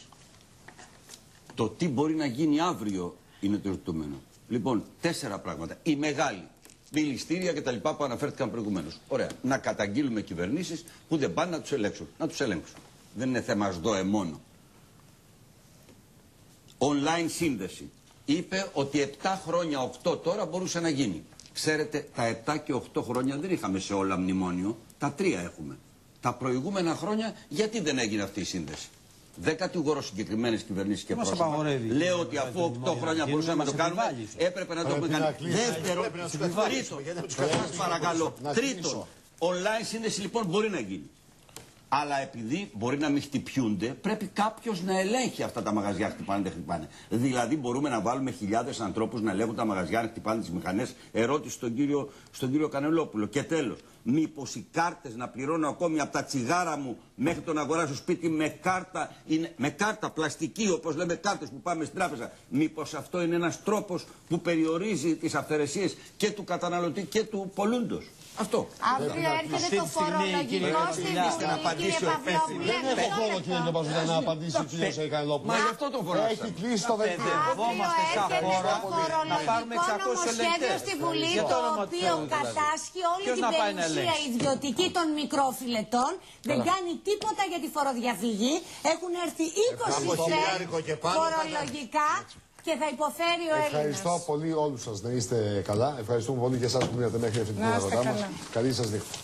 Το τι μπορεί να γίνει αύριο είναι το ζητούμενο. Λοιπόν, τέσσερα πράγματα. Η μεγάλη, δηληστήρια και τα λοιπά που αναφέρθηκαν προηγουμένως. Ωραία. Να καταγγείλουμε κυβερνήσεις που δεν πάνε να τους ελέγξουν. Να τους ελέγξουν. Δεν είναι θέμα ΣΔΟΕ μόνο. Online σύνδεση. Είπε ότι 7 χρόνια, 8 τώρα μπορούσε να γίνει. Ξέρετε, τα 7 και 8 χρόνια δεν είχαμε σε όλα μνημόνιο. Τα 3 έχουμε. Τα προηγούμενα χρόνια γιατί δεν έγινε αυτή η σύνδεση; Δεν κατηγορώ συγκεκριμένες κυβερνήσεις και μας πρόσωπα. απαγορεύει. Λέω ότι αφού 8 χρόνια μπορούσαμε να το κάνουμε, έπρεπε να το έχουμε κάνει. Δεύτερο, τρίτο, παρακαλώ. Τρίτο, online σύνδεση λοιπόν μπορεί να γίνει. Αλλά επειδή μπορεί να μην χτυπιούνται, πρέπει κάποιος να ελέγχει αυτά τα μαγαζιά χτυπάνε, δεν χτυπάνε. Δηλαδή, μπορούμε να βάλουμε χιλιάδες ανθρώπους να ελέγχουν τα μαγαζιά, να χτυπάνε τις μηχανές. Ερώτηση στον κύριο, στον κύριο Κανελόπουλο. Και τέλος, μήπως οι κάρτες να πληρώνω ακόμη από τα τσιγάρα μου μέχρι το να αγοράσω σπίτι με κάρτα, είναι, με κάρτα πλαστική, όπως λέμε κάρτες που πάμε στην τράπεζα. Μήπως αυτό είναι ένας τρόπος που περιορίζει τις αυθαιρεσίες και του καταναλωτή και του πολλούντος. Αυτό. Αύριο έρχεται το φορολογικό στη Βουλή, κύριε Παυλόπουλε. Δεν έχω χρόνο κύριε Ντομπαζούδα να απαντήσει ο κύριος Κανελόπουλος. Μα γι' αυτό το φοράσα. Έχει κλείσει το δελτίο. Παιδευόμαστε σαν χώρα να πάρουμε 600 νομοσχέδιο ελεγκτές. στη Βουλή Για το όνομα του οποίο Θεού, δηλαδή. κατάσχει όλη Ποιος την να πάει να περιουσία ελέγξει; ιδιωτική των μικρόφιλετών. Δεν Καλά. κάνει τίποτα για τη φοροδιαφυγή. Έχουν έρθει 20 Από σετ χιλιάρικο και πάνω, φορολογικά και θα υποφέρει ο Έλληνας. Ευχαριστώ Έλληνας. πολύ όλους σας να είστε καλά. Ευχαριστούμε πολύ και εσάς που μείνατε μέχρι αυτή την ώρα. Καλή σας νύχτα.